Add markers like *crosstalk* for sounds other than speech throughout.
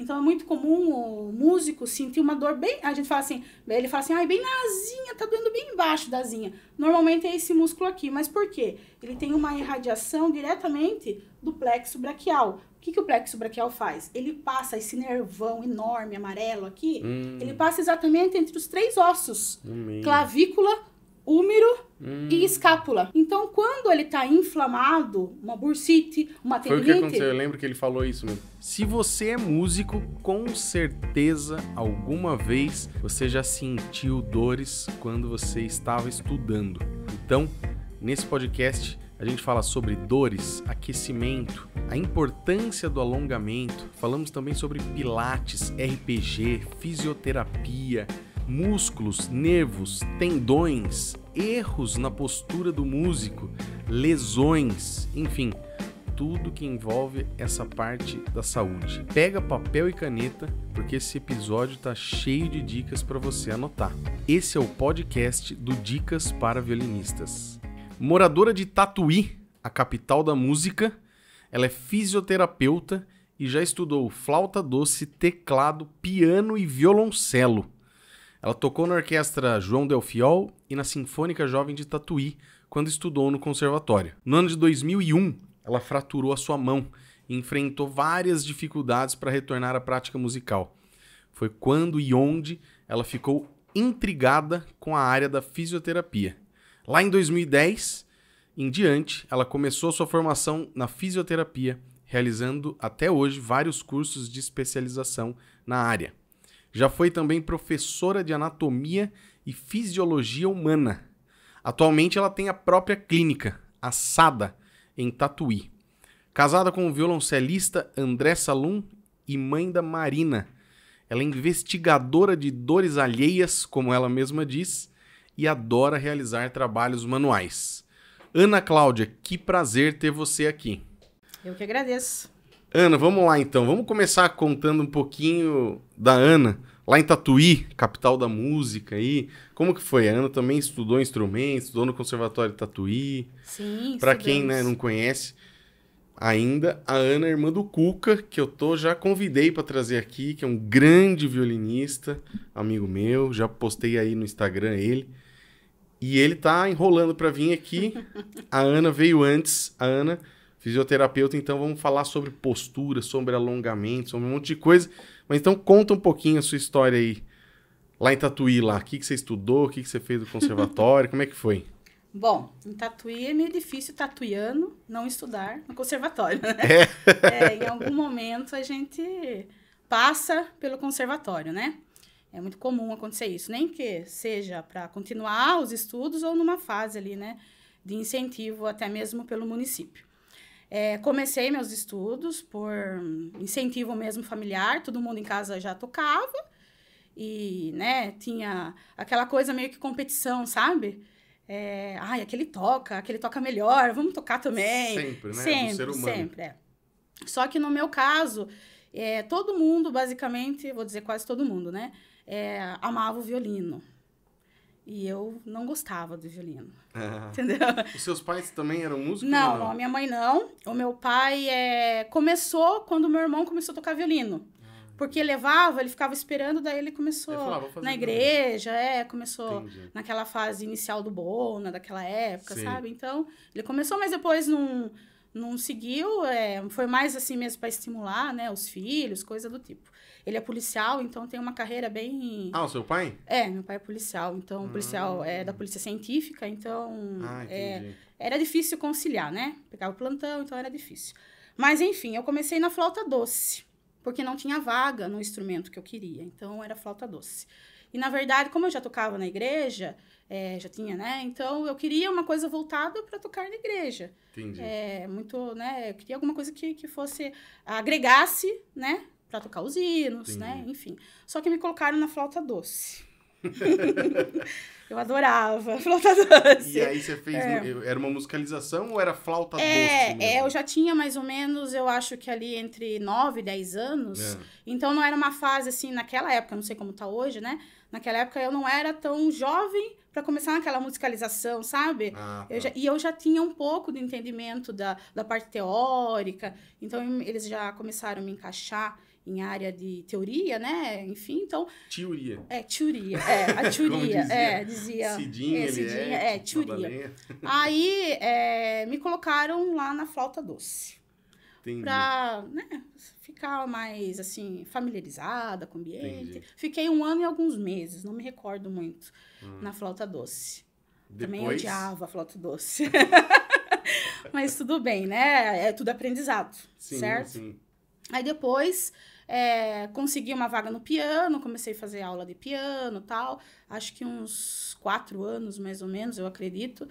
Então é muito comum o músico sentir uma dor bem. A gente fala assim, ele fala assim, ai, bem na asinha, tá doendo bem embaixo da asinha. Normalmente é esse músculo aqui, mas por quê? Ele tem uma irradiação diretamente do plexo braquial. O que, que o plexo braquial faz? Ele passa esse nervão enorme, amarelo aqui, Hum. ele passa exatamente entre os três ossos: meio. clavícula, úmero Hum. e escápula. Então, quando ele tá inflamado, uma bursite, uma Foi o que tendinite, aconteceu, eu lembro que ele falou isso mesmo. Se você é músico, com certeza alguma vez você já sentiu dores quando você estava estudando. Então, nesse podcast, a gente fala sobre dores, aquecimento, a importância do alongamento. Falamos também sobre pilates, RPG, fisioterapia, músculos, nervos, tendões, erros na postura do músico, lesões, enfim, tudo que envolve essa parte da saúde. Pega papel e caneta, porque esse episódio tá cheio de dicas para você anotar. Esse é o podcast do Dicas para Violinistas. Moradora de Tatuí, a capital da música, ela é fisioterapeuta e já estudou flauta doce, teclado, piano e violoncelo. Ela tocou na orquestra João Delfiol e na Sinfônica Jovem de Tatuí, quando estudou no conservatório. No ano de 2001, ela fraturou a sua mão e enfrentou várias dificuldades para retornar à prática musical. Foi quando e onde ela ficou intrigada com a área da fisioterapia. Lá em 2010, em diante, ela começou sua formação na fisioterapia, realizando até hoje vários cursos de especialização na área. Já foi também professora de anatomia e fisiologia humana. Atualmente ela tem a própria clínica, a SADA, em Tatuí. Casada com o violoncelista André Salum e mãe da Marina. Ela é investigadora de dores alheias, como ela mesma diz, e adora realizar trabalhos manuais. Ana Cláudia, que prazer ter você aqui. eu que agradeço. Ana, vamos lá então. Vamos começar contando um pouquinho da Ana, lá em Tatuí, capital da música aí. Como que foi? A Ana também estudou instrumentos, estudou no Conservatório de Tatuí. Sim, Pra quem né, não conhece ainda, a Ana é irmã do Cuca, que eu tô já convidei pra trazer aqui, que é um grande violinista, amigo meu, já postei aí no Instagram ele. E ele tá enrolando pra vir aqui. *laughs* A Ana veio antes, a Ana fisioterapeuta, então vamos falar sobre postura, sobre alongamento, sobre um monte de coisa. Mas então conta um pouquinho a sua história aí. Lá em Tatuí, lá, o que, que você estudou, o que, que você fez no *laughs* conservatório, como é que foi? Bom, em Tatuí é meio difícil tatuiano não estudar no conservatório, né? É. *laughs* É, em algum momento a gente passa pelo conservatório, né? É muito comum acontecer isso, nem que seja para continuar os estudos ou numa fase ali, né, de incentivo até mesmo pelo município. É, comecei meus estudos por incentivo mesmo familiar, todo mundo em casa já tocava e, né, tinha aquela coisa meio que competição, sabe? É, ai, aquele toca, aquele toca melhor, vamos tocar também. Sempre, né? Do Sempre, ser humano. sempre, é. Só que no meu caso, é, todo mundo, basicamente, vou dizer quase todo mundo, né? é, amava o violino. E eu não gostava do violino, Ah. *laughs* entendeu? Os seus pais também eram músicos? Não, não, a minha mãe não. O meu pai é, começou quando o meu irmão começou a tocar violino. Porque levava, ele ficava esperando, daí ele começou falava, "Ah, "Vou fazer na violino." igreja, é, começou Entendi. naquela fase inicial do Bona, daquela época, Sim. sabe? Então, ele começou, mas depois não, não seguiu, é, foi mais assim mesmo para estimular, né, os filhos, coisa do tipo. Ele é policial, então tem uma carreira bem... Ah, o seu pai? É, meu pai é policial, então, policial é da polícia científica, então... Ah, é, era difícil conciliar, né? Pegava o plantão, então era difícil. Mas, enfim, eu comecei na flauta doce, porque não tinha vaga no instrumento que eu queria, então era flauta doce. E, na verdade, como eu já tocava na igreja, é, já tinha, né? Então, eu queria uma coisa voltada para tocar na igreja. Entendi. É, muito, né? Eu queria alguma coisa que, que fosse, agregasse, né? Para tocar os hinos, né? Entendi. Enfim. Só que me colocaram na flauta doce. *laughs* eu adorava flauta doce. E aí você fez. Era uma musicalização ou era flauta doce? É, mesmo? é, eu já tinha mais ou menos, eu acho que ali entre 9 e 10 anos. É. Então não era uma fase assim, naquela época, não sei como tá hoje, né? Naquela época eu não era tão jovem para começar naquela musicalização, sabe? Ah, tá. Eu já- e eu já tinha um pouco de entendimento da, da parte teórica, então eles já começaram a me encaixar em área de teoria, né? Enfim, então. Teoria. É, teoria. É, a *laughs* teoria. dizia é, dizia. Cidinha, é, Cidinha, é, é, teoria. Madalena. *laughs* Aí é, me colocaram lá na flauta doce. Entendi. Pra né, ficar mais assim, familiarizada com o ambiente. Entendi. Fiquei um ano e alguns meses, não me recordo muito, na flauta doce. Também Hum. Depois, odiava a flauta doce. *laughs* Mas tudo bem, né? É tudo aprendizado, sim, certo? Sim. Aí depois é, consegui uma vaga no piano, comecei a fazer aula de piano e tal. Acho que uns quatro anos, mais ou menos, eu acredito.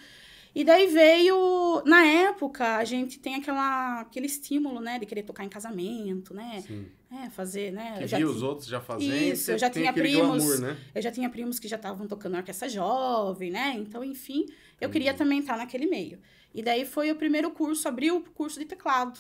E daí veio, na época, a gente tem aquela, aquele estímulo, né, de querer tocar em casamento, né? sim. É, fazer, né? Que eu já viu ti- os outros já fazendo. Isso, eu já tinha primos. glamour, né? Eu já tinha primos que já estavam tocando orquestra jovem, né? Então, enfim, eu Entendi. queria também estar naquele meio. E daí foi o primeiro curso, abri o curso de teclado.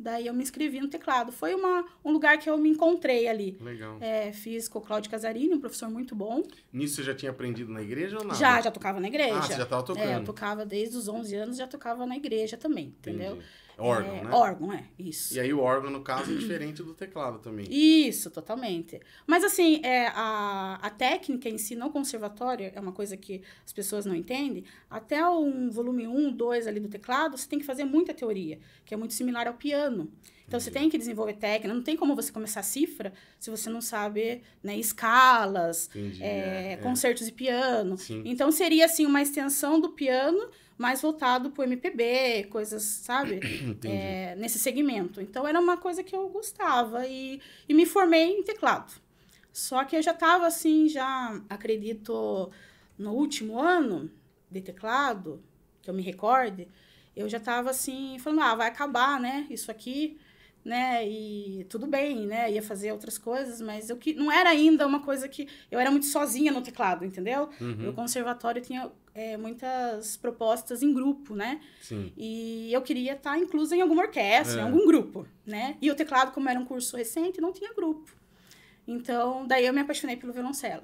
Daí eu me inscrevi no teclado. Foi uma, um lugar que eu me encontrei ali. Legal. É, fiz com o Cláudio Casarini, um professor muito bom. Nisso você já tinha aprendido na igreja ou nada? Já, já tocava na igreja. Ah, você já tava tocando. É, eu tocava desde os 11 anos, já tocava na igreja também, entendeu? Entendi. Órgão, É, né? Órgão, é, isso. E aí o órgão, no caso, é diferente do teclado também. Isso, totalmente. Mas assim, é, a, a técnica em si, no conservatório, é uma coisa que as pessoas não entendem. Até um volume 1, 2 ali do teclado, você tem que fazer muita teoria, que é muito similar ao piano. Então, você tem que desenvolver técnica. Não tem como você começar cifra se você não sabe né, escalas, Entendi. é, é, é. concertos de piano. Sim. Então, seria assim uma extensão do piano, mais voltado para o MPB, coisas, sabe? *coughs* É, nesse segmento. Então era uma coisa que eu gostava e, e me formei em teclado. Só que eu já estava assim, já acredito, no último ano de teclado, que eu me recorde, eu já estava assim, falando, ah, vai acabar, né? Isso aqui, né? E tudo bem, né? Ia fazer outras coisas, mas eu que não era ainda uma coisa que eu era muito sozinha no teclado, entendeu? Uhum. O conservatório tinha é, muitas propostas em grupo, né? Sim. E eu queria estar inclusa em alguma orquestra, É. em algum grupo, né? E o teclado, como era um curso recente, não tinha grupo. Então, daí eu me apaixonei pelo violoncelo.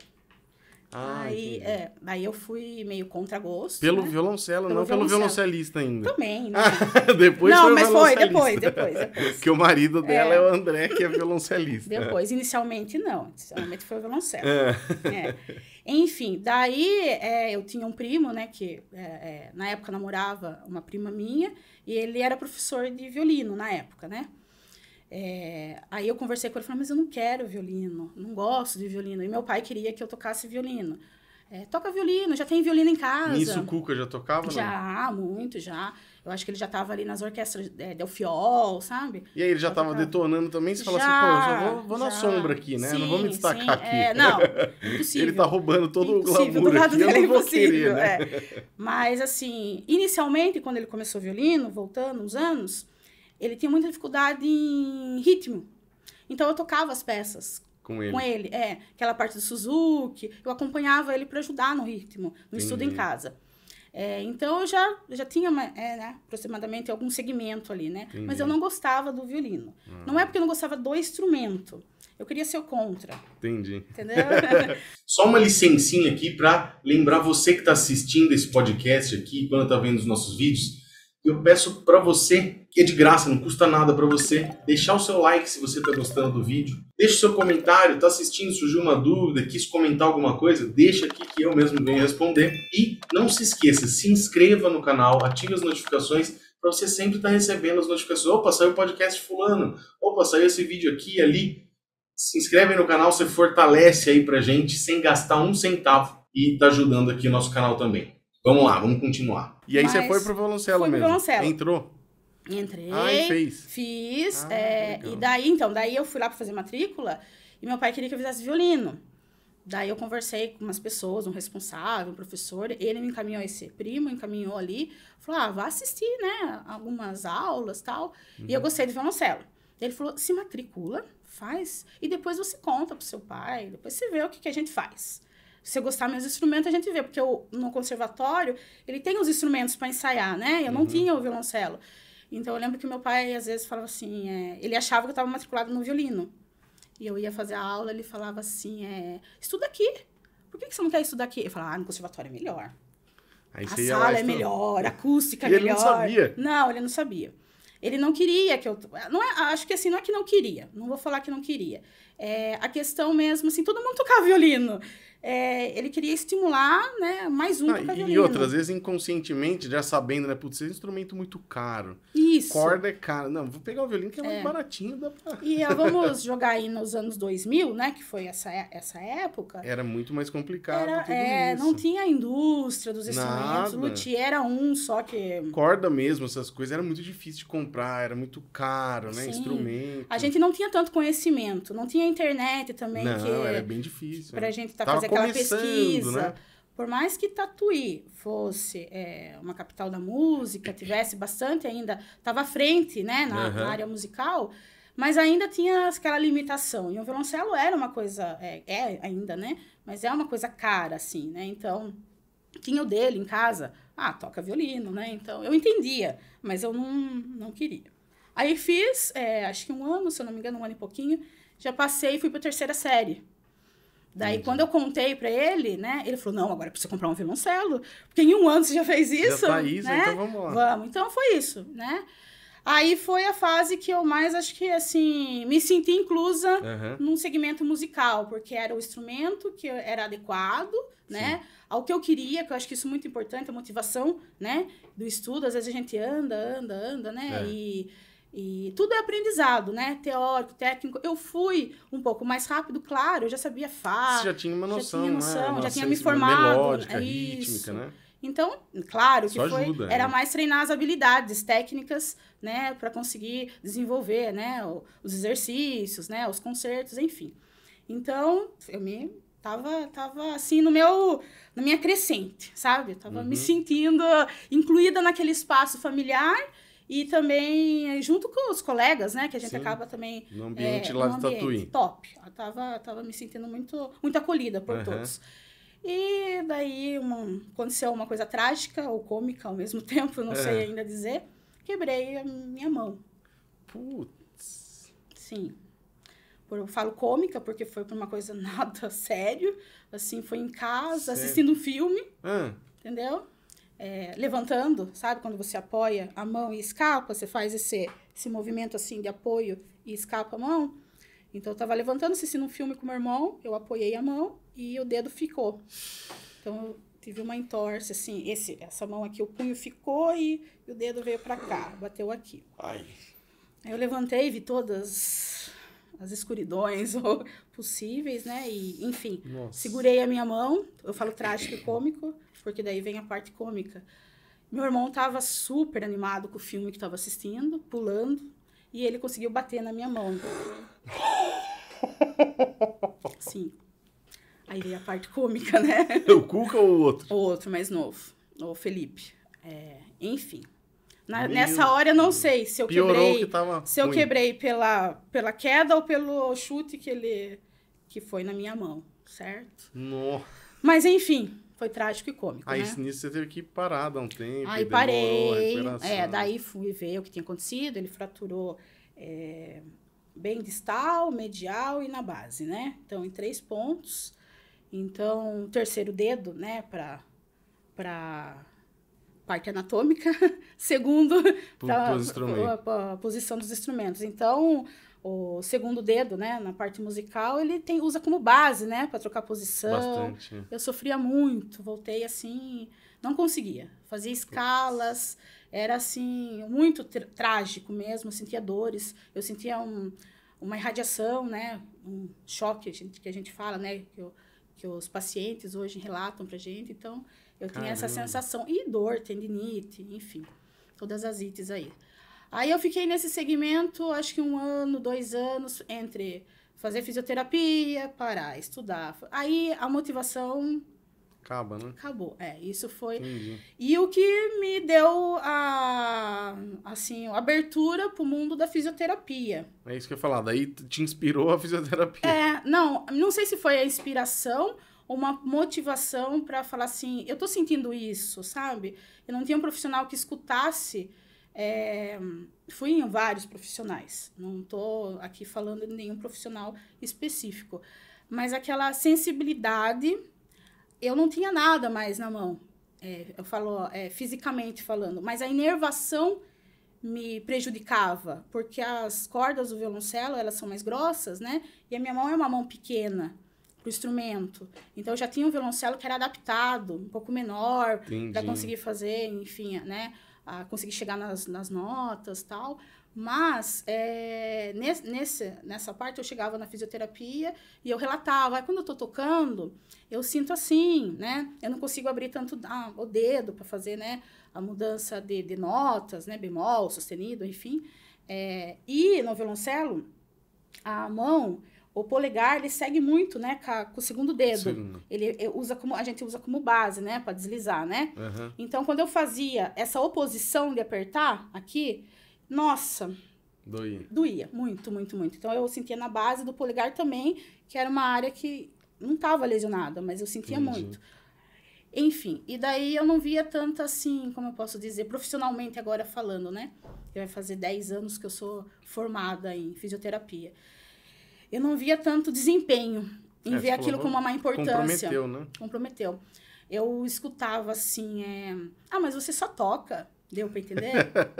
Ah, aí, é, daí eu fui meio contra gosto. Pelo né? violoncelo, Pelo não pelo violoncelo. violoncelista ainda. Também, né? *laughs* depois não, foi mas foi, depois, depois, depois. Porque o marido dela é, o André, que é violoncelista. Depois, inicialmente não. Inicialmente foi o violoncelo. É. É. Enfim, daí é, eu tinha um primo, né, que é, é, na época namorava uma prima minha, e ele era professor de violino na época, né? É, aí eu conversei com ele e falei, mas eu não quero violino, não gosto de violino. E meu pai queria que eu tocasse violino. É, toca violino, já tem violino em casa. Nisso o Cuca já tocava? não? Já, muito, já. Eu acho que ele já estava ali nas orquestras é, Del Fiol, sabe? E aí ele já Já tava tocava. detonando também? Você fala Já, assim, pô, eu só vou, vou na sombra aqui, né? não vou me Sim, destacar sim. aqui. É, não, *laughs* impossível. Ele tá roubando todo Impossível, o do glamour lado aqui, eu dele é não vou impossível. querer, né? é. Mas, assim, inicialmente, quando ele começou violino, voltando uns anos, ele tinha muita dificuldade em ritmo. Então, eu tocava as peças Com ele. com ele. É, aquela parte do Suzuki, eu acompanhava ele para ajudar no ritmo, no estudo em Entendi. casa. É, então, eu já, já tinha é, né, aproximadamente algum segmento ali, né? Mas Entendi. eu não gostava do violino. Não é porque eu não gostava do instrumento. Eu queria ser o contra, Entendi. entendeu? *laughs* Só uma licencinha aqui para lembrar você que está assistindo esse podcast aqui, quando está vendo os nossos vídeos, eu peço para você, que é de graça, não custa nada para você, deixar o seu like se você está gostando do vídeo. Deixe o seu comentário, está assistindo, surgiu uma dúvida, quis comentar alguma coisa, deixa aqui que eu mesmo venho responder. E não se esqueça, se inscreva no canal, ative as notificações para você sempre estar recebendo as notificações. Opa, saiu o podcast fulano. Opa, saiu esse vídeo aqui e ali se inscreve no canal, você fortalece aí pra gente sem gastar um centavo e tá ajudando aqui o nosso canal também. Vamos lá, vamos continuar. E aí Mas você foi pro violoncelo mesmo. violoncelo. Entrou. Entrei. Ah, e fez. Fiz. Ah, é, e daí, então, daí eu fui lá para fazer matrícula e meu pai queria que eu fizesse violino. Daí eu conversei com umas pessoas, um responsável, um professor, ele me encaminhou esse primo, encaminhou ali, falou: "Ah, vá assistir, né, algumas aulas, tal". E Uhum. eu gostei do violoncelo. Ele falou: "Se matricula, faz e depois você conta pro seu pai, depois você vê o que que a gente faz". Se você gostar meus instrumentos, a gente vê, porque eu, no conservatório, ele tem os instrumentos para ensaiar, né? Eu não Uhum. tinha o violoncelo. Então eu lembro que meu pai às vezes falava assim, é, ele achava que eu estava matriculado no violino. E eu ia fazer a aula, ele falava assim, é, estuda aqui. Por que, que você não quer estudar aqui? Eu falava, ah, no conservatório é melhor. Aí a sala é melhor, a acústica é E ele melhor. não sabia? Não, ele não sabia. ele não queria que eu. Não é, acho que assim, não é que não queria. Não vou falar que não queria. É, a questão mesmo, assim, todo mundo tocava violino é, ele queria estimular né, mais um ah, violino. E outras vezes, inconscientemente, já sabendo, né? Putz, esse é um instrumento muito caro. Isso. Corda é caro. Não, vou pegar o violino que é, é. mais baratinho. Dá pra... E ó, *laughs* vamos jogar aí nos anos 2000, né? Que foi essa, essa época. Era muito mais complicado era, é, isso. Não tinha a indústria dos instrumentos. Nada. Luthier era um só que... Corda mesmo, essas coisas, era muito difícil de comprar. Era muito caro, né? Sim. Instrumento. A gente não tinha tanto conhecimento. Não tinha internet também. Não, que, era bem difícil. Pra é. gente tá fazendo aquela pesquisa. Né? Por mais que Tatuí fosse é, uma capital da música, tivesse bastante ainda, estava à frente né, na, uhum. na, área musical, mas ainda tinha aquela limitação. E o violoncelo era uma coisa, é, é, ainda, né? Mas é uma coisa cara, assim, né? Então, tinha o dele em casa. Ah, toca violino, né? Então, eu entendia, mas eu não, não queria. Aí fiz, é, acho que um ano, se eu não me engano, um ano e pouquinho, já passei e fui para terceira série. Daí, Entendi. quando eu contei para ele, né? Ele falou, não, agora precisa comprar um violoncelo. Porque em um ano você já fez isso, já tá isso, né? então vamos lá. Vamos. Então, foi isso, né? Aí foi a fase que eu mais, acho que, assim, me senti inclusa uhum. num segmento musical. Porque era o instrumento que era adequado, né? Sim. Ao que eu queria, que eu acho que isso é muito importante, a motivação, né? Do estudo. Às vezes a gente anda, anda, anda, né? É. E e tudo é aprendizado, né? Teórico, técnico. Eu fui um pouco mais rápido, claro, eu já sabia falar. Você já tinha uma noção, já tinha, noção, né? já tinha me formado. Melódica, isso. rítmica, né? Então, claro que foi, ajuda, era né? mais treinar as habilidades técnicas, né, para conseguir desenvolver, né, os exercícios, né, os concertos, enfim. Então, eu me tava tava assim no meu na minha crescente, sabe? Eu tava uhum. me sentindo incluída naquele espaço familiar e também junto com os colegas, né? Que a gente Sim, acaba também... No ambiente é, lá de Tatuí. Top. Eu tava, tava me sentindo muito, muito acolhida por uhum. todos. E daí uma, aconteceu uma coisa trágica ou cômica ao mesmo *laughs* tempo, não é. sei ainda dizer. Quebrei a minha mão. Putz. Sim. Eu falo cômica porque foi por uma coisa *laughs* nada sério. Assim, foi em casa, Sério? assistindo um filme. Ah. Entendeu? É, levantando, sabe? Quando você apoia a mão e escapa, você faz esse, esse movimento assim de apoio e escapa a mão. Então, eu estava levantando, assistindo um filme com meu irmão, eu apoiei a mão e o dedo ficou. Então, eu tive uma entorse, assim, esse, essa mão aqui, o punho ficou e, e o dedo veio para cá, bateu aqui. Ai. Aí eu levantei, vi todas as escuridões *laughs* possíveis, né? E, enfim, Nossa. segurei a minha mão, eu falo trágico e cômico, porque daí vem a parte cômica. Meu irmão estava super animado com o filme que estava assistindo, pulando, e ele conseguiu bater na minha mão. *laughs* Sim. Aí veio a parte cômica, né? O Cuca ou o outro? O outro, mais novo. O Felipe. É, enfim. Na, nessa hora eu não sei se eu quebrei. se eu ruim. quebrei pela, pela queda ou pelo chute que ele que foi na minha mão, certo? Nossa. Mas enfim, foi trágico e cômico, Aí né? nisso você teve que parar dar um tempo. Aí parei. É, daí fui ver o que tinha acontecido. Ele fraturou é, bem distal, medial e na base, né? Então, em três pontos. Então, o terceiro dedo, né, para para parte anatômica. *laughs* Segundo, para a posição dos instrumentos. Então, o segundo dedo, né, na parte musical, ele tem usa como base, né, para trocar posição. Bastante. Eu sofria muito, voltei assim, não conseguia. Fazia escalas, era assim muito trágico mesmo, eu sentia dores, eu sentia um, uma irradiação, né, um choque que a gente fala, né, que, eu, que os pacientes hoje relatam pra gente. Então, eu tinha essa sensação e dor, tendinite, enfim, todas as ites aí. Aí eu fiquei nesse segmento, acho que um ano, dois anos, entre fazer fisioterapia, parar, estudar. Aí a motivação. Acaba, né? Acabou. É, isso foi. Entendi. E o que me deu a, assim, a abertura para o mundo da fisioterapia. É isso que eu ia falar. Daí te inspirou a fisioterapia. É, não, não sei se foi a inspiração ou uma motivação para falar assim, eu tô sentindo isso, sabe? Eu não tinha um profissional que escutasse é, fui em vários profissionais, não estou aqui falando de nenhum profissional específico, mas aquela sensibilidade, eu não tinha nada mais na mão, é, eu falo é, fisicamente falando, mas a inervação me prejudicava, porque as cordas do violoncelo, elas são mais grossas, né? E a minha mão é uma mão pequena pro instrumento. Então eu já tinha um violoncelo que era adaptado, um pouco menor, para conseguir fazer, enfim, né? A conseguir chegar nas, nas notas tal. Mas é, nesse, nessa parte eu chegava na fisioterapia e eu relatava, quando eu estou tocando, eu sinto assim, né? Eu não consigo abrir tanto ah, o dedo para fazer, né? A mudança de, de notas, né? Bemol, sustenido, enfim. É, e no violoncelo, a mão, o polegar, ele segue muito, né? Com, o segundo dedo. Sim. Ele, ele usa como, a gente usa como base, né? Para deslizar, né? Uhum. Então, quando eu fazia essa oposição de apertar aqui, nossa. Doía. Doía, muito, muito, muito. Então eu sentia na base do polegar também, que era uma área que não estava lesionada, mas eu sentia Entendi. muito. Enfim, e daí eu não via tanto assim, como eu posso dizer, profissionalmente agora falando, né? Vai fazer 10 anos que eu sou formada em fisioterapia. Eu não via tanto desempenho em é, ver aquilo como uma importância. Comprometeu, né? Comprometeu. Eu escutava assim, é... ah, mas você só toca. Deu pra entender?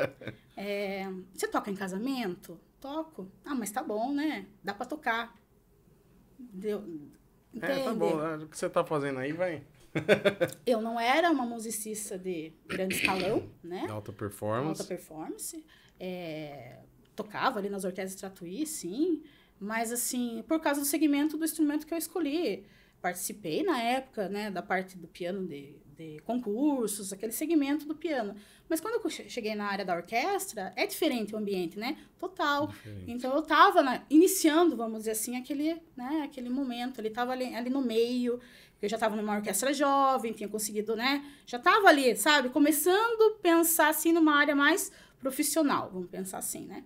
*laughs* é, você toca em casamento? Toco. Ah, mas tá bom, né? Dá pra tocar. Deu. Entende? É, tá bom. Ah, o que você tá fazendo aí, vai. *laughs* eu não era uma musicista de grande escalão, né? Alta performance. Alta performance. É, tocava ali nas orquestras Tratuí, sim. Mas, assim, por causa do segmento do instrumento que eu escolhi. Participei na época, né, da parte do piano de, de concursos, aquele segmento do piano. Mas quando eu cheguei na área da orquestra, é diferente o ambiente, né? Total. Diferente. Então eu estava iniciando, vamos dizer assim, aquele, né, aquele momento. Ele estava ali, ali no meio. Eu já estava numa orquestra jovem, tinha conseguido, né? Já estava ali, sabe? Começando a pensar assim numa área mais profissional, vamos pensar assim, né?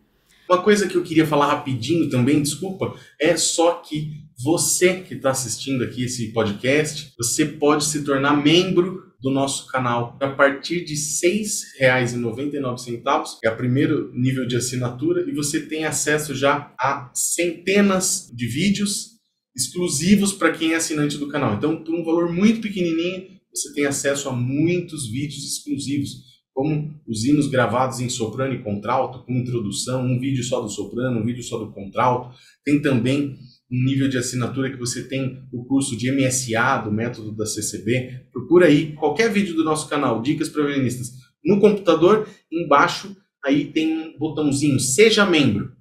Uma coisa que eu queria falar rapidinho também, desculpa, é só que você que está assistindo aqui esse podcast, você pode se tornar membro do nosso canal a partir de R$ 6,99, é o primeiro nível de assinatura, e você tem acesso já a centenas de vídeos exclusivos para quem é assinante do canal. Então, por um valor muito pequenininho, você tem acesso a muitos vídeos exclusivos, como os hinos gravados em soprano e contralto, com introdução, um vídeo só do soprano, um vídeo só do contralto. Tem também um nível de assinatura que você tem o curso de MSA do método da CCB. Procura aí qualquer vídeo do nosso canal, Dicas para Violinistas, no computador, embaixo, aí tem um botãozinho Seja Membro.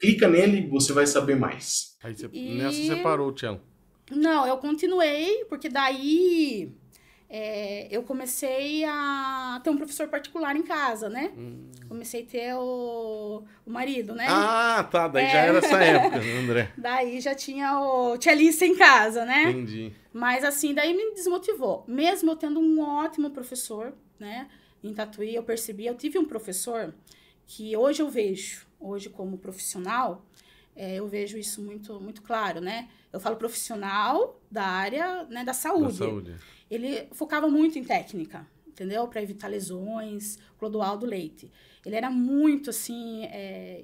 Clica nele e você vai saber mais. Aí você, e... Nessa você parou, Tião. Não, eu continuei, porque daí é, eu comecei a ter um professor particular em casa, né? Hum. Comecei a ter o, o marido, né? Ah, tá. Daí é. já era essa época, *laughs* André? daí já tinha o cellista em casa, né? Entendi. Mas assim, daí me desmotivou. Mesmo eu tendo um ótimo professor, né? Em Tatuí, eu percebi, eu tive um professor que hoje eu vejo, hoje como profissional, é, eu vejo isso muito, muito claro, né? Eu falo profissional da área né, da saúde. Da saúde ele focava muito em técnica, entendeu? Para evitar lesões, Clodoaldo Leite. Ele era muito, assim, é,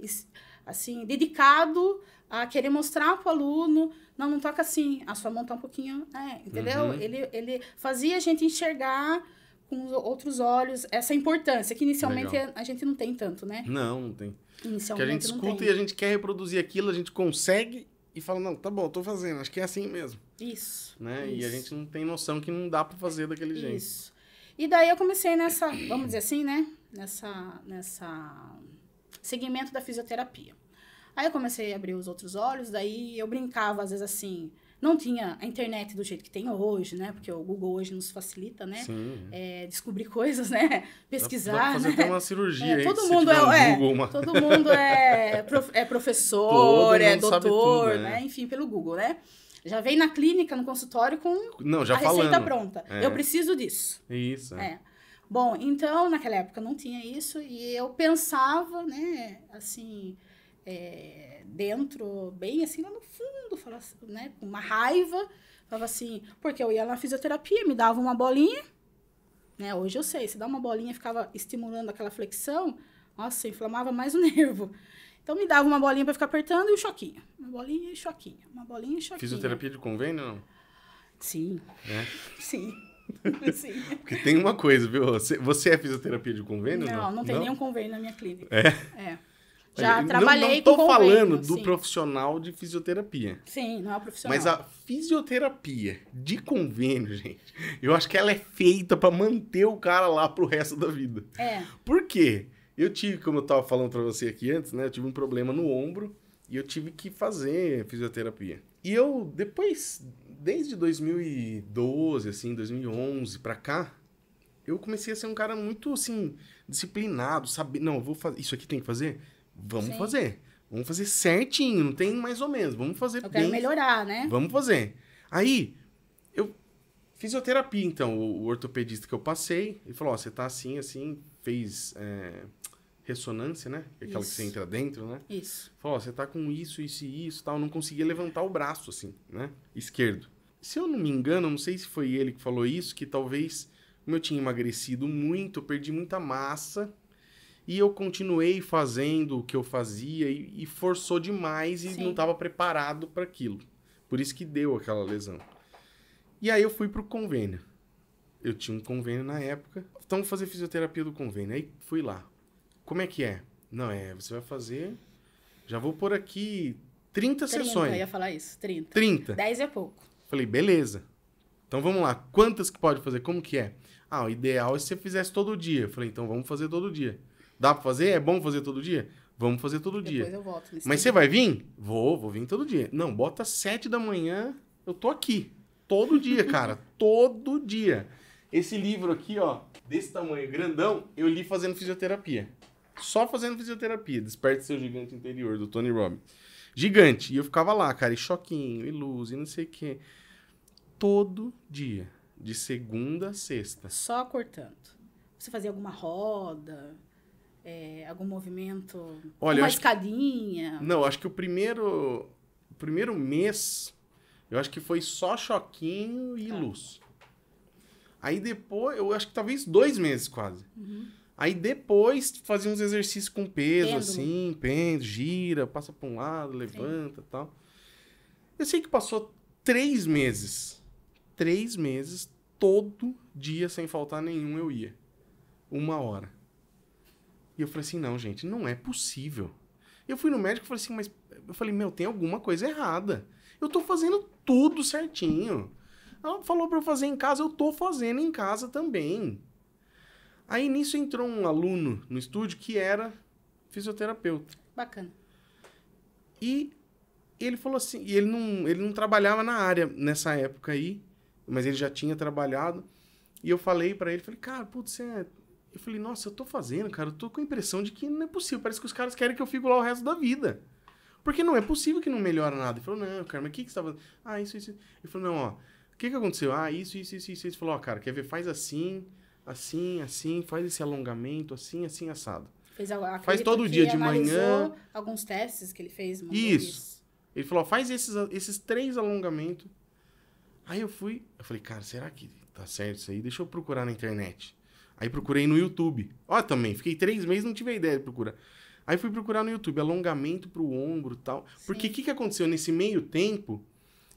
assim, dedicado a querer mostrar para o aluno, não, não toca assim, a sua mão tá um pouquinho, né? entendeu? Uhum. Ele, ele fazia a gente enxergar com outros olhos essa importância, que inicialmente Legal. a gente não tem tanto, né? Não, não tem. Inicialmente que a gente escuta e a gente quer reproduzir aquilo, a gente consegue e fala, não, tá bom, tô fazendo, acho que é assim mesmo. Isso. Né? Isso. E a gente não tem noção que não dá para fazer daquele jeito. Isso. E daí eu comecei nessa, vamos dizer assim, né? Nessa, nessa segmento da fisioterapia. Aí eu comecei a abrir os outros olhos, daí eu brincava às vezes assim, não tinha a internet do jeito que tem hoje, né? Porque o Google hoje nos facilita, né? É, descobrir coisas, né? Pesquisar. Dá, dá fazer né? até uma cirurgia. É, todo, mundo é, é, Google, uma... todo mundo é, é professor, *laughs* todo é doutor, tudo, né? né? Enfim, pelo Google, né? Já vem na clínica, no consultório com não, já a falando. receita pronta. É. Eu preciso disso. Isso. É. Bom, então, naquela época não tinha isso e eu pensava, né, assim, é, dentro, bem assim, lá no fundo, falava, né, com uma raiva, falava assim, porque eu ia na fisioterapia, me dava uma bolinha, né, hoje eu sei, se dá uma bolinha, ficava estimulando aquela flexão, nossa, inflamava mais o *laughs* nervo. Então me dava uma bolinha para ficar apertando e um choquinho. Uma bolinha e choquinho. Uma bolinha e choquinho. Fisioterapia de convênio, não? Sim. É? Sim. *laughs* Sim. Porque tem uma coisa, viu? Você, você é fisioterapia de convênio? Não, não tem nenhum convênio na minha clínica. É? É. Já Não- trabalhei não, tô com convênio, falando do sim. profissional de fisioterapia. Sim, não é o profissional. Mas a fisioterapia de convênio, gente, eu acho que ela é feita pra manter o cara lá pro resto da vida. É, Por quê? Eu tive, como eu tava falando pra você aqui antes, né? Eu tive um problema no ombro e eu tive que fazer fisioterapia. E eu, depois, desde 2012, assim, 2011 pra cá, eu comecei a ser um cara muito, assim, disciplinado, saber, não, eu vou fazer, isso aqui tem que fazer? Vamos Sim. fazer. Vamos fazer certinho, não tem mais ou menos, vamos fazer eu quero bem melhorar, né? Vamos fazer. Aí, eu fisioterapia, então, o, ortopedista que eu passei, ele falou, ó, você tá assim, assim, fez é, ressonância, né? Aquela que Isso. você entra dentro, né? Isso. Falou, ó, você tá com isso, isso e isso, tal, não conseguia levantar o braço, assim, né? Esquerdo. Se eu não me engano, não sei se foi ele que falou isso, que talvez, como eu tinha emagrecido muito, eu perdi muita massa, e eu continuei fazendo o que eu fazia e, e forçou demais e Sim. não estava preparado para aquilo. Por isso que deu aquela lesão. E aí eu fui pro convênio. Eu tinha um convênio na época. Então vou fazer fisioterapia do convênio. Aí fui lá. Como é que é? Não, é, você vai fazer. Já vou por aqui 30, 30, sessões. eu ia falar isso, 30. 30. 10 é pouco. Falei, beleza. Então vamos lá. Quantas que pode fazer? Como que é? Ah, o ideal é se você fizesse todo dia. Falei, então vamos fazer todo dia. Dá pra fazer? É bom fazer todo dia? Vamos fazer todo dia. Depois eu volto Mas você vai vir? Vou, vou vir todo dia. Não, bota sete da manhã, eu tô aqui. Todo dia, *laughs* cara. todo dia. Esse livro aqui, ó, desse tamanho, grandão, eu li fazendo fisioterapia. Só fazendo fisioterapia. Desperte seu gigante interior, do Tony Robbins. Gigante. E eu ficava lá, cara, e choquinho, e luz, e não sei o quê. Todo dia. De segunda a sexta. Só cortando. Você fazia alguma roda, é, algum movimento, Olha, uma acho que- escadinha. Não, acho que o primeiro, o primeiro mês, eu acho que foi só choquinho e Tá. luz. Aí depois, eu acho que talvez dois meses quase. Uhum. Aí depois fazia uns exercícios com peso, Pêndulo. assim, pêndulo, gira, passa pra um lado, levanta e tal. Eu sei que passou três meses. Três meses, todo dia, sem faltar nenhum, eu ia. Uma hora. E eu falei assim, não, gente, não é possível. Eu fui no médico e falei assim, mas... Eu falei, meu, tem alguma coisa errada. Eu tô fazendo tudo certinho. Ela falou pra eu fazer em casa, eu tô fazendo em casa também. Aí nisso entrou um aluno no estúdio que era fisioterapeuta. Bacana. E ele falou assim, e ele não, ele não trabalhava na área nessa época aí, mas ele já tinha trabalhado. E eu falei pra ele, falei, cara, putz, você é... Eu falei, nossa, eu tô fazendo, cara, eu tô com a impressão de que não é possível. Parece que os caras querem que eu fique lá o resto da vida. Porque não é possível que não melhora nada. Ele falou, não, cara, mas o que, que você tá fazendo? Ah, isso, isso. Ele falou, não, ó, o que que aconteceu? Ah, isso, isso, isso, isso. Ele falou, ó, cara, quer ver? Faz assim, assim, assim, faz esse alongamento, assim, assim, assado. Fez a, Faz todo dia de manhã. alguns testes que ele fez. Isso. Ele falou, ó, faz esses, esses três alongamentos. Aí eu fui, eu falei, cara, será que tá certo isso aí? Deixa eu procurar na internet. Aí procurei no YouTube. Ó, também, fiquei três meses, não tive ideia de procurar. Aí fui procurar no YouTube, alongamento pro ombro e tal. Porque o Sim. que, que aconteceu? Nesse meio tempo,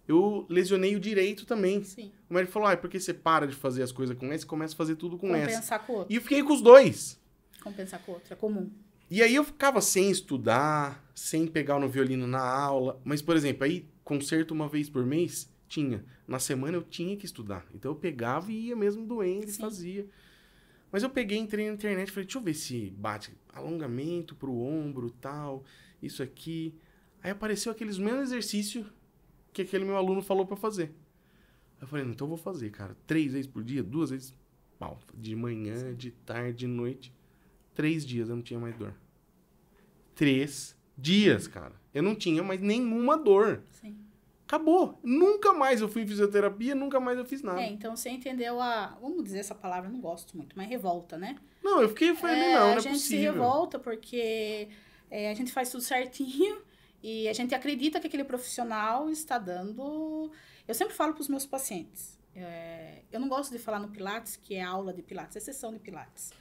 eu lesionei o direito também. Sim. O médico falou, ah, é porque você para de fazer as coisas com essa e começa a fazer tudo com essa. Compensar com o outro. E eu fiquei com os dois. Compensar com o outro. É comum. E aí eu ficava sem estudar, sem pegar no violino na aula. Mas, por exemplo, aí concerto uma vez por mês, tinha. Na semana eu tinha que estudar. Então eu pegava e ia mesmo doendo e Sim. fazia. Mas eu peguei, entrei na internet e falei, deixa eu ver se bate alongamento pro ombro tal, isso aqui. Aí apareceu aqueles mesmos exercícios que aquele meu aluno falou pra fazer. Eu falei, então eu vou fazer, cara. Três vezes por dia, duas vezes. Pau, de manhã, de tarde, de noite. Três dias eu não tinha mais dor. Três dias, cara. Eu não tinha mais nenhuma dor. Sim. Acabou. Nunca mais eu fui em fisioterapia, nunca mais eu fiz nada. É, então você entendeu a. Vamos dizer essa palavra, eu não gosto muito, mas revolta, né? Não, eu fiquei, falei, É, não, não a é gente se possível. revolta porque é, a gente faz tudo certinho e a gente acredita que aquele profissional está dando. Eu sempre falo para os meus pacientes. é, eu não gosto de falar no Pilates, que é aula de Pilates, é sessão de Pilates.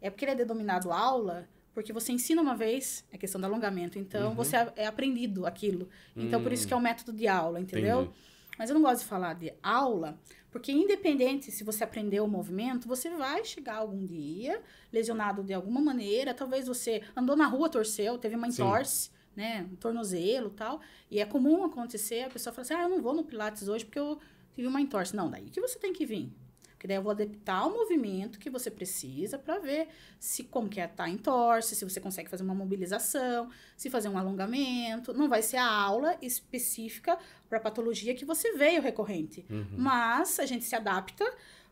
É porque ele é denominado aula, porque você ensina uma vez a questão do alongamento, então Uhum. você é é aprendido aquilo. Então, por isso que é o método de aula, entendeu? Entendi. Mas eu não gosto de falar de aula, porque independente se você aprendeu o movimento, você vai chegar algum dia lesionado de alguma maneira. Talvez você andou na rua, torceu, teve uma entorse, né? Um tornozelo tal. E é comum acontecer, a pessoa fala assim: ah, eu não vou no Pilates hoje porque eu tive uma entorse. Não, daí que você tem que vir. Porque daí eu vou adaptar o movimento que você precisa para ver se como que é tá em torce, se você consegue fazer uma mobilização, se fazer um alongamento. Não vai ser a aula específica para a patologia que você veio recorrente. Uhum. Mas a gente se adapta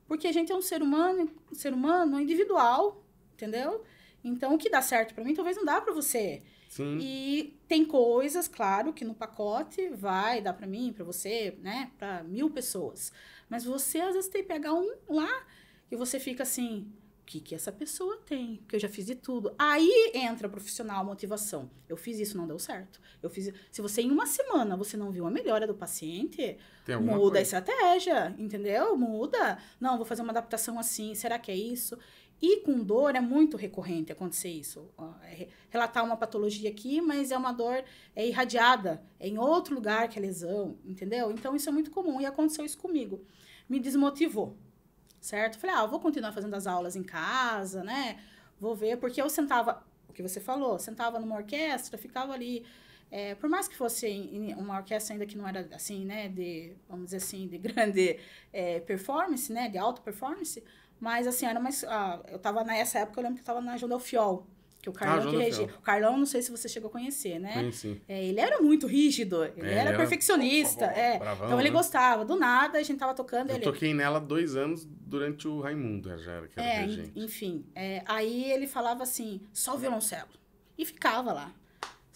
porque a gente é um ser humano, um ser humano individual, entendeu? Então o que dá certo para mim talvez não dá para você. Sim. E tem coisas, claro, que no pacote vai dar para mim, para você, né, para mil pessoas. Mas você às vezes tem que pegar um lá e você fica assim, o que que essa pessoa tem? Porque eu já fiz de tudo. Aí entra profissional, motivação. Eu fiz isso, não deu certo. Eu fiz. Se você em uma semana você não viu a melhora do paciente, muda a coisa. estratégia, entendeu? Muda. Não, vou fazer uma adaptação assim. Será que é isso? E com dor é muito recorrente acontecer isso. É re- relatar uma patologia aqui, mas é uma dor é irradiada, é em outro lugar que a lesão, entendeu? Então isso é muito comum e aconteceu isso comigo. Me desmotivou, certo? Falei, ah, eu vou continuar fazendo as aulas em casa, né? Vou ver, porque eu sentava, o que você falou, sentava numa orquestra, ficava ali. é, por mais que fosse em uma orquestra ainda que não era assim, né, de, vamos dizer assim, de *laughs* grande é, performance, né, de alta performance, mas assim, era mais, ah, eu tava nessa época, eu lembro que eu tava na João Fiol, que o Carlão João que regia. O Carlão, não sei se você chegou a conhecer, né? Conheci. É, ele era muito rígido, ele É, era ele perfeccionista, era é. bravão, então ele né? gostava. Do nada, a gente tava tocando, Eu ele... toquei nela dois anos durante o Raimundo, já era que era É, regente. en- enfim. é, aí ele falava assim, só o violoncelo. E ficava lá.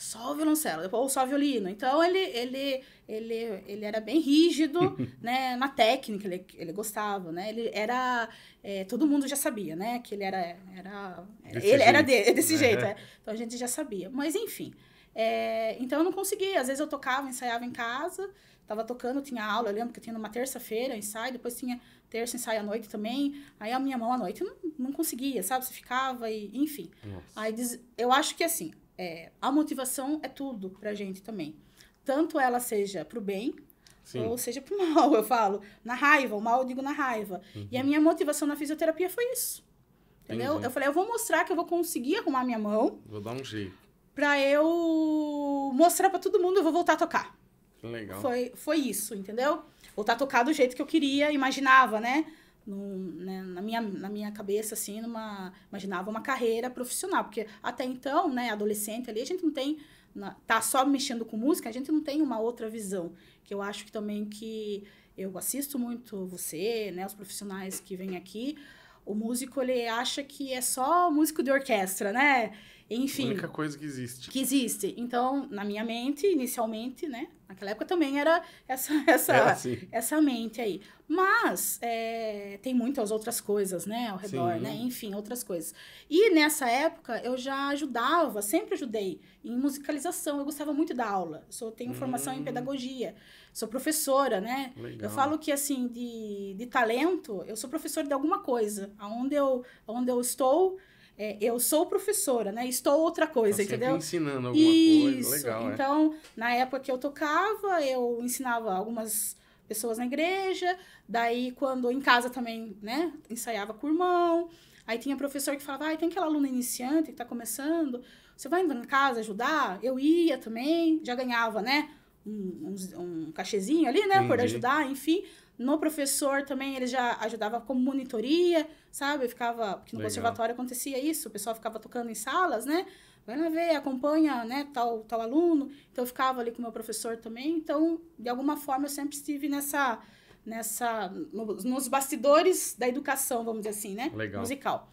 Só o violoncelo, ou só o violino. Então ele, ele, ele, ele era bem rígido, *laughs* né? Na técnica, ele, ele gostava, né? Ele era. é, todo mundo já sabia, né? Que ele era. era Desse ele era jeito. de- desse É. jeito, é. Então a gente já sabia. Mas enfim. é, então eu não conseguia. Às vezes eu tocava, ensaiava em casa, tava tocando, tinha aula. Eu lembro que eu tinha numa terça-feira ensaio, depois tinha terça ensaio à noite também. Aí a minha mão à noite não, não conseguia, sabe? Você ficava e, enfim. Nossa. Aí eu acho que assim, é, a motivação é tudo pra gente também. Tanto ela seja pro bem, Sim. ou seja pro *laughs* mal, eu falo. Na raiva, o mal eu digo na raiva. E a minha motivação na fisioterapia foi isso. Entendeu? Uhum. Entendi. Eu falei, eu vou mostrar que eu vou conseguir arrumar minha mão Vou dar um jeito. pra eu mostrar pra todo mundo eu vou voltar a tocar. Que legal. Foi, foi isso, entendeu? Voltar a tocar do jeito que eu queria, imaginava, né? Né, na, minha, na minha cabeça, assim, numa, imaginava uma carreira profissional. Porque até então, né, adolescente ali, a gente não tem... na- tá só mexendo com música, a gente não tem uma outra visão. Que eu acho que também que... Eu assisto muito você, né, os profissionais que vêm aqui. O músico, ele acha que é só músico de orquestra, né? A Enfim única coisa que existe. que existe. Então, na minha mente, inicialmente, né? Naquela época também era essa *laughs* essa Era assim. essa mente aí. Mas é, tem muitas outras coisas, né, ao redor, Sim. né? Enfim, outras coisas. E nessa época eu já ajudava, sempre ajudei em musicalização. Eu gostava muito da aula. Eu sou, tenho formação em Hum. pedagogia. Sou professora, né? Legal. Eu falo que, assim, de, de talento, eu sou professora de alguma coisa. Aonde eu, aonde eu estou, é, eu sou professora, né? Estou outra Tá coisa, sempre entendeu? ensinando alguma Isso. coisa. Legal, é. então, na época que eu tocava, eu ensinava algumas pessoas na igreja. Daí, quando em casa também, né, ensaiava com o irmão. Aí tinha professor que falava, ah, tem aquela aluna iniciante que tá começando, você vai na casa ajudar? Eu ia também, já ganhava, né, um, uns- um cachezinho ali, né, por Entendi. ajudar, enfim. No professor também, ele já ajudava como monitoria, sabe? Eu ficava, porque no Legal. conservatório acontecia isso, o pessoal ficava tocando em salas, né? Vai lá ver, acompanha, né, tal, tal aluno. Então, eu ficava ali com o meu professor também. Então, de alguma forma, eu sempre estive nessa, nessa no- nos bastidores da educação, vamos dizer assim, né? Legal. Musical.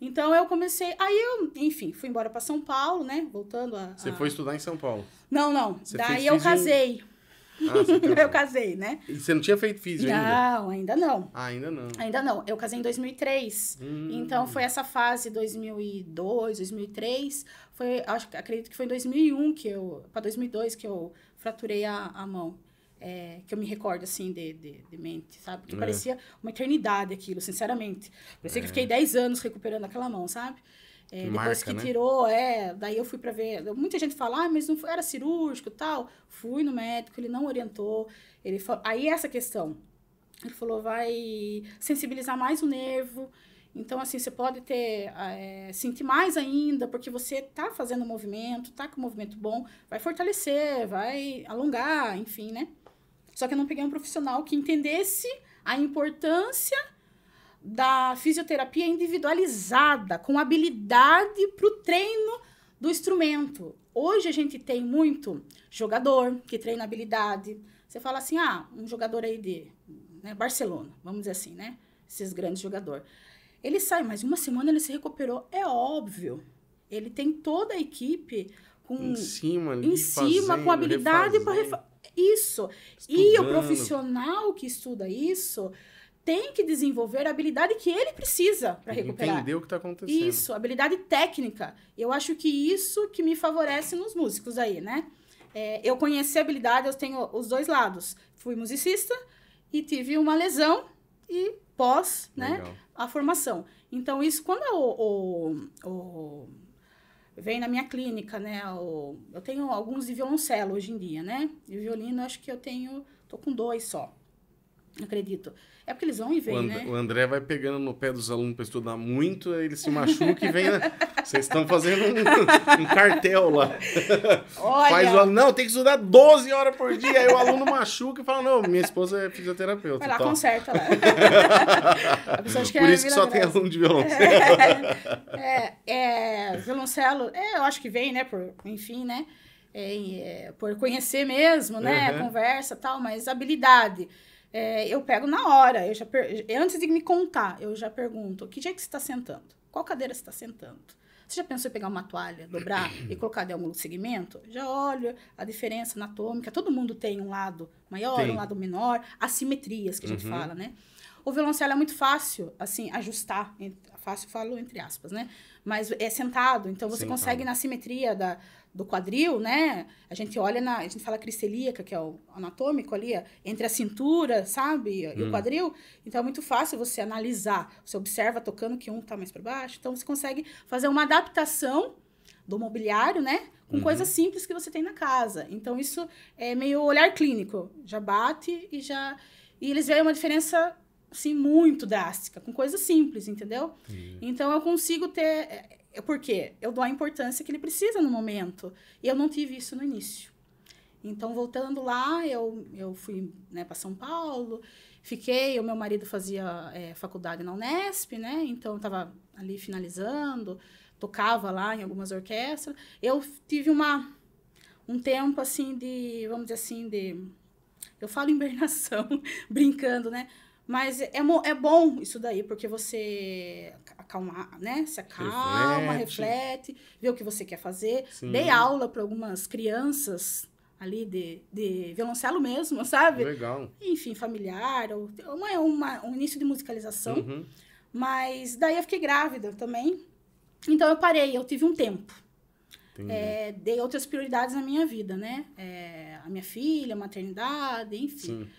Então, eu comecei... Aí, eu, enfim, fui embora para São Paulo, né? Voltando a... Você a- foi estudar em São Paulo. Não, não. Você Daí eu físio em- casei. Ah, você *laughs* eu casei, né? E você não tinha feito físio ainda? Não, ainda não. Ah, ainda não. Ainda não. Eu casei em 2003. Hum. Então foi essa fase 2002, 2003, foi acho acredito que foi em 2001 que eu para 2002 que eu fraturei a, a mão. É, que eu me recordo assim de, de, de mente, sabe? Que É. parecia uma eternidade aquilo, sinceramente. Parecia É. que eu fiquei 10 anos recuperando aquela mão, sabe? É, depois marca, que né? tirou, é, daí eu fui pra ver. Muita gente fala, ah, mas não foi, era cirúrgico e tal. Fui no médico, ele não orientou. Ele falou, aí essa questão. Ele falou, vai sensibilizar mais o nervo. Então, assim, você pode ter, é, sentir mais ainda, porque você tá fazendo movimento, tá com movimento bom, vai fortalecer, vai alongar, enfim, né? Só que eu não peguei um profissional que entendesse a importância da fisioterapia individualizada, com habilidade para o treino do instrumento. Hoje a gente tem muito jogador que treina habilidade. Você fala assim, ah, um jogador aí de né, Barcelona, vamos dizer assim, né? Esses grandes jogadores. Ele sai, mas uma semana ele se recuperou. É óbvio. Ele tem toda a equipe com Em cima ali, em cima, fazendo, com habilidade para isso. E o Estudando. profissional que estuda isso tem que desenvolver a habilidade que ele precisa para recuperar. Entender o que tá acontecendo. Isso, habilidade técnica. Eu acho que isso que me favorece nos músicos aí, né? É, eu conheci a habilidade, eu tenho os dois lados. Fui musicista e tive uma lesão e pós, né? A formação. Então, isso, quando o, o, o- vem na minha clínica, né? O, eu tenho alguns de violoncelo hoje em dia, né? E violino, acho que eu tenho, tô com dois só. Acredito. É porque eles vão e O, vêm, And- né? o André vai pegando no pé dos alunos para estudar muito, aí ele se machuca e vem. né? Vocês estão fazendo um, um cartel lá. Olha, Faz o aluno, não, tem que estudar 12 horas por dia. Aí o aluno machuca e fala: Não, minha esposa é fisioterapeuta. vai lá, tal. conserta lá. *laughs* Por é isso que só tem aluno de violoncelo. *laughs* É, é, violoncelo, é, eu acho que vem, né, por, enfim, né, é, é, por conhecer mesmo, né, Uhum. conversa e tal, mas habilidade, é, eu pego na hora, eu já per- antes de me contar, eu já pergunto, que dia que você está sentando? Qual cadeira você está sentando? Você já pensou em pegar uma toalha, dobrar *clears throat* e colocar de algum segmento? Já olho a diferença anatômica. Todo mundo tem um lado maior, Tem. um lado menor, assimetrias que a gente Uhum. fala, né? O violoncelo é muito fácil, assim, ajustar. Fácil, falo entre aspas, né? Mas é sentado, então você Sentado. consegue na simetria da, do quadril, né? A gente olha na. A gente fala cristelíaca, que é o anatômico ali, entre a cintura, sabe? E Hum. o quadril. Então é muito fácil você analisar. Você observa tocando que um tá mais para baixo. Então você consegue fazer uma adaptação do mobiliário, né? Com Uhum. coisas simples que você tem na casa. Então isso é meio olhar clínico. Já bate e já. E eles veem uma diferença assim muito drástica, com coisas simples, entendeu? Então eu consigo ter. É, porque eu dou a importância que ele precisa no momento. E eu não tive isso no início. Então, voltando lá, eu, eu fui né, para São Paulo, fiquei. O meu marido fazia é, faculdade na Unesp, né? Então, eu estava ali finalizando, tocava lá em algumas orquestras. Eu tive uma, um tempo assim de, vamos dizer assim, de. Eu falo *laughs* hibernação, brincando, né? Mas é, é bom isso daí, porque você acalma, né? Se acalma, Reflete. reflete, vê o que você quer fazer. Sim. Dei aula para algumas crianças ali de, de violoncelo mesmo, *laughs* sabe? Legal. Enfim, familiar, ou uma, uma, um início de musicalização. Uhum. Mas daí eu fiquei grávida também. Então eu parei, eu tive um tempo. É, dei outras prioridades na minha vida, né? É, a minha filha, a maternidade, enfim. Sim.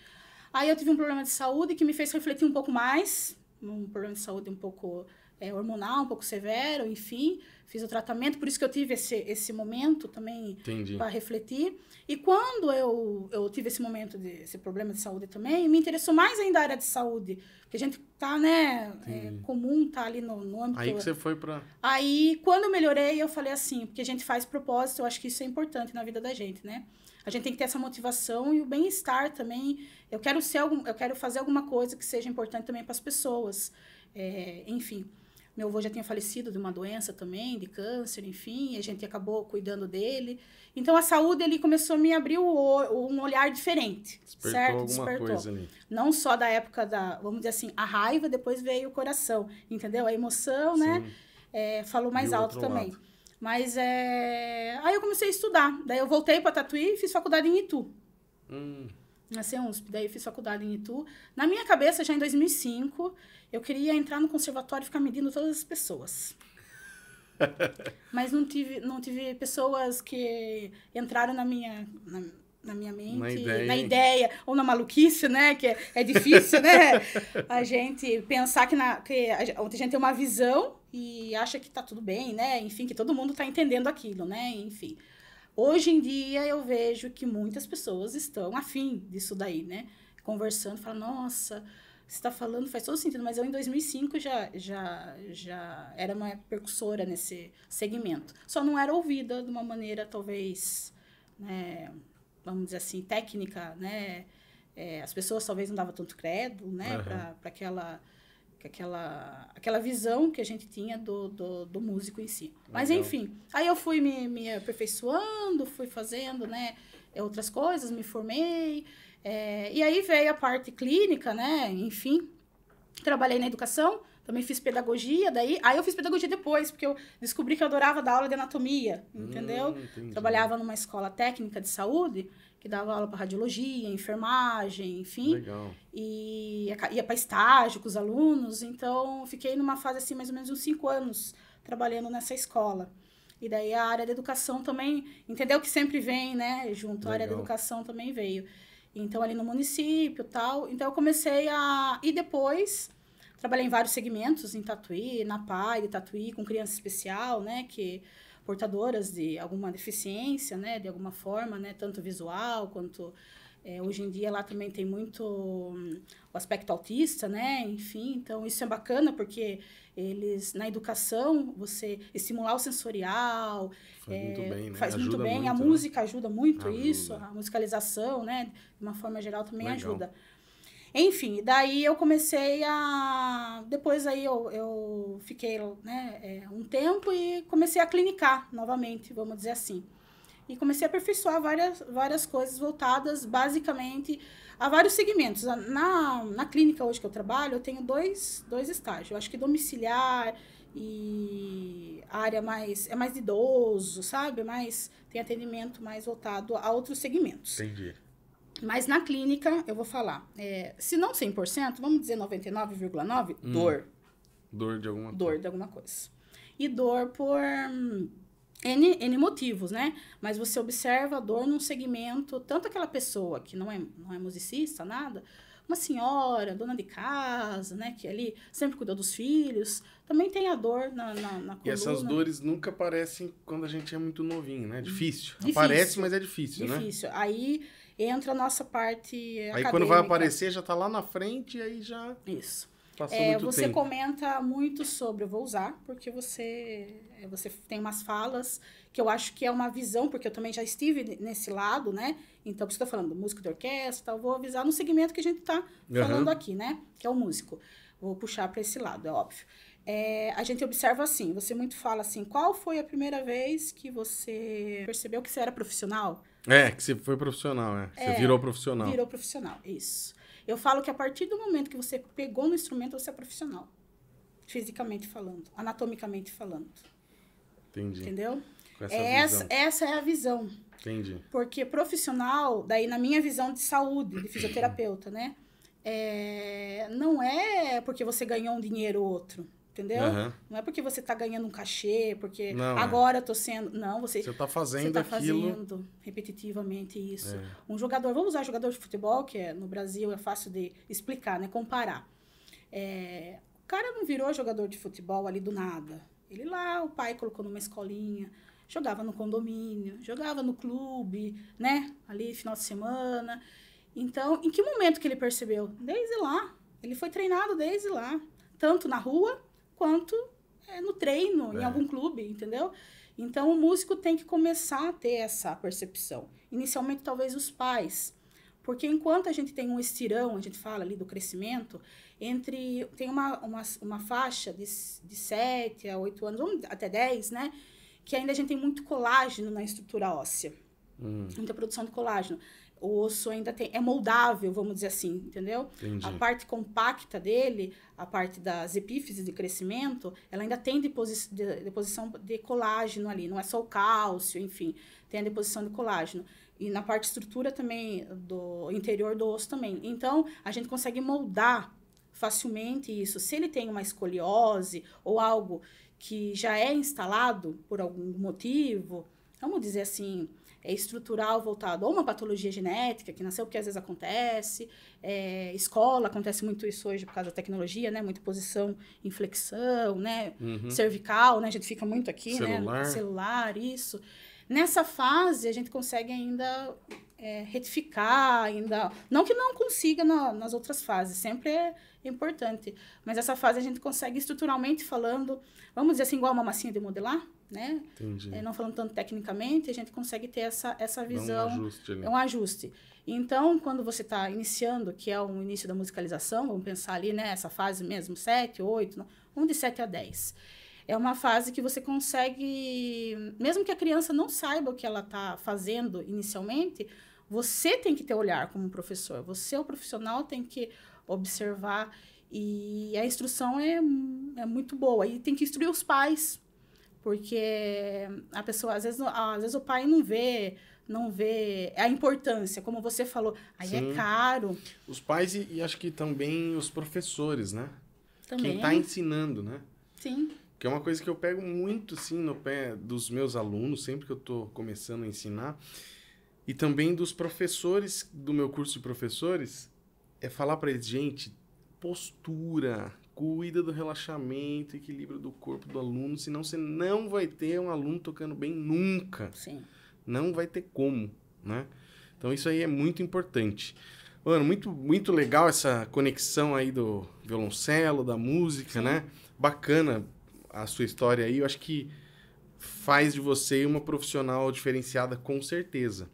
Aí eu tive um problema de saúde que me fez refletir um pouco mais. Um problema de saúde um pouco é, hormonal, um pouco severo, enfim. Fiz o tratamento, por isso que eu tive esse, esse momento também para refletir. E quando eu, eu tive esse momento, de, esse problema de saúde também, me interessou mais ainda a área de saúde. Porque a gente tá, né, é, comum, tá ali no, no âmbito... Aí que você foi pra. Aí, quando eu melhorei, eu falei assim, porque a gente faz propósito, eu acho que isso é importante na vida da gente, né? A gente tem que ter essa motivação e o bem-estar também. Eu quero ser algum, eu quero fazer alguma coisa que seja importante também para as pessoas. É, enfim, meu avô já tinha falecido de uma doença também, de câncer, enfim, e a gente acabou cuidando dele. Então a saúde ele começou a me abrir o, o- um olhar diferente, Despertou certo? Despertou coisa ali. não só da época da, vamos dizer assim, a raiva, depois veio o coração, entendeu? A emoção, né? Sim. É, falou mais E alto também. lado. Mas é... aí eu comecei a estudar. Daí eu voltei para Tatuí e fiz faculdade em Itu. Hum, Na CEUNSP. Daí eu fiz faculdade em Itu. Na minha cabeça, já em 2005, eu queria entrar no conservatório e ficar medindo todas as pessoas. Mas não tive, não tive pessoas que entraram na minha, na, na minha mente, Na ideia. na ideia, ou na maluquice, né? Que é, é difícil, né? A gente pensar que, na, que a gente tem uma visão e acha que tá tudo bem, né? Enfim, que todo mundo tá entendendo aquilo, né? Enfim. Hoje em dia eu vejo que muitas pessoas estão afim disso daí, né? Conversando, falam, nossa, você está falando faz todo sentido, mas eu em 2005 já, já, já era uma percussora nesse segmento. Só não era ouvida de uma maneira, talvez, né, vamos dizer assim, técnica, né? É, as pessoas talvez não davam tanto credo, né, uhum. para aquela aquela, aquela visão que a gente tinha do, do, do músico em si. Mas, enfim, aí eu fui me, me aperfeiçoando, fui fazendo, né, outras coisas, me formei, é, e aí veio a parte clínica, né? Enfim, trabalhei na educação, também fiz pedagogia, daí, aí eu fiz pedagogia depois, porque eu descobri que eu adorava dar aula de anatomia, entendeu? Hum, Trabalhava numa escola técnica de saúde, que dava aula para radiologia, enfermagem, enfim. Legal. E ia para estágio com os alunos, então fiquei numa fase assim, mais ou menos uns cinco anos trabalhando nessa escola. E daí a área da educação também, entendeu que sempre vem, né, junto, Legal. a área da educação também veio. Então, ali no município tal. Então, eu comecei a. E depois, trabalhei em vários segmentos, em Tatuí, na PAI de Tatuí, com criança especial, né? Que portadoras de alguma deficiência, né? De alguma forma, né? Tanto visual quanto é, hoje em dia lá também tem muito um, o aspecto autista, né? Enfim, então isso é bacana porque eles na educação você estimular o sensorial faz é, muito bem, né? faz ajuda muito bem. Muito, a né? música ajuda muito ajuda. isso, a musicalização, né? De uma forma geral também Legal. ajuda. Enfim, daí eu comecei a. Depois aí eu, eu fiquei né, é, um tempo e comecei a clinicar novamente, vamos dizer assim e comecei a aperfeiçoar várias, várias coisas voltadas basicamente a vários segmentos. Na, na clínica hoje que eu trabalho, eu tenho dois, dois estágios. Eu acho que domiciliar e área mais é mais idoso, sabe? Mais tem atendimento mais voltado a outros segmentos. Entendi. Mas na clínica, eu vou falar, é, se não 100%, vamos dizer 99,9%, hum, dor. Dor de alguma Dor de alguma coisa. E dor por N, N motivos, né? Mas você observa a dor num segmento, tanto aquela pessoa que não é, não é musicista, nada, uma senhora, dona de casa, né? Que ali sempre cuidou dos filhos, também tem a dor na, na, na coluna. E essas dores nunca aparecem quando a gente é muito novinho, né? Difícil. difícil. Aparece, mas é difícil, difícil. né? Difícil. Aí entra a nossa parte Aí acadêmica. quando vai aparecer já tá lá na frente e aí já... Isso. Passou é, você tempo. comenta muito sobre, eu vou usar, porque você, é, você tem umas falas que eu acho que é uma visão, porque eu também já estive nesse lado, né? Então, você está falando do músico de orquestra, eu vou avisar no segmento que a gente está falando uhum. aqui, né? Que é o músico. Vou puxar para esse lado, é óbvio. É, a gente observa assim, você muito fala assim, qual foi a primeira vez que você percebeu que você era profissional? É, que você foi profissional, é. Você é, virou profissional. Virou profissional, isso. Eu falo que a partir do momento que você pegou no instrumento, você é profissional. Fisicamente falando, anatomicamente falando. Entendi. Entendeu? Essa, essa, essa, é a visão. Entendi. Porque profissional, daí na minha visão de saúde, de fisioterapeuta, né? É, não é porque você ganhou um dinheiro ou outro. Entendeu? Uhum. Não é porque você está ganhando um cachê, porque não, é. agora é. eu tô sendo. Não, você. Você está fazendo você tá aquilo. fazendo repetitivamente isso. É. Um jogador, vamos usar jogador de futebol, que é, no Brasil é fácil de explicar, né? Comparar. É, o cara não virou jogador de futebol ali do nada. Ele lá, o pai colocou numa escolinha, jogava no condomínio, jogava no clube, né? Ali, final de semana. Então, em que momento que ele percebeu? Desde lá. Ele foi treinado desde lá. Tanto na rua quanto é, no treino, é. em algum clube, entendeu? Então, o músico tem que começar a ter essa percepção. Inicialmente, talvez os pais. Porque enquanto a gente tem um estirão, a gente fala ali do crescimento, entre tem uma, uma, uma faixa de, de 7 a 8 anos, até 10, né? Que ainda a gente tem muito colágeno na estrutura óssea. Hum. Muita produção de colágeno o osso ainda tem, é moldável, vamos dizer assim, entendeu? Entendi. A parte compacta dele, a parte das epífises de crescimento, ela ainda tem deposi de, deposição de colágeno ali, não é só o cálcio, enfim, tem a deposição de colágeno. E na parte estrutura também, do interior do osso também. Então, a gente consegue moldar facilmente isso. Se ele tem uma escoliose ou algo que já é instalado por algum motivo, vamos dizer assim, é estrutural voltado ou uma patologia genética que nasceu porque às vezes acontece, é, escola acontece muito isso hoje por causa da tecnologia, né? Muita posição em flexão, né? Uhum. Cervical, né? A gente fica muito aqui, Celular. né? Celular, isso. Nessa fase a gente consegue ainda é, retificar, ainda não que não consiga na, nas outras fases, sempre é importante, mas essa fase a gente consegue estruturalmente falando, vamos dizer assim igual uma massinha de modelar, né? Entendi. É, não falando tanto tecnicamente, a gente consegue ter essa, essa visão. um ajuste ali. É um ajuste. Então, quando você está iniciando, que é o início da musicalização, vamos pensar ali, né? Essa fase mesmo, 7, 8, não, vamos de 7 a 10. É uma fase que você consegue, mesmo que a criança não saiba o que ela está fazendo inicialmente, você tem que ter olhar como professor. Você, o profissional, tem que observar e a instrução é, é muito boa. E tem que instruir os pais, porque a pessoa, às vezes, às vezes o pai não vê, não vê a importância, como você falou, aí Sim. é caro Os pais e, e acho que também os professores, né? também. Quem tá ensinando, né? Sim, Que é uma coisa que eu pego muito, assim, no pé dos meus alunos, sempre que eu tô começando a ensinar. E também dos professores, do meu curso de professores, é falar para eles, gente, postura, cuida do relaxamento, equilíbrio do corpo do aluno, senão você não vai ter um aluno tocando bem nunca. sim. Não vai ter como, né? Então isso aí é muito importante. Mano, muito, muito legal essa conexão aí do violoncelo, da música, né? Bacana a sua história aí. Eu acho que faz de você uma profissional diferenciada com certeza.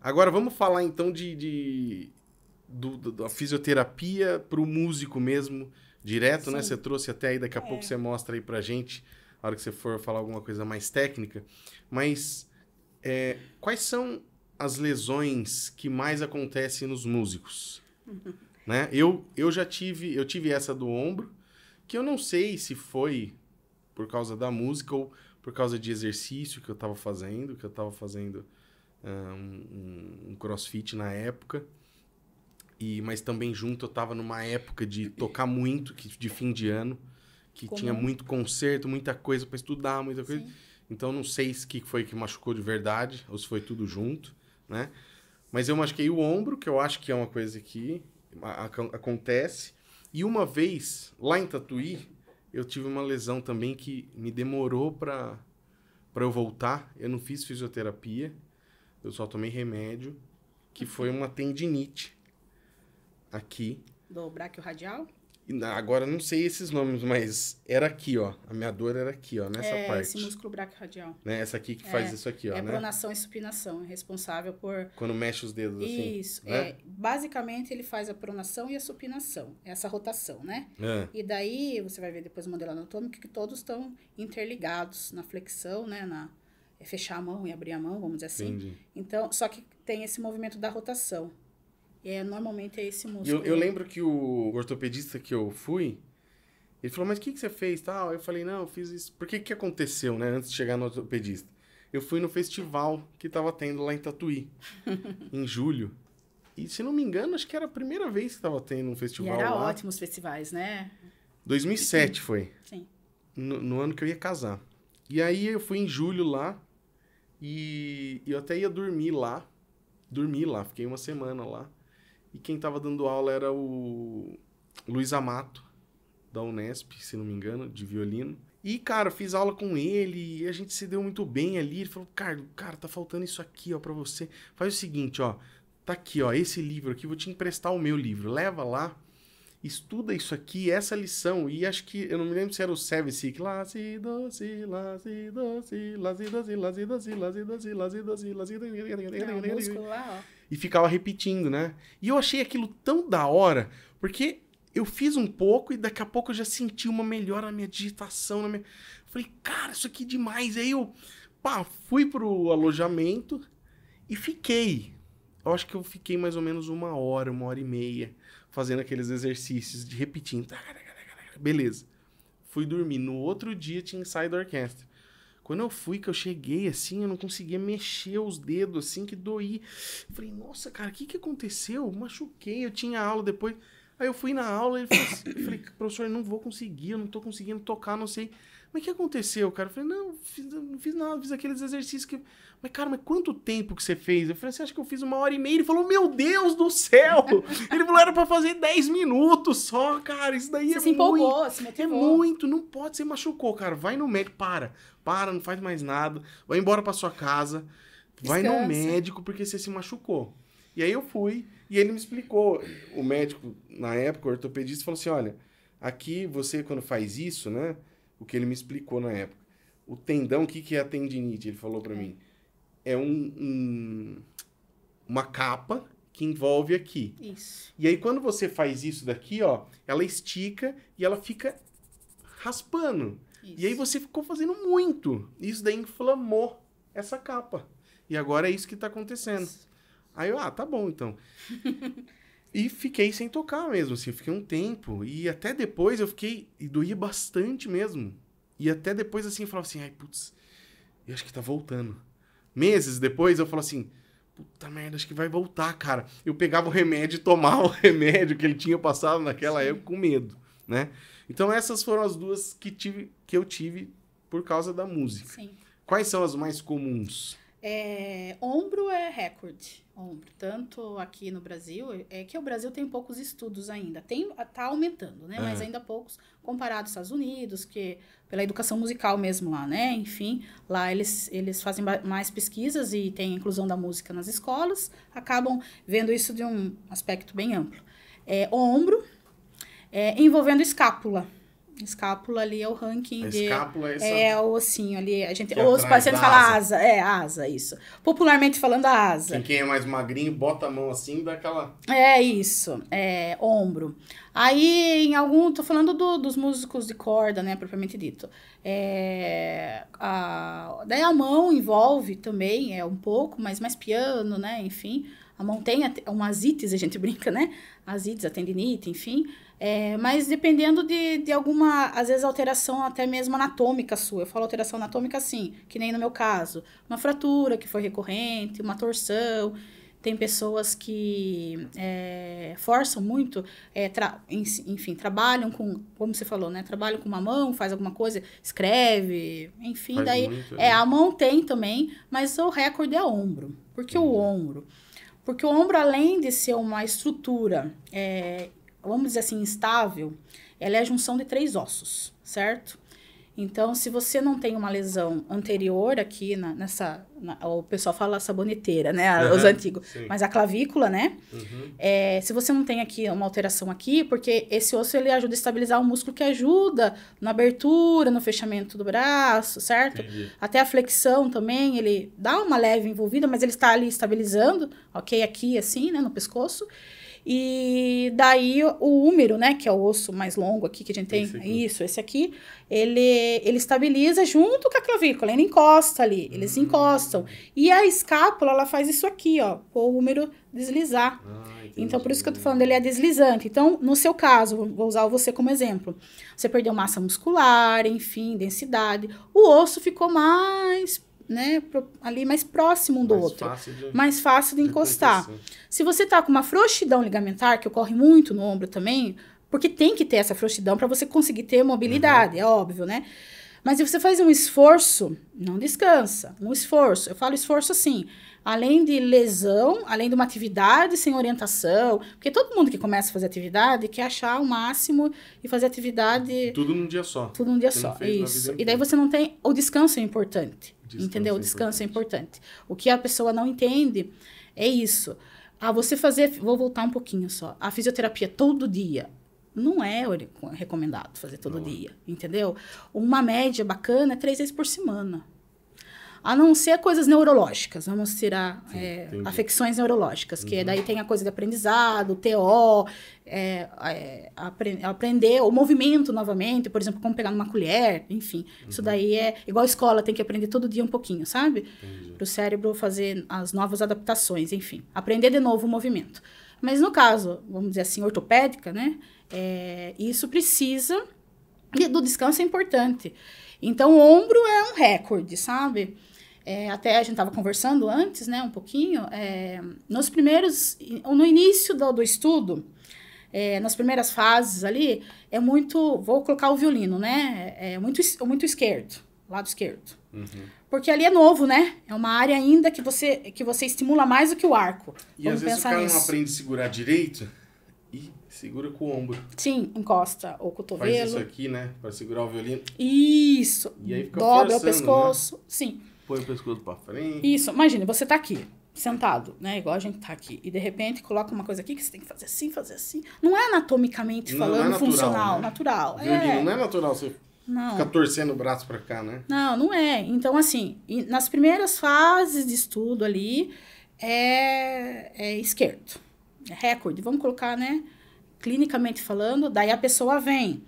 Agora vamos falar então de, de do, do- da fisioterapia para o músico mesmo, direto, né? Sim. Você trouxe até aí, daqui a É. pouco você mostra aí pra gente, na hora que você for falar alguma coisa mais técnica. Mas é, quais são as lesões que mais acontecem nos músicos? *laughs* né? Eu, eu já tive, eu tive essa do ombro, que eu não sei se foi por causa da música ou por causa de exercício que eu tava fazendo, que eu tava fazendo ah, um- um crossfit na época. E, mas também junto eu tava numa época de tocar muito, que, de fim de ano, que Comum. tinha muito concerto, muita coisa para estudar, muita coisa. Sim. Então não sei se que foi que machucou de verdade ou se foi tudo junto, né? Mas eu machuquei o ombro, que eu acho que é uma coisa que acontece. E uma vez, lá em Tatuí, eu tive uma lesão também que me demorou para para eu voltar. Eu não fiz fisioterapia, eu só tomei remédio, que foi uma tendinite aqui. Do braquio radial? Agora eu não sei esses nomes, mas era aqui, ó. A minha dor era aqui, ó, nessa é, parte. esse músculo braquio radial. Né? Essa aqui que faz É, isso aqui, ó, é né? pronação e supinação, é responsável por Quando mexe os dedos assim. Isso, né? é. Basicamente, ele faz a pronação e a supinação, essa rotação, né? Ah, E daí, você vai ver depois o modelo anatômico que todos estão interligados na flexão, né? Na, é fechar a mão e abrir a mão, vamos dizer assim. entendi. Então, só que tem esse movimento da rotação. É, normalmente é esse E músculo. eu, eu lembro que o ortopedista que eu fui, ele falou, mas o que, que você fez? Tal? Eu falei, não, eu fiz isso. Por que que aconteceu, né? Antes de chegar no ortopedista. Eu fui no festival que tava tendo lá em Tatuí, *laughs* em julho. E se não me engano, acho que era a primeira vez que tava tendo um E festival era lá. ótimo os festivais, né? 2007 foi. Sim. no, no ano que eu ia casar. E aí eu fui em julho lá e eu até ia dormir lá. Dormi lá, fiquei uma semana lá. E quem tava dando aula era o Luiz Amato, da Unesp, se não me engano, de violino. E, cara, fiz aula com ele e a gente se deu muito bem ali. Ele falou, cara, cara, tá faltando isso aqui, ó, pra você. Faz o seguinte, ó, tá aqui, ó, esse livro aqui, vou te emprestar o meu livro. Leva lá, estuda isso aqui, essa lição. E acho que, eu não me lembro se era o Sevesic. Lá, si, do, si, lá, si, do, si, lá, si, do, si, lá, si, do, si, lá, si, do, si, lá, si, do, si, lá, si, do, si, É, o músculo lá, ó. E ficava repetindo, né? E eu achei aquilo tão da hora, porque eu fiz um pouco e daqui a pouco eu já senti uma melhora na minha digitação, na minha... Falei, cara, isso aqui é demais. Aí eu, pá, fui pro alojamento e fiquei. Eu acho que eu fiquei mais ou menos uma hora, uma hora e meia, fazendo aqueles exercícios de repetindo. Beleza. Fui dormir. No outro dia tinha ensaio da orquestra. Quando eu fui, que eu cheguei assim, eu não conseguia mexer os dedos assim, que doía. Eu falei, nossa, cara, o que que aconteceu? Eu machuquei, eu tinha aula depois. Aí eu fui na aula e ele falou assim, eu falei, professor, eu não vou conseguir, eu não tô conseguindo tocar, não sei. mas o que aconteceu, cara? Eu falei, não, fiz, não fiz nada, fiz aqueles exercícios que. Mas, cara, mas quanto tempo que você fez? Eu falei, você acha que eu fiz uma hora e meia? Ele falou, meu Deus do céu! Ele falou, era pra fazer 10 minutos só, cara. Isso daí Você é se empolgou, muito. se É muito, não pode, você machucou, cara. Vai no médico, para. Para, não faz mais nada. Vai embora pra sua casa. Vai no médico porque você se machucou. E aí eu fui e ele me explicou. O médico, na época, o ortopedista, falou assim: olha, aqui você, quando faz isso, né? O que ele me explicou na época. O tendão, o que, que é a tendinite? Ele falou pra mim. É um, um- uma capa que envolve aqui. Isso. E aí, quando você faz isso daqui, ó, ela estica e ela fica raspando. Isso. E aí você ficou fazendo muito. Isso daí inflamou essa capa. E agora é isso que tá acontecendo. Aí eu, ah, tá bom então. *laughs* e fiquei sem tocar mesmo, assim, fiquei um tempo. E até depois eu fiquei. E doía bastante mesmo. E até depois, assim, eu falava assim, ai, putz, eu acho que tá voltando. Meses depois eu falo assim, puta merda, acho que vai voltar, cara. Eu pegava o remédio e tomava o *laughs* remédio que ele tinha passado naquela Sim. época com medo, né? Então essas foram as duas que, tive, que eu tive por causa da música. Sim. Quais são as mais comuns? É, ombro é recorde. Ombro. Tanto aqui no Brasil, é que o Brasil tem poucos estudos ainda. Tem, tá aumentando, né? Mas É. ainda poucos comparado aos Estados Unidos, que pela educação musical mesmo lá, né? Enfim, lá eles, eles fazem mais pesquisas e tem a inclusão da música nas escolas, acabam vendo isso de um aspecto bem amplo. É, ombro, é, envolvendo escápula. Escápula ali é o ranking A de... escápula é essa. É o ossinho ali, a gente, é os pacientes falam asa. asa, é asa, isso. Popularmente falando a asa. Quem, quem é mais magrinho, bota a mão assim e dá aquela. É isso, é ombro. Aí, em algum, tô falando do- dos músicos de corda, né, propriamente dito. É, a, daí a mão envolve também, é um pouco, mas mais piano, né, enfim. A mão tem umas ites, a gente *laughs* brinca, né? As ites, a tendinite, enfim. É, mas dependendo de, de alguma, às vezes, alteração até mesmo anatômica sua. Eu falo alteração anatômica assim, que nem no meu caso. Uma fratura que foi recorrente, uma torção. Tem pessoas que é, forçam muito, é, tra- en- enfim, trabalham com, como você falou, né? Trabalham com uma mão, faz alguma coisa, escreve, enfim, Faz daí muito, é, né? a mão tem também, mas o recorde é ombro. Por que o Uhum. ombro? Porque o ombro, além de ser uma estrutura, é, vamos dizer assim, instável, ela é a junção de três ossos, certo? Então, se você não tem uma lesão anterior aqui na- nessa. na- o pessoal fala saboneteira, né? Os Aham, antigos. sim. Mas a clavícula, né? Uhum. É, se você não tem aqui uma alteração aqui, porque esse osso ele ajuda a estabilizar o músculo que ajuda na abertura, no fechamento do braço, certo? Entendi. Até a flexão também, ele dá uma leve envolvida, mas ele está ali estabilizando, ok? Aqui, assim, né, no pescoço. E daí o úmero, né, que é o osso mais longo aqui que a gente tem, Esse isso, esse aqui, ele, ele estabiliza junto com a clavícula, ele encosta ali, eles se encostam. E a escápula, ela faz isso aqui, ó, o úmero deslizar. Ah, Então, por isso que eu tô falando, ele é deslizante. Então, no seu caso, vou usar você como exemplo. Você perdeu massa muscular, enfim, densidade. O osso ficou mais, né, ali mais próximo um do Mais outro. fácil de- Mais fácil de de encostar. acontecer. Se você tá com uma frouxidão ligamentar, que ocorre muito no ombro também, porque tem que ter essa frouxidão para você conseguir ter mobilidade, é óbvio, né? Mas se você faz um esforço, não descansa. Um esforço. Eu falo esforço assim, além de lesão, além de uma atividade sem orientação, porque todo mundo que começa a fazer atividade quer achar o máximo e fazer atividade Tudo num dia só. tudo num dia só. Isso. E daí você não tem. O descanso é importante. Descanso entendeu? é O descanso é importante. O que a pessoa não entende é isso. Ah, você fazer. Vou voltar um pouquinho só. A fisioterapia todo dia. Não é recomendado fazer todo é. dia, entendeu? Uma média bacana é três vezes por semana. A não ser coisas neurológicas, vamos tirar Sim, é, afecções neurológicas, que Uhum. daí tem a coisa de aprendizado, TO, é, é, apre- aprender o movimento novamente, por exemplo, como pegar numa colher, enfim. Isso Uhum. daí é igual escola, tem que aprender todo dia um pouquinho, sabe? Para o cérebro fazer as novas adaptações, enfim. Aprender de novo o movimento. Mas no caso, vamos dizer assim, ortopédica, né? é, isso precisa do descanso é importante. Então, o ombro é um recorde, sabe? É, até a gente estava conversando antes, né, um pouquinho. é, nos primeiros, no início do, do estudo, é, nas primeiras fases ali, é muito. Vou colocar o violino, né? É muito, muito esquerdo, lado esquerdo. Uhum. Porque ali é novo, né? É uma área ainda que você, que você estimula mais do que o arco. E Vamos às vezes o cara nisso. não aprende a segurar direito e segura com o ombro. Sim, encosta o Faz cotovelo. isso aqui, né? Para segurar o violino. Isso. E aí fica Dobra o forçando, né? pescoço. Sim. Põe o pescoço pra frente. Isso. Imagine, você tá aqui, sentado, né? Igual a gente tá aqui. E de repente coloca uma coisa aqui que você tem que fazer assim, fazer assim. Não é anatomicamente Não, falando não é natural, funcional, né? natural. É. não é natural você Não. ficar torcendo o braço pra cá, né? Não, não é. Então, assim, nas primeiras fases de estudo ali, é, é esquerdo. É recorde. Vamos colocar, né? Clinicamente falando, daí a pessoa vem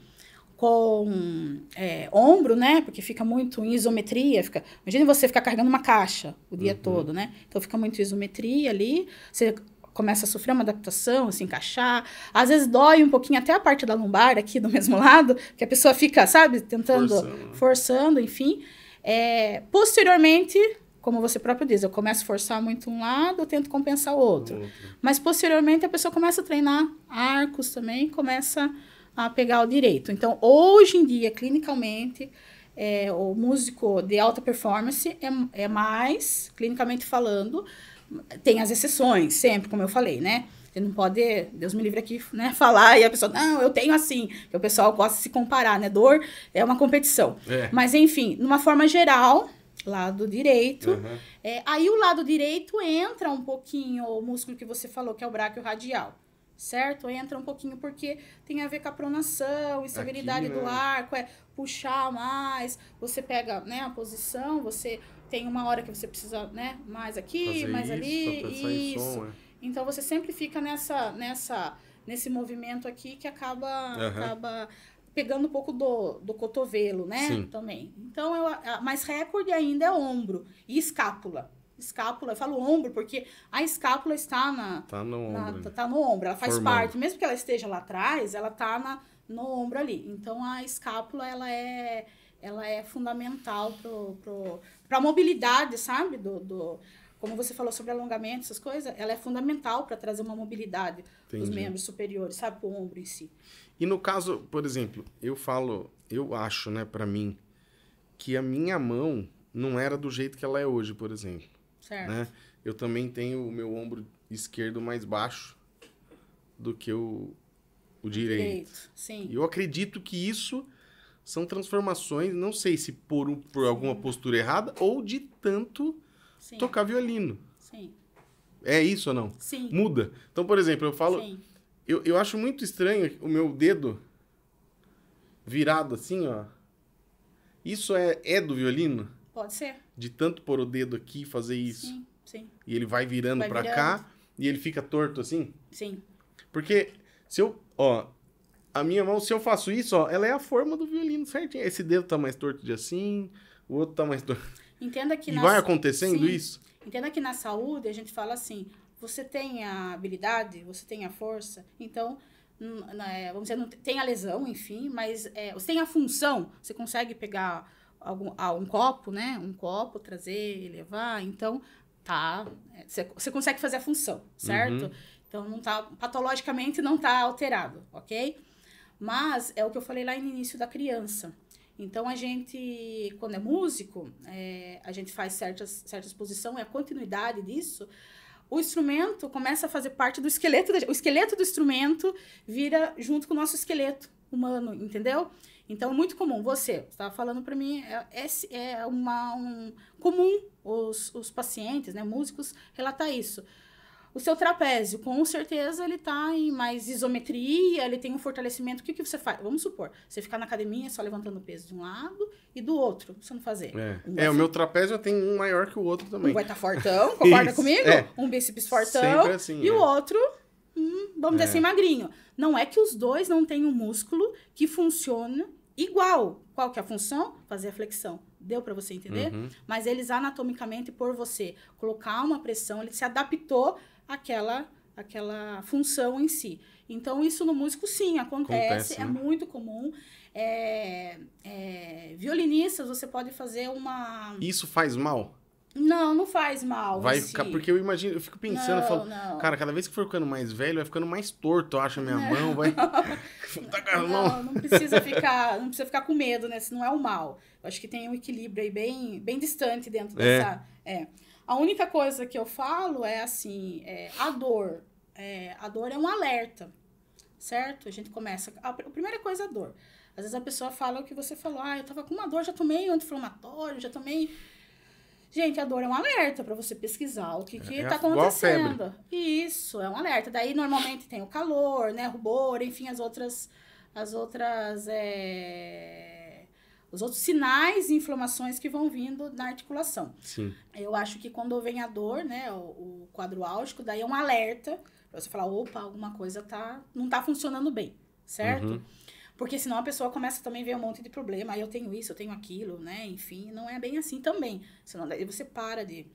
com é, ombro, né? Porque fica muito em isometria. Fica, imagine você ficar carregando uma caixa o dia Uhum. todo, né? Então fica muito isometria ali. Você começa a sofrer uma adaptação, se encaixar. Às vezes dói um pouquinho até a parte da lombar aqui do *laughs* mesmo lado, que a pessoa fica, sabe, tentando Forçando. forçando, enfim. É, posteriormente, como você próprio diz, eu começo a forçar muito um lado, eu tento compensar o outro. Outro. Mas posteriormente a pessoa começa a treinar arcos também, começa a pegar o direito. Então, hoje em dia, clinicamente, é, o músico de alta performance é, é mais, clinicamente falando, tem as exceções, sempre, como eu falei, né? Você não pode, Deus me livre aqui, né, *laughs* falar e a pessoa, não, eu tenho assim, que o pessoal gosta de se comparar, né? Dor é uma competição. É. Mas, enfim, numa forma geral, lado direito, Aham. é, aí o lado direito entra um pouquinho o músculo que você falou, que é o bráquio radial. Certo? Entra um pouquinho porque tem a ver com a pronação, estabilidade Aqui, do né? arco, é puxar mais, você pega né, a posição, você tem uma hora que você precisa né, mais aqui, Fazer mais isso, ali, isso. som, é. Então você sempre fica nessa, nessa, nesse movimento aqui que acaba, Aham. acaba pegando um pouco do, do cotovelo, né? Sim. Também. Então, eu, mas recorde ainda é ombro e escápula. Escápula, eu falo ombro porque a escápula está na, Tá no na- ombro. tá, no ombro, ela faz Formando. parte, mesmo que ela esteja lá atrás, ela tá na, no ombro ali. Então a escápula ela é ela é fundamental pro, pro, pra mobilidade, sabe? Do, do, como você falou sobre alongamento, essas coisas, ela é fundamental para trazer uma mobilidade dos membros superiores, sabe? Pro ombro em si. E no caso, por exemplo, eu falo, eu acho, né, pra mim, que a minha mão não era do jeito que ela é hoje, por exemplo, Certo? né? Eu também tenho o meu ombro esquerdo mais baixo do que o, o direito. Sim. E eu acredito que isso são transformações, não sei se por, por alguma postura errada ou de tanto Sim. tocar violino. Sim. É isso ou não? Sim. Muda. Então, por exemplo, eu falo, Sim. eu, eu acho muito estranho o meu dedo virado assim, ó. Isso é, é do violino? Pode ser. De tanto pôr o dedo aqui e fazer isso. Sim. Sim. E ele vai virando Vai pra virando. cá e ele fica torto assim? Sim. Porque se eu, ó, a minha mão, se eu faço isso, ó, ela é a forma do violino certinho. Esse dedo tá mais torto de assim, o outro tá mais torto. Entenda que E nas- vai acontecendo Sim. isso? Entenda que na saúde a gente fala assim: você tem a habilidade, você tem a força, então, né, vamos dizer, não te- tem a lesão, enfim, mas é, você tem a função, você consegue pegar algum, ah, um copo, né? Um copo, trazer levar, então, tá. é, Você, consegue fazer a função, certo? Uhum. Então, não tá, patologicamente não tá alterado, ok? Mas é o que eu falei lá no início da criança. Então, a gente, quando é músico, é, a gente faz certas, certas posições, é a continuidade disso. O instrumento começa a fazer parte do esqueleto. da- o esqueleto do instrumento vira junto com o nosso esqueleto humano, entendeu? Então, é muito comum. Você estava falando para mim, é, é, é uma, um, comum os, os pacientes, né, músicos, relatar isso. O seu trapézio, com certeza, ele tá em mais isometria, ele tem um fortalecimento. O que, que você faz? Vamos supor, você ficar na academia só levantando o peso de um lado e do outro, você não fazer. É, Um é o meu trapézio tem um maior que o outro também. um vai estar fortão, concorda *laughs* Isso, comigo? é. Um bíceps fortão assim, e é. o outro, hum, vamos É. dizer assim, magrinho. Não é que os dois não tenham um músculo que funciona igual. Qual que é a função? Fazer a flexão. Deu para você entender? Uhum. Mas eles anatomicamente, por você colocar uma pressão, ele se adaptou àquela, àquela função em si. Então, isso no músico, sim, acontece. Acontece, é né? muito comum. É, é, violinistas, você pode fazer uma... Isso faz mal? Não, não faz mal. Vai ficar. si. Porque eu imagino, eu fico pensando, eu não, falo, não. cara, cada vez que for ficando mais velho, vai ficando mais torto, eu acho, a minha mão, vai. *laughs* tá a mão. Não, não precisa *laughs* ficar, não precisa ficar com medo, né? Se não é o mal. Eu acho que tem um equilíbrio aí bem, bem distante dentro É. dessa. É. A única coisa que eu falo é assim, é, a dor. É, a dor é um alerta, certo? A gente começa. A, a primeira coisa é a dor. Às vezes a pessoa fala o que você falou, ah, eu tava com uma dor, já tomei anti-inflamatório, já tomei. Gente, a dor é um alerta para você pesquisar o que, que É tá acontecendo. Isso, é um alerta. Daí normalmente tem o calor, né? Rubor, enfim, as outras. As outras. é, Os outros sinais e inflamações que vão vindo na articulação. Sim. Eu acho que quando vem a dor, né, o, o quadro álgico, daí é um alerta pra você falar, opa, alguma coisa tá, não tá funcionando bem, certo? Uhum. Porque senão a pessoa começa também a ver um monte de problema, aí eu tenho isso, eu tenho aquilo, né, enfim, não é bem assim também. Senão daí você para de,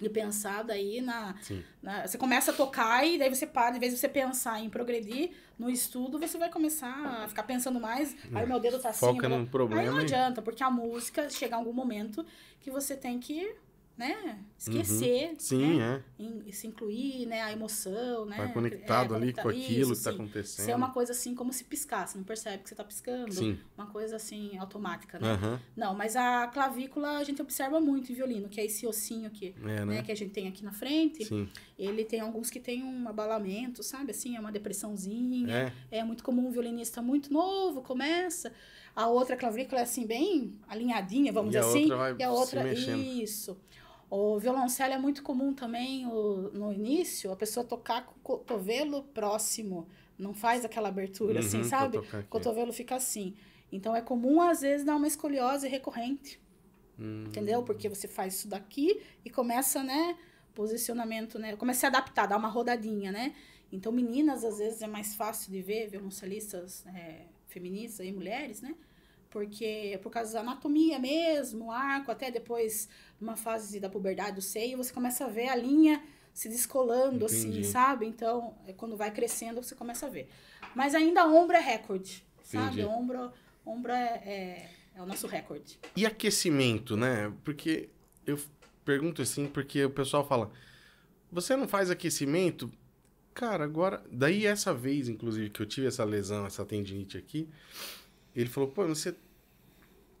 de pensar daí na, na- Você começa a tocar e daí você para, em vez de você pensar em progredir no estudo, você vai começar a ficar pensando mais, aí o meu dedo tá assim... Foca blá- no Aí problema. não adianta, porque a música chega em algum momento que você tem que, né, esquecer, Uhum. Sim, né, é. se incluir, né, a emoção, né. Vai conectado é, ali com aquilo isso, que tá sim. acontecendo. Ser uma coisa assim como se piscar, você não percebe que você tá piscando. Sim. Uma coisa assim automática, né? Aham. Não, mas a clavícula a gente observa muito em violino, que é esse ossinho aqui, É, né, né? que a gente tem aqui na frente. Sim. Ele tem alguns que tem um abalamento, sabe? Assim, é uma depressãozinha. É. É muito comum um violinista muito novo começa. A outra clavícula é assim, bem alinhadinha, vamos E dizer assim. outra vai e a outra, isso. O violoncelo é muito comum também o, no início, a pessoa tocar com o cotovelo próximo. Não faz aquela abertura, assim, Uhum, sabe? tocar aqui. O cotovelo fica assim. Então é comum, às vezes, dar uma escoliose recorrente. Hum. Entendeu? Porque você faz isso daqui e começa, né? Posicionamento, né? Começa a se adaptar, dar uma rodadinha, né? Então, meninas, às vezes, é mais fácil de ver violoncelistas é, feministas e mulheres, né? Porque é por causa da anatomia mesmo, o arco, até depois, numa fase da puberdade do seio, você começa a ver a linha se descolando, assim, Entendi. sabe? Então, é quando vai crescendo, você começa a ver. Mas ainda ombro é recorde, sabe? Entendi. Ombro, ombro é, é, é o nosso recorde. E aquecimento, né? Porque eu pergunto assim, porque o pessoal fala: você não faz aquecimento? Cara, agora. Daí, essa vez, inclusive, que eu tive essa lesão, essa tendinite aqui, ele falou: pô, você.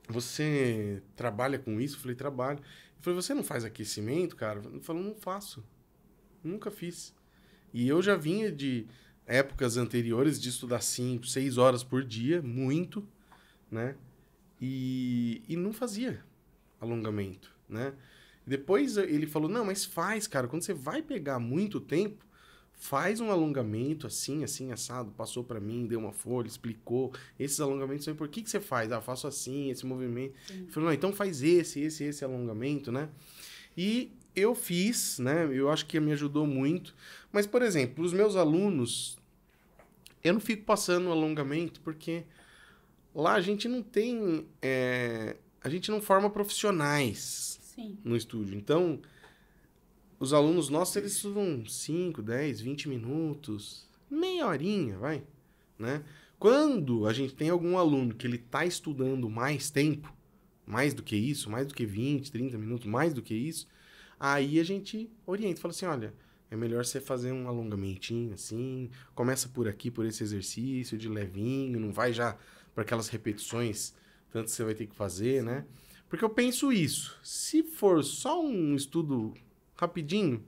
Você trabalha com isso? Eu falei: trabalho. Ele falou: você não faz aquecimento, cara? Eu falei: não faço. Nunca fiz. E eu já vinha de épocas anteriores de estudar 5, 6 horas por dia, muito, né? E, e não fazia alongamento, né? Depois ele falou, não, mas faz, cara, quando você vai pegar muito tempo, faz um alongamento assim, assim, assado, passou pra mim, deu uma folha, explicou, esses alongamentos, por que que você faz? Ah, eu faço assim, esse movimento. Falou, não, então faz esse, esse, esse alongamento, né? E eu fiz, né? Eu acho que me ajudou muito. Mas, por exemplo, os meus alunos, eu não fico passando alongamento porque lá a gente não tem. é, a gente não forma profissionais Sim. no estúdio. Então, os alunos nossos, eles estudam 5, 10, 20 minutos, meia horinha, vai, né? Quando a gente tem algum aluno que ele tá estudando mais tempo, mais do que isso, mais do que 20, 30 minutos, mais do que isso, aí a gente orienta, fala assim, olha, é melhor você fazer um alongamentinho assim, começa por aqui, por esse exercício de levinho, não vai já para aquelas repetições, tanto você vai ter que fazer, né? Porque eu penso isso. Se for só um estudo rapidinho,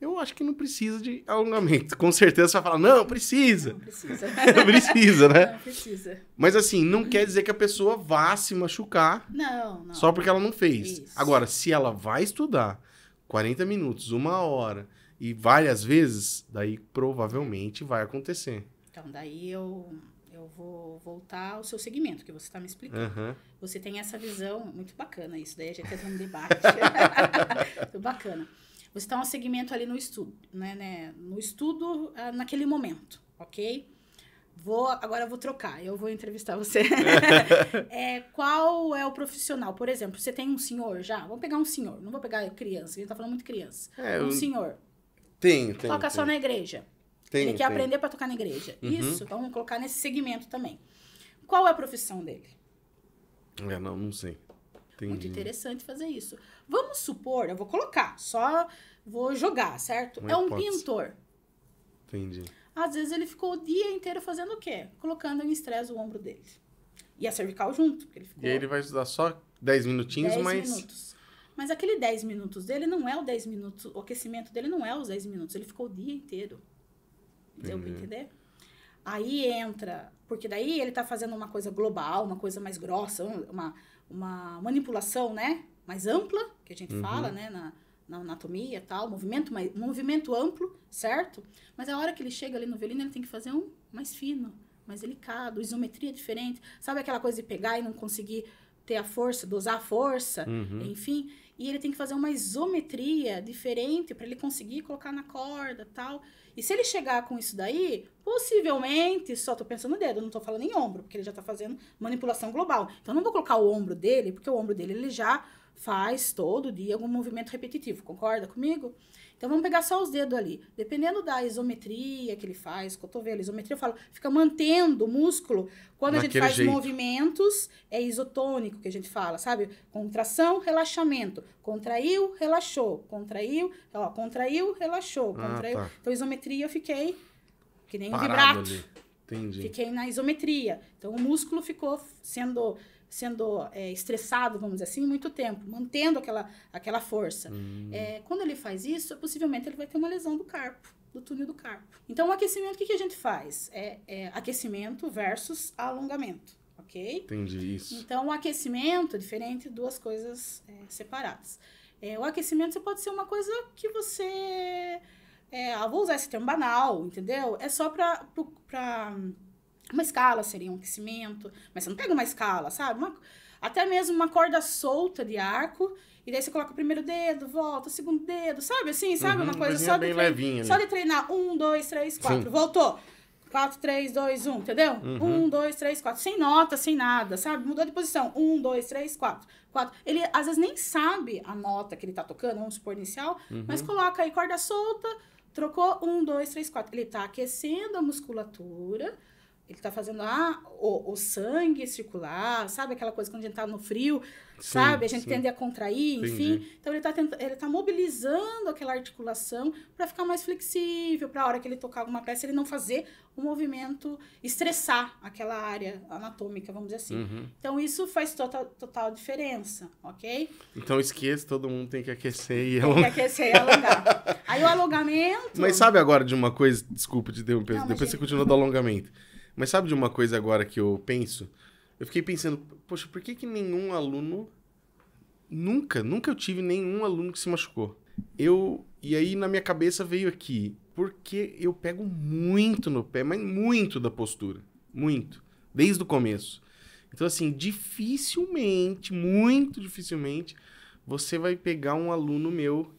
eu acho que não precisa de alongamento. Com certeza você vai falar, não, precisa. Não precisa. *laughs* precisa, né? Não precisa. Mas assim, não quer dizer que a pessoa vá se machucar Não, não. só porque ela não fez. Isso. Agora, se ela vai estudar 40 minutos, uma hora e várias vezes, daí provavelmente vai acontecer. Então, daí eu, eu vou voltar ao seu segmento, que você está me explicando. Aham. Você tem essa visão, muito bacana isso, daí a gente entra no *laughs* debate. *laughs* muito bacana. Você está um segmento ali no estudo, né, né? No estudo, ah, naquele momento, ok? Vou, agora eu vou trocar, eu vou entrevistar você. *laughs* É, qual é o profissional? Por exemplo, você tem um senhor já? Vamos pegar um senhor, não vou pegar criança, a gente tá falando muito criança. É, um senhor, Tem, tem. toca só na igreja. Tem, ele quer tem. aprender para tocar na igreja. Uhum. Isso, então vamos colocar nesse segmento também. Qual é a profissão dele? É, não, não sei. Muito Entendi. interessante fazer isso. Vamos supor, eu vou colocar, só vou jogar, certo? Uma é um hipótese. pintor. Entendi. Às vezes ele ficou o dia inteiro fazendo o quê? Colocando em estresse o ombro dele. E a cervical junto, porque ele ficou E aí ele vai estudar só 10 minutinhos, 10 mas. minutos. Mas aquele 10 minutos dele não é o 10 minutos, o aquecimento dele não é os 10 minutos, ele ficou o dia inteiro. Deu pra Entendi. entender? Aí entra, porque daí ele tá fazendo uma coisa global, uma coisa mais grossa, uma, uma manipulação, né? Mais ampla, que a gente Uhum. fala, né? Na, na anatomia e tal, movimento, mais, movimento amplo, certo? Mas a hora que ele chega ali no violino, ele tem que fazer um mais fino, mais delicado, isometria diferente. Sabe aquela coisa de pegar e não conseguir ter a força, dosar a força, Uhum. enfim. E ele tem que fazer uma isometria diferente para ele conseguir colocar na corda tal. E se ele chegar com isso daí, possivelmente, só tô pensando no dedo, não tô falando em ombro, porque ele já tá fazendo manipulação global. Então não vou colocar o ombro dele, porque o ombro dele ele já faz todo dia algum movimento repetitivo, concorda comigo? Então vamos pegar só os dedos ali. Dependendo da isometria que ele faz, cotovelo, isometria, eu falo, fica mantendo o músculo. Quando a gente faz jeito. movimentos, é isotônico que a gente fala, sabe? Contração, relaxamento. Contraiu, relaxou. Contraiu, ó, contraiu, relaxou. Ah, Contraiu. tá. Então, isometria eu fiquei que nem um Parado vibrato. ali. Entendi. Fiquei na isometria. Então, o músculo ficou sendo, sendo é, estressado, vamos dizer assim, muito tempo, mantendo aquela, aquela força. Hum. É, quando ele faz isso, possivelmente ele vai ter uma lesão do carpo, do túnel do carpo. Então, o aquecimento, o que, que a gente faz? É, é aquecimento versus alongamento, ok? Entendi isso. Então, o aquecimento é diferente, duas coisas é, separadas. É, o aquecimento você pode ser uma coisa que você. Ah, vou usar esse termo banal, entendeu? É só pra. Uma escala seria um aquecimento, mas você não pega uma escala, sabe? Uma- até mesmo uma corda solta de arco, e daí você coloca o primeiro dedo, volta, o segundo dedo, sabe assim? Sabe? Uhum, uma coisa só de, bem trein- levinha só de treinar. Um, dois, três, quatro. Sim. Voltou. 4, 3, 2, 1, entendeu? Uhum. 1, 2, 3, 4. Sem nota, sem nada, sabe? Mudou de posição. 1, 2, 3, 4. 4. Ele às vezes nem sabe a nota que ele tá tocando, vamos supor inicial, Uhum. mas coloca aí corda solta, trocou 1, 2, 3, 4. Ele tá aquecendo a musculatura, ele tá fazendo ah, o, o sangue circular, sabe aquela coisa quando a gente tá no frio, Sim, sabe? A gente sim. tende a contrair, enfim. Entendi. Então ele tá, tenta, ele tá mobilizando aquela articulação para ficar mais flexível, para a hora que ele tocar alguma peça ele não fazer o movimento estressar aquela área anatômica, vamos dizer assim. Uhum. Então isso faz total, total diferença, ok? Então esqueça, todo mundo tem que aquecer e Tem que alongar. aquecer e alongar. *laughs* Aí o alongamento. Mas sabe agora de uma coisa, desculpa te interromper, Não, depois você imagina. continua do alongamento. Mas sabe de uma coisa agora que eu penso? Eu fiquei pensando, poxa, por que que nenhum aluno nunca, nunca eu tive nenhum aluno que se machucou. Eu e aí na minha cabeça veio aqui, porque eu pego muito no pé, mas muito da postura, muito, desde o começo. Então assim, dificilmente, muito dificilmente você vai pegar um aluno meu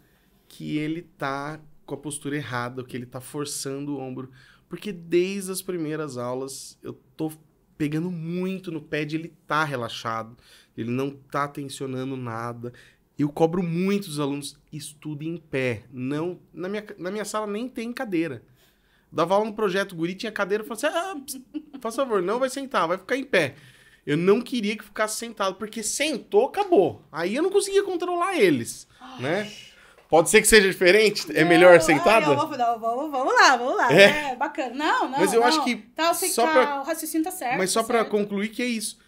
que ele tá com a postura errada, que ele tá forçando o ombro, porque desde as primeiras aulas eu tô pegando muito no pé de ele tá relaxado, ele não tá tensionando nada. Eu cobro muito dos alunos, estude em pé. Não, na minha, na minha sala nem tem cadeira. Dava aula no projeto Guri, tinha cadeira, eu falava assim, ah, ps, faz favor, não vai sentar, vai ficar em pé. Eu não queria que ficasse sentado, porque sentou, acabou. Aí eu não conseguia controlar eles, né? Pode ser que seja diferente? É melhor Não, sentada? vou- não, vamos, vamos lá, vamos lá. É. É, bacana. Não, não. Mas eu não. acho que Tá, que só tá, pra- o raciocínio tá certo. Mas só tá certo. concluir que é isso.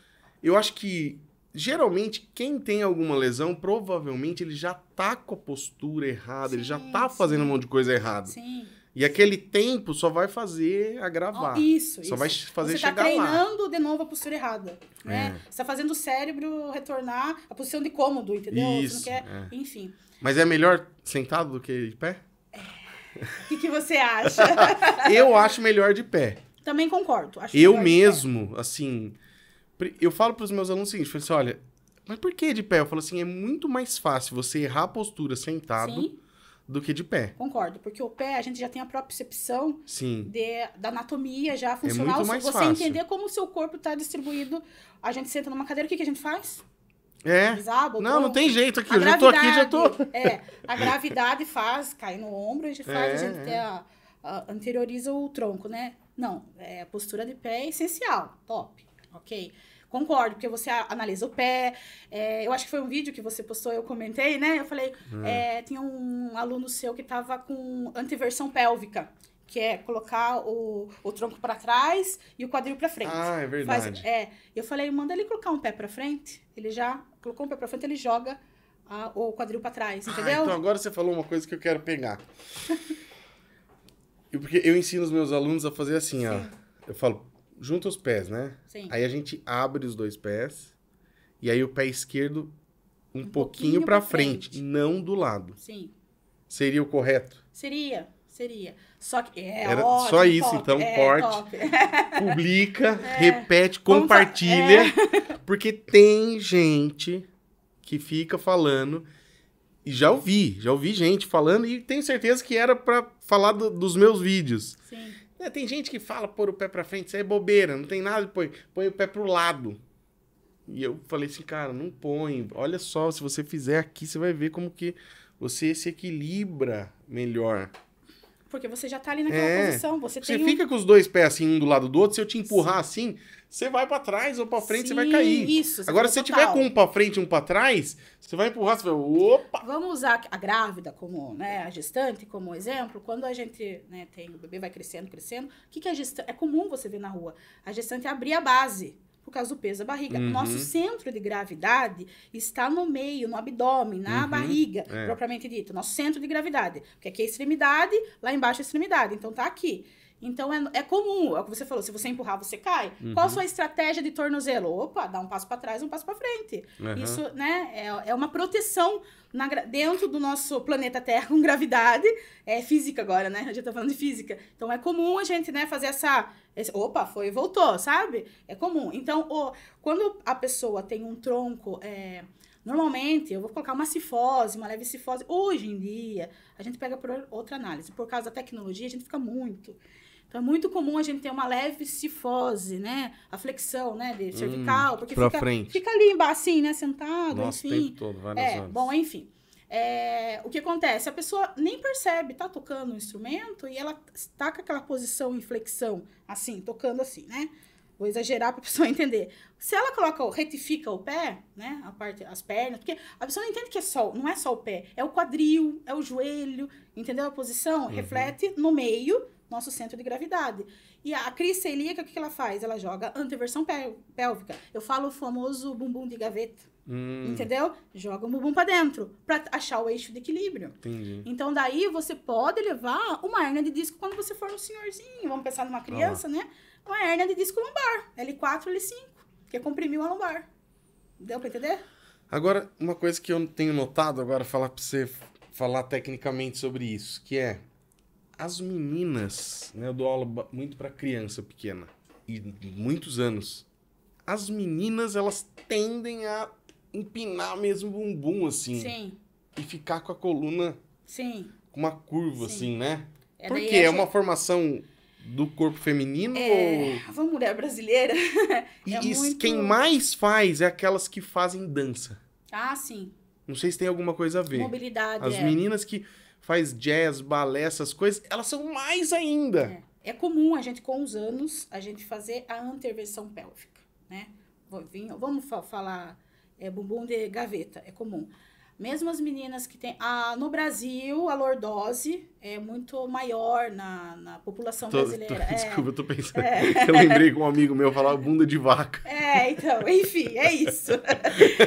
Eu acho que geralmente quem tem alguma lesão, provavelmente ele já tá com a postura errada, ele já Sim, tá fazendo sim. um monte de coisa errada. Sim. E aquele tempo só vai fazer agravar. Isso, Só isso. vai fazer Você tá chegar lá. treinando de novo a postura errada, né? É. Você tá fazendo o cérebro retornar à posição de cômodo, entendeu? Você Isso, não quer... é. Enfim. Mas é melhor sentado do que de pé? O que, que você acha? *laughs* Eu acho melhor de pé. Também concordo. Eu mesmo, assim, eu falo pros meus alunos o seguinte, eu falo assim, olha, mas por que de pé? Eu falo assim, é muito mais fácil você errar a postura sentado Sim, do que de pé. concordo. Porque o pé, a gente já tem a propriocepção Sim. de, da anatomia já funcional. É muito mais você fácil. entender como o seu corpo está distribuído. A gente senta numa cadeira, o que, que a gente faz? É. Não, não tem jeito aqui. Eu já tô aqui, já tô. É, a *laughs* gravidade faz, cai no ombro, a gente faz, É, a gente é. a- a- anterioriza o tronco, né? Não, é, a postura de pé é essencial, top, ok? Concordo, porque você analisa o pé. é, eu acho que foi um vídeo que você postou, eu comentei, né? Eu falei, é, tinha um aluno seu que tava com anteversão pélvica, que é colocar o, o tronco para trás e o quadril para frente. Ah, é verdade. Faz, é, eu falei, manda ele colocar um pé para frente. Ele já colocou um pé para frente, ele joga a- o quadril para trás, Ah, entendeu? então agora você falou uma coisa que eu quero pegar. Eu- Porque eu ensino os meus alunos a fazer assim, ó. Sim. Eu falo, junta os pés, né? Sim. Aí a gente abre os dois pés. E aí o pé esquerdo um, Um pouquinho pouquinho pra pra frente, frente. não do lado. Sim. Seria o correto. Seria, seria. Só que é Era ótimo, só isso, top, então, é, corte. top. *laughs* Publica, É. repete, compartilha. *laughs* Porque tem gente que fica falando. E já ouvi, já ouvi gente falando e tenho certeza que era pra falar do- dos meus vídeos. Sim. É, tem gente que fala pôr o pé pra frente, isso aí é bobeira, não tem nada, põe, põe o pé pro lado. E eu falei assim, cara, não põe. Olha só, se você fizer aqui, você vai ver como que você se equilibra melhor. Porque você já tá ali naquela É. posição. Você, Você tem um- fica com os dois pés assim, um do lado do outro, se eu te empurrar assim, você vai pra trás ou pra frente, você vai Sim, cair. Isso, você Agora, se você tiver com um pra frente e um pra trás, você vai empurrar, você vai, opa! Vamos usar a grávida como, né, a gestante como exemplo. Quando a gente, né, tem, o bebê vai crescendo, crescendo, o que, que é gestante? É comum você ver na rua. A gestante abrir a base causa do peso da barriga. Uhum. Nosso centro de gravidade está no meio, no abdômen, na Uhum, barriga, é. propriamente dito. Nosso centro de gravidade. Porque aqui é a extremidade, lá embaixo é a extremidade. Então tá aqui. Então é, é comum, é o que você falou, se você empurrar, você cai. Uhum. Qual a sua estratégia de tornozelo? Opa, dá um passo para trás, um passo para frente. Aham. Isso, né, é, é uma proteção na dentro do nosso planeta Terra com gravidade. É física agora, né? A gente tá falando de física. Então é comum a gente, né, fazer essa. esse- opa, foi e voltou, sabe? É comum. Então, o- quando a pessoa tem um tronco. é, Normalmente, eu vou colocar uma cifose, uma leve cifose. Hoje em dia, a gente pega por outra análise. Por causa da tecnologia, a gente fica muito. Então, é muito comum a gente ter uma leve cifose, né? A flexão, né? De cervical. porque pra fica, frente. fica ali embaixo, assim, né? Sentado, Nossa, o enfim. tempo todo, várias É, horas. bom, enfim. É, o que acontece? A pessoa nem percebe, tá tocando o instrumento e ela está com aquela posição em flexão, assim, tocando assim, né? Vou exagerar para a *laughs* pessoa entender. Se ela coloca, o- retifica o pé, né? A parte, as pernas, porque a pessoa não entende que é só, não é só o pé, é o quadril, é o joelho, entendeu? A posição reflete no meio nosso centro de gravidade. E a Cris celíaca, o que ela faz? Ela joga anteversão pél- pélvica. Eu falo o famoso bumbum de gaveta. Hum, Entendeu? Joga o bumbum pra dentro, pra achar o eixo de equilíbrio. entendi. Então, daí você pode levar uma hérnia de disco quando você for um senhorzinho. Vamos pensar numa criança, né? Uma hérnia de disco lombar. L4, L5. Que comprimiu a lombar. Deu pra entender? Agora, uma coisa que eu tenho notado agora, falar pra você falar tecnicamente sobre isso, que é as meninas, né? Eu dou aula muito pra criança pequena, e muitos anos. As meninas, elas tendem a empinar mesmo o bumbum, assim, Sim, e ficar com a coluna sim. com uma curva, Sim. assim, né? É, Por quê? É uma formação do corpo feminino É, ou... a mulher brasileira. *laughs* E, é muito- quem mais faz é aquelas que fazem dança. ah, sim. Não sei se tem alguma coisa a ver. Mobilidade. As é. meninas que faz jazz, balé, essas coisas, elas são mais ainda. É. É comum a gente, com os anos, a gente fazer a intervenção pélvica, né? Vamos fa- falar é, bumbum de gaveta, é comum. Mesmo as meninas que têm... Ah, no Brasil, a lordose é muito maior na, na população Tô- tô- brasileira. É. *laughs* desculpa, eu tô pensando. *laughs* Eu lembrei que um amigo meu falava bunda de vaca. É, então, enfim, é isso. *laughs*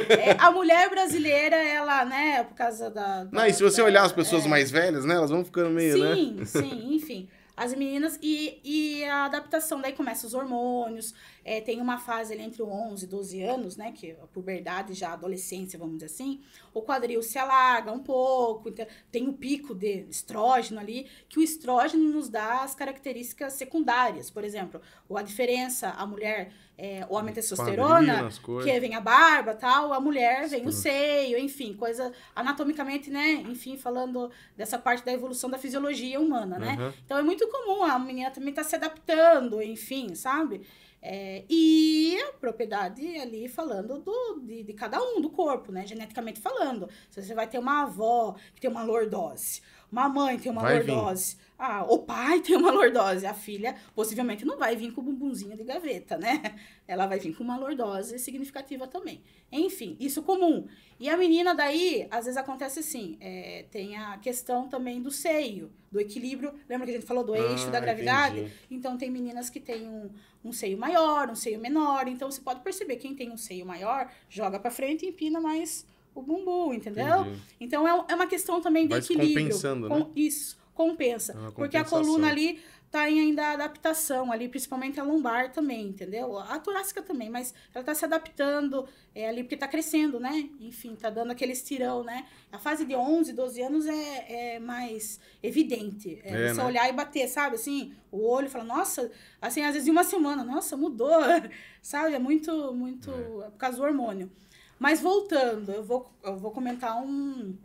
É, a mulher brasileira, ela, né, por causa da... da- Não, e se você da- olhar as pessoas é. mais velhas, né? Elas vão ficando meio, né? Sim, sim, enfim. As meninas e, e a adaptação, daí começa os hormônios, é, tem uma fase ali entre 11 e 12 anos, né, que é a puberdade, já a adolescência, vamos dizer assim, o quadril se alarga um pouco, então, tem o pico de estrógeno ali, que o estrógeno nos dá as características secundárias, por exemplo, ou a diferença, a mulher, é, o homem testosterona, que vem a barba tal, a mulher vem o seio, enfim, coisa anatomicamente, né? Enfim, falando dessa parte da evolução da fisiologia humana, né? Aham. Então é muito comum, a menina também tá se adaptando, enfim, sabe? É, e a propriedade ali falando do, de, de cada um, do corpo, né? Geneticamente falando. Se você vai ter uma avó que tem uma lordose, uma mãe que tem uma Vai vir. Ah, o pai *laughs* tem uma lordose, a filha possivelmente não vai vir com o bumbumzinho de gaveta, né? Ela vai vir com uma lordose significativa também. Enfim, isso comum. E a menina daí, às vezes acontece assim, é, tem a questão também do seio, do equilíbrio. Lembra que a gente falou do eixo Ah, da gravidade? entendi. Então tem meninas que têm um, um seio maior, um seio menor. Então você pode perceber, quem tem um seio maior, joga pra frente e empina mais o bumbum, entendeu? Entendi. Então é, é uma questão também de Vai equilíbrio. compensando, Com- né? Isso, compensa. É porque a coluna ali tá em ainda adaptação ali, principalmente a lombar também, entendeu? A torácica também, mas ela tá se adaptando é, ali porque tá crescendo, né? Enfim, tá dando aquele estirão, né? A fase de 11, 12 anos é, é mais evidente. É, É, você né? olhar e bater, sabe? Assim, o olho falar, nossa, assim, às vezes em uma semana, nossa, mudou, *laughs* sabe? É muito, muito, é por causa do hormônio. Mas voltando, eu vou, eu vou comentar um,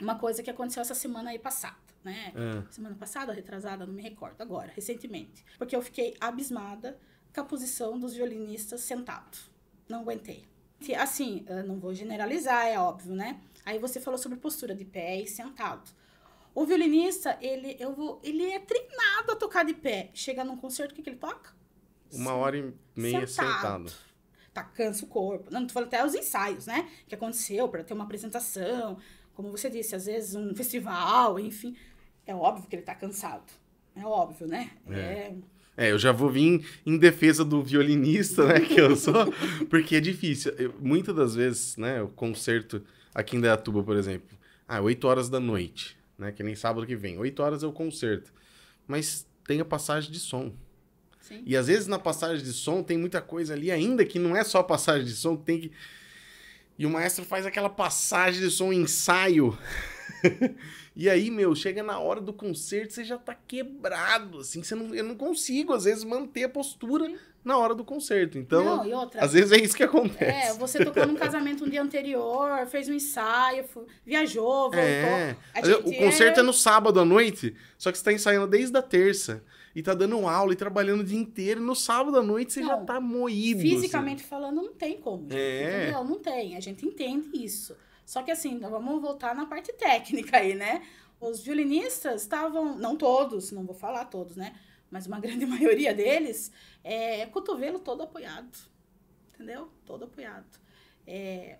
uma coisa que aconteceu essa semana aí passada, né? Ah, Semana passada, retrasada, não me recordo agora, recentemente. Porque eu fiquei abismada com a posição dos violinistas sentados. Não aguentei. Assim, não vou generalizar, é óbvio, né? Aí você falou sobre postura de pé e sentado. O violinista, ele, eu vou, ele é treinado a tocar de pé. Chega num concerto, o que, que ele toca? uma hora e meia sentado. Tá, cansa o corpo. Não, tô falando até os ensaios, né? Que aconteceu para ter uma apresentação. Como você disse, às vezes um festival, enfim. É óbvio que ele tá cansado. É óbvio, né? É. É. É, eu já vou vir em defesa do violinista, né, que eu sou, *laughs* porque é difícil. Eu- muitas das vezes, né, o concerto aqui em Dayatuba, por exemplo, ah, 8 horas da noite, né, que nem sábado que vem, 8 horas é o concerto, mas tem a passagem de som. Sim. E às vezes na passagem de som tem muita coisa ali ainda que não é só passagem de som, que tem que... E o maestro faz aquela passagem de som, ensaio. *laughs* e aí, meu, chega na hora do concerto, você já tá quebrado, assim, você não, eu não consigo, às vezes, manter a postura na hora do concerto. Então, Não, outra. às vezes é isso que É, acontece. você tocou num casamento um dia anterior, fez um ensaio, viajou, voltou. É. Gente O concerto é... no sábado à noite, só que você tá ensaiando desde a terça. E tá dando aula e trabalhando o dia inteiro. No sábado à noite você já Não, tá moído. assim. Fisicamente falando, não tem como. gente, É. Entendeu? Não tem. A gente entende isso. Só que assim, nós vamos voltar na parte técnica aí, né? Os violinistas estavam, não todos, não vou falar todos, né? Mas uma *laughs* grande maioria deles, é cotovelo todo apoiado. Entendeu? Todo apoiado. É,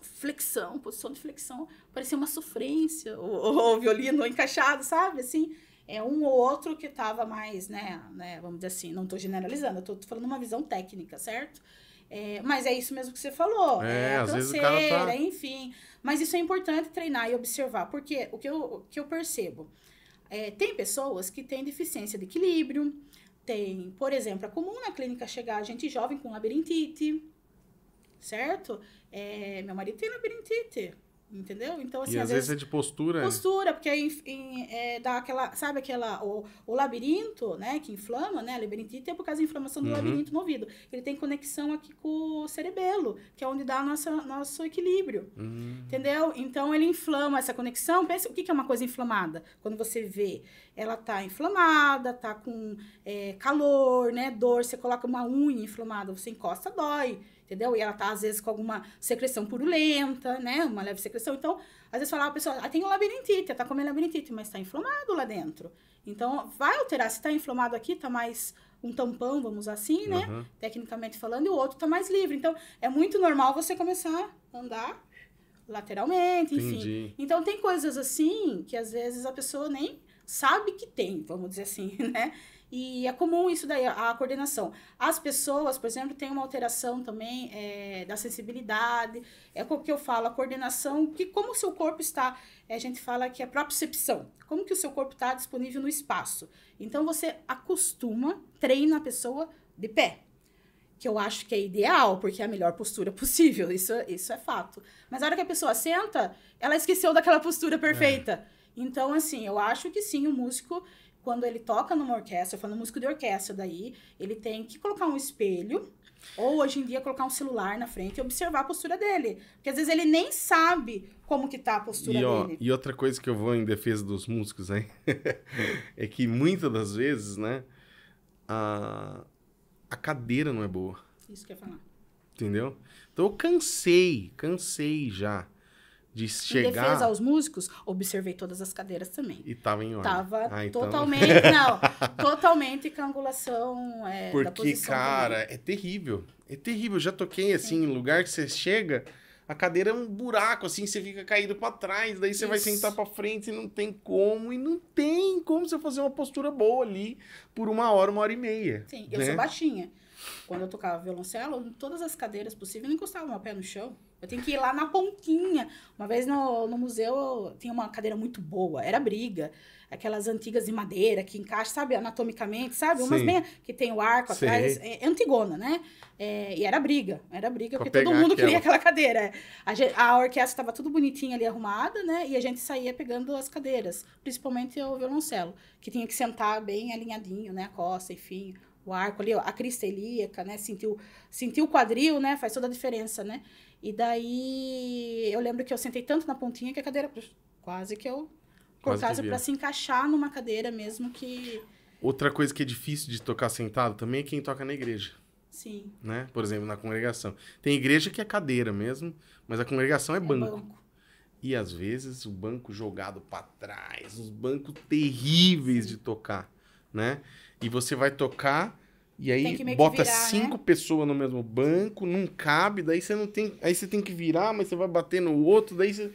flexão, posição de flexão, parecia uma sofrência, o, *laughs* o violino encaixado, sabe? Assim, é um ou outro que tava mais, né, né, vamos dizer assim, não tô generalizando, eu tô falando uma visão técnica, certo? É, mas é isso mesmo que você falou. É, a às vezes o cara tá- canseira, enfim. Mas isso é importante treinar e observar, porque o que eu, o que eu percebo, é, tem pessoas que têm deficiência de equilíbrio, tem, por exemplo, é comum na clínica chegar gente jovem com labirintite, certo? É, meu marido tem labirintite, entendeu? Então, assim, e às vezes é de postura. postura, porque aí em- é, dá aquela, sabe aquela, o, o labirinto, né, que inflama, né, a labirintite é por causa da inflamação do Uhum. labirinto no ouvido. Ele tem conexão aqui com o cerebelo, que é onde dá nossa, nosso equilíbrio, Hum, entendeu? Então ele inflama essa conexão. Pensa, o que que é uma coisa inflamada? Quando você vê, ela tá inflamada, tá com é, calor, né, dor, você coloca uma unha inflamada, você encosta, dói. Entendeu? E ela tá, às vezes, com alguma secreção purulenta, né? Uma leve secreção. Então, às vezes falava a pessoa, ah, tem um labirintite, tá comendo labirintite, mas tá inflamado lá dentro. Então, vai alterar. Se tá inflamado aqui, tá mais um tampão, vamos usar assim, né? aham. Tecnicamente falando, e o outro tá mais livre. Então, é muito normal você começar a andar lateralmente, enfim. Entendi. Então, tem coisas assim que às vezes a pessoa nem sabe que tem, vamos dizer assim, *laughs* né? E é comum isso daí, a coordenação. As pessoas, por exemplo, têm uma alteração também é, da sensibilidade. É o que eu falo, a coordenação, que como o seu corpo está, é, a gente fala que é propriocepção. Como que o seu corpo está disponível no espaço. Então, você acostuma, treina a pessoa de pé. Que eu acho que é ideal, porque é a melhor postura possível. Isso, isso é fato. Mas na hora que a pessoa senta, ela esqueceu daquela postura perfeita. Então, assim, eu acho que sim, o músico, quando ele toca numa orquestra, falando músico de orquestra daí, ele tem que colocar um espelho, ou hoje em dia colocar um celular na frente e observar a postura dele. Porque às vezes ele nem sabe como que tá a postura E, ó, dele. e outra coisa que eu vou em defesa dos músicos, hein? *laughs* é que muitas das vezes, né, a, a cadeira não é boa, Isso que eu ia falar. entendeu? Então eu cansei, cansei já de Em chegar defesa aos músicos, observei todas as cadeiras também. e tava em ordem. Tava Ah, então- totalmente, *laughs* não, totalmente com a angulação é, da Porque, posição cara, também. é terrível. É terrível. Eu já toquei assim, em lugar que você chega, a cadeira é um buraco, assim, você fica caído pra trás, daí você vai Isso. sentar pra frente e não tem como, e não tem como você fazer uma postura boa ali por uma hora, uma hora e meia. Sim, eu né? sou baixinha. Quando eu tocava violoncelo, em todas as cadeiras possíveis, eu não encostava meu pé no chão. Eu tenho que ir lá na pontinha. Uma vez no, no museu tinha uma cadeira muito boa, era briga. Aquelas antigas de madeira que encaixa, sabe, anatomicamente, sabe? Umas Sim. bem que tem o arco Sei. atrás. É, é antigona, né? É, e era briga, era briga, Pra porque todo mundo aquela. queria aquela cadeira. A, gen- a orquestra estava tudo bonitinha ali arrumada, né? E a gente saía pegando as cadeiras, principalmente o violoncelo, que tinha que sentar bem alinhadinho, né? A costa, enfim, o arco ali, ó, a crista ilíaca, né? Sentiu, sentiu o quadril, né? Faz toda a diferença, né? E daí eu lembro que eu sentei tanto na pontinha que a cadeira quase que eu por causa para se encaixar numa cadeira mesmo que Outra coisa que é difícil de tocar sentado também é quem toca na igreja, sim, né? Por exemplo, na congregação. Tem igreja que é cadeira mesmo, mas a congregação é é banco. banco. E às vezes o banco jogado pra trás, os bancos terríveis de tocar, né? E você vai tocar e aí bota virar, cinco né? pessoas no mesmo banco, não cabe, daí você não tem, aí você tem que virar, mas você vai bater no outro, daí você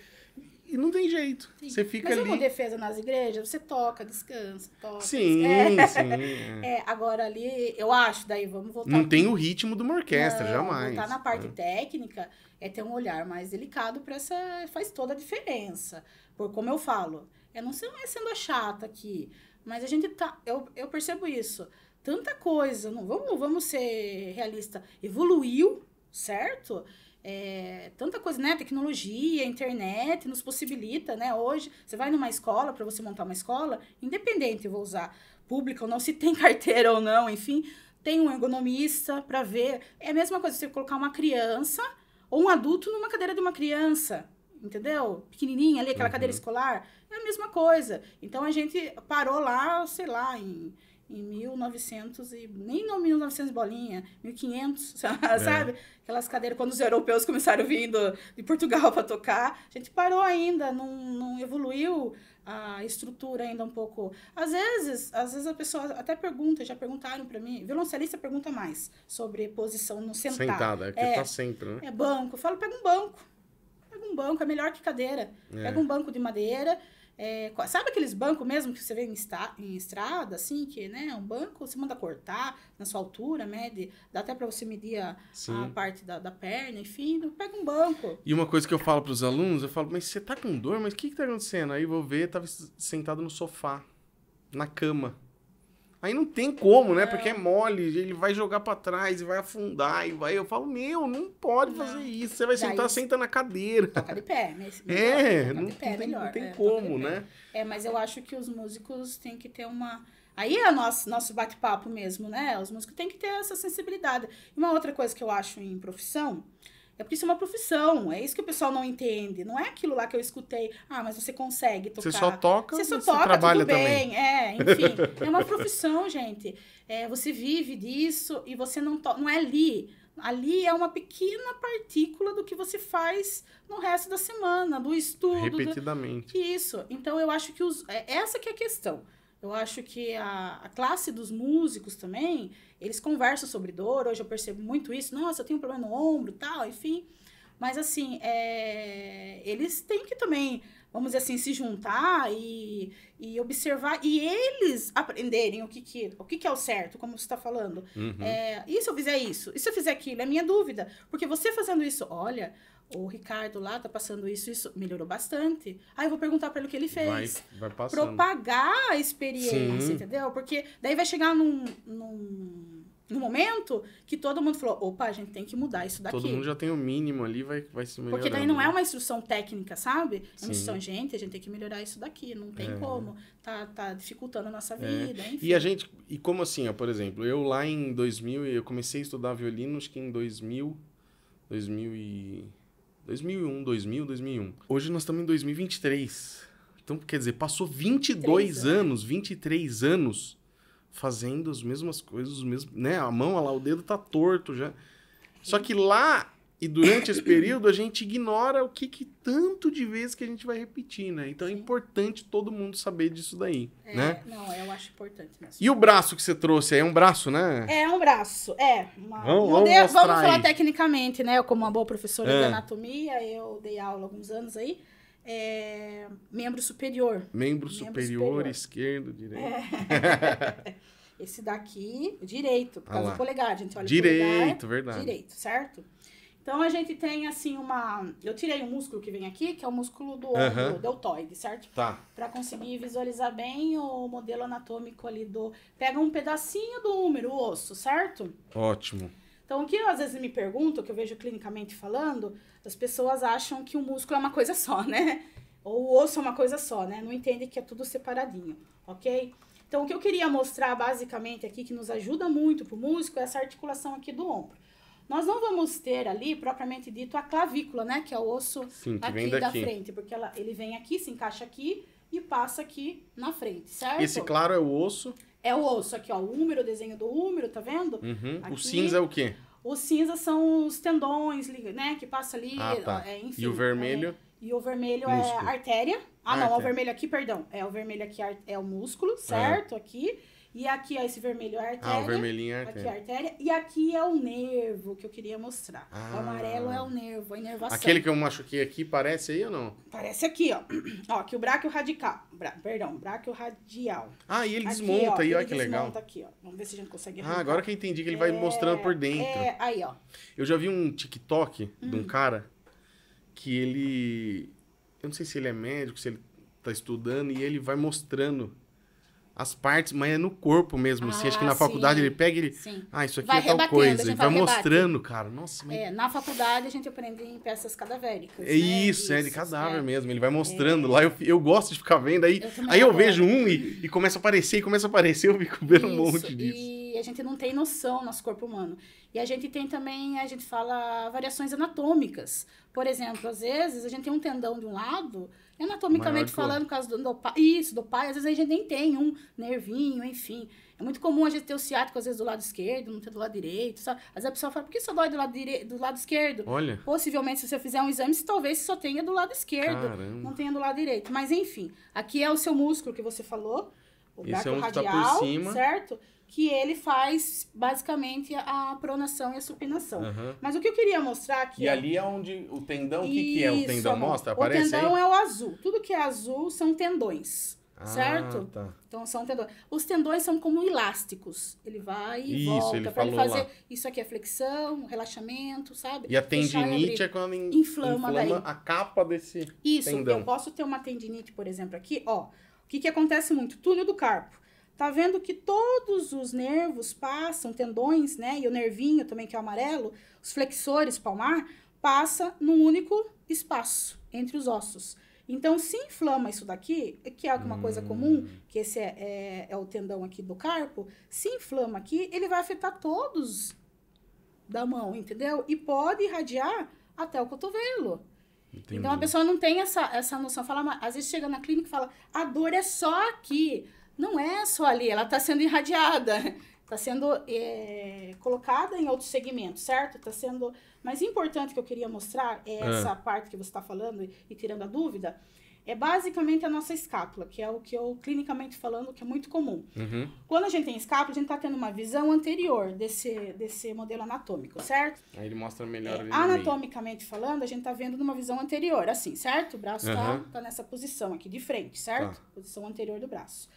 e não tem jeito. Sim. Você fica Mas ali. uma defesa nas igrejas, você toca, descansa, toca. Sim, É. sim. *laughs* é. É, agora ali, eu acho, daí vamos voltar. Não tem o ritmo de uma orquestra, Não, jamais. Voltar na parte né? técnica é ter um olhar mais delicado para essa. faz toda a diferença. Por como eu falo, eu não sei não é sendo a chata aqui, mas a gente tá. Eu, eu percebo isso. Tanta coisa, não vamos, vamos ser realistas. Evoluiu, certo? É, tanta coisa, né? Tecnologia, internet nos possibilita, né? Hoje, você vai numa escola, para você montar uma escola, independente, eu vou usar pública ou não, *laughs* se tem carteira ou não, enfim, tem um ergonomista para ver. É a mesma coisa você colocar uma criança ou um adulto numa cadeira de uma criança, entendeu? Pequenininha ali, aquela Uhum. cadeira escolar. É a mesma coisa. Então a gente parou lá, sei lá, em, em 1900 e nem no 1900 bolinha, 1500, *laughs* sabe? Aquelas cadeiras quando os europeus começaram vindo de Portugal *laughs* para tocar, a gente parou ainda, não, não evoluiu a estrutura ainda um pouco. Às vezes, às vezes a pessoa até pergunta, já perguntaram para mim, violoncelista pergunta mais sobre posição no sentar. Sentada, é que É. tá sempre, né? É banco. Eu falo, pega um banco. Pega um banco, é melhor que cadeira. É. Pega um banco de madeira. É, sabe aqueles bancos mesmo que você vê em, esta, em estrada, assim, que, né? Um banco, você manda cortar na sua altura, mede. Dá até para você medir a, a parte da, da perna, enfim. Pega um banco. E uma coisa que eu falo pros alunos, eu falo, mas você tá com dor? Mas o que que tá acontecendo? Aí eu vou ver, tava sentado no sofá, na cama. Aí não tem como, né? Não. Porque é mole, ele vai jogar pra trás e vai afundar e vai. Eu falo, meu, não pode Não. fazer isso. Você vai Daí sentar, senta na cadeira. Toca de pé. *laughs* Mas, É, toca não, de pé, não tem, melhor. não tem é, como, né? É, mas eu acho que os músicos têm que ter uma. Aí é nosso, nosso bate-papo mesmo, né? Os músicos têm que ter essa sensibilidade. E uma outra coisa que eu acho em profissão é porque isso é uma profissão. É isso que o pessoal não entende. Não é aquilo lá que eu escutei. Ah, mas você consegue tocar. Você só toca, Você só você toca, trabalha tudo também. bem. É, enfim. é uma profissão, *laughs* gente. É, você vive disso e você não toca. Não é ali. Ali é uma pequena partícula do que você faz no resto da semana, do estudo. do- Repetidamente. isso. Então eu acho que os, é, essa que é a questão. Eu acho que a, a classe dos músicos também, eles conversam sobre dor. Hoje eu percebo muito isso. Nossa, eu tenho um problema no ombro, tal, enfim. Mas assim, é, eles têm que também, vamos dizer assim, se juntar e, e observar e eles aprenderem o que, que, o que, que é o certo, como você está falando. Uhum. É, e se eu fizer isso? E se eu fizer aquilo? É minha dúvida. Porque você fazendo isso, olha, o Ricardo lá tá passando isso, isso melhorou bastante. Aí eu vou perguntar para ele o que ele vai, fez. vai passando. Propagar a experiência, Sim. entendeu? Porque daí vai chegar num, num, num momento que todo mundo falou: opa, a gente tem que mudar isso daqui. Todo mundo já tem o mínimo ali, vai, vai se melhorando. Porque daí não é uma instrução técnica, sabe? É Sim. uma instrução, gente, a gente tem que melhorar isso daqui. Não tem É. como. Tá, tá dificultando a nossa É. vida, enfim. E a gente, e como assim, ó, por exemplo, eu lá em 2000, eu comecei a estudar violino acho que em 2000, 2000 e 2001, 2000, 2001. Hoje nós estamos em 2023. Então, quer dizer, passou 22 23 anos, 23 anos fazendo as mesmas coisas, os mesmos, né? A mão, lá, o dedo tá torto já. Só que lá E durante esse período a gente ignora o que, que tanto de vezes que a gente vai repetir, né? Então é importante todo mundo saber disso daí, É, né? Não, eu acho importante mesmo. E o braço que você trouxe aí é um braço, né? É um braço, é. Uma, Vamos- vamos dei- vamos falar aí. tecnicamente, né? Eu, como uma boa professora É. de anatomia, eu dei aula há alguns anos aí. É, membro superior. Membro Membro superior, superior. esquerdo, direito. *laughs* Esse daqui, direito, por Ah causa lá. do polegar. A gente olha o Direito, polegar, verdade. direito, certo? Então a gente tem assim uma. Eu tirei um músculo que vem aqui, que é o músculo do ombro, deltoide, certo? Tá. Para conseguir visualizar bem o modelo anatômico ali do. Pega um pedacinho do úmero, o osso, certo? Ótimo. Então, o que às vezes me perguntam, que eu vejo clinicamente falando, as pessoas acham que o músculo é uma coisa só, né? Ou o osso é uma coisa só, né? Não entendem que é tudo separadinho, ok? Então, o que eu queria mostrar basicamente aqui, que nos ajuda muito pro músculo, é essa articulação aqui do ombro. Nós não vamos ter ali, propriamente dito, a clavícula, né? Que é o osso Sim, aqui vem da frente, porque ela, ele vem aqui, se encaixa aqui e passa aqui na frente, certo? Esse claro é o osso. É o osso aqui, ó, o úmero, o desenho do úmero, tá vendo? Uhum. O cinza é o quê? Os cinzas são os tendões, né? Que passa ali. Ah, tá. é, enfim, E o vermelho? é- e o vermelho Músculo. é artéria. Ah, Ah, não, artéria. o vermelho aqui, perdão. É o vermelho aqui ar- é o músculo, certo? Aqui. E aqui, ó, esse vermelho é a artéria. Ah, o vermelhinho é a Aqui é a artéria. artéria. E aqui é o nervo que eu queria mostrar. Ah. O amarelo é o nervo, a inervação. Aquele que eu machuquei aqui parece aí ou não? Parece aqui, ó. *clears throat* ó, aqui o braquio radical. Bra... Perdão, braquio radial. Ah, e ele Aqui, desmonta ó, aí, olha que legal. desmonta aqui, ó. Vamos ver se a gente consegue Ah, arrancar. agora que eu entendi que ele vai mostrando por dentro. É, aí, ó. Eu já vi um TikTok de Hum. um cara que ele. Eu não sei se ele é médico, se ele tá estudando, e ele vai mostrando as partes, mas é no corpo mesmo. assim. Acho que Ah, na faculdade sim. ele pega e ele. Sim. Ah, isso aqui Vai é tal coisa. E vai rebate. mostrando, cara. Nossa, mas. É, na faculdade a gente aprende em peças cadavéricas. É né? isso, é de Isso, cadáver é. mesmo. Ele vai mostrando lá. Eu, eu gosto de ficar vendo. Aí Eu aí eu vejo um e, e começa a aparecer, e começa a aparecer. Eu fico vendo um Isso, monte disso. E a gente não tem noção no nosso corpo humano. E a gente tem também, a gente fala variações anatômicas. Por exemplo, às vezes a gente tem um tendão de um lado, e Maior anatomicamente falando, por causa do, do pai, isso, do pai, às vezes a gente nem tem um nervinho, enfim. É muito comum a gente ter o ciático, às vezes, do lado esquerdo, não ter do lado direito. Sabe? Às vezes a pessoa fala, por que só dói do lado, dire... do lado esquerdo? Olha. Possivelmente, se você fizer um exame, talvez só tenha do lado esquerdo. Caramba. Não tenha do lado direito. Mas enfim, aqui é o seu músculo que você falou, o Esse é um que tá por radial, cima. certo? Que ele faz basicamente a pronação e a supinação. Aham. Mas o que eu queria mostrar aqui E é ali é onde o tendão, o que, que é o tendão? amor. Mostra, aparece O tendão aí? é o azul. Tudo que é azul são tendões, Ah, certo? tá. Então são tendões. Os tendões são como elásticos. Ele vai e Isso, volta ele para ele fazer. lá. Isso aqui é flexão, relaxamento, sabe? E a e tendinite é quando in- Inflama daí. a capa desse. Isso, Tendão. eu posso ter uma tendinite, por exemplo, aqui, ó. O que que acontece muito? Túnel do carpo. Tá vendo que todos os nervos passam, tendões, né? E o nervinho também, que é o amarelo, os flexores palmar, passa num único espaço entre os ossos. Então, se inflama isso daqui, que é uma coisa comum, que esse é, é, é o tendão aqui do carpo, se inflama aqui, ele vai afetar todos da mão, entendeu? E pode irradiar até o cotovelo. Entendi. Então a pessoa não tem essa, essa noção. Fala, às vezes chega na clínica e fala, a dor é só aqui. Não é só ali, ela está sendo irradiada. Está *laughs* sendo é, colocada em outros segmentos, certo? Está sendo. Mas importante que eu queria mostrar é Ah. essa parte que você está falando e, tirando a dúvida. É basicamente a nossa escápula, que é o que eu, clinicamente falando, que é muito comum. Uhum. Quando a gente tem escápula, a gente está tendo uma visão anterior desse, desse modelo anatômico, certo? Aí ele mostra melhor É, anatomicamente falando, a gente tá vendo numa visão anterior, assim, certo? O braço Aham. tá, tá nessa posição aqui, de frente, certo? Tá. Posição anterior do braço.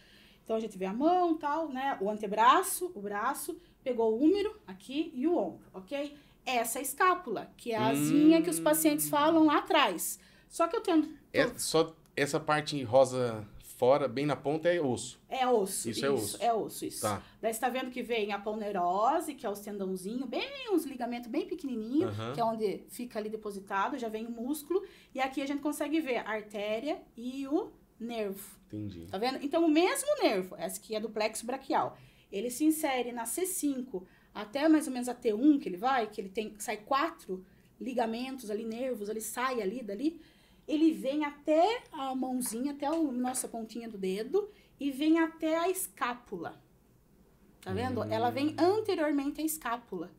Então, a gente vê a mão, tal, né? O antebraço, o braço, pegou o úmero aqui e o ombro, ok? Essa é a escápula, que é a asinha que os pacientes falam lá atrás. Só que eu tendo... É só essa parte rosa fora, bem na ponta, é osso. É osso. Isso é osso. É osso, isso. Tá. Daí você tá vendo que vem a palneirose, que é os tendãozinhos, bem uns ligamentos bem pequenininhos, que é onde fica ali depositado, já vem o músculo. E aqui a gente consegue ver a artéria e o nervo. Entendi. Tá vendo? Então, o mesmo nervo, essa aqui é do plexo braquial, ele se insere na C5 até mais ou menos a T1 que ele vai, que ele tem, sai quatro ligamentos ali, nervos, ele sai ali, dali. Ele vem até a mãozinha, até a nossa pontinha do dedo e vem até a escápula. Tá vendo? Ela vem anteriormente à escápula.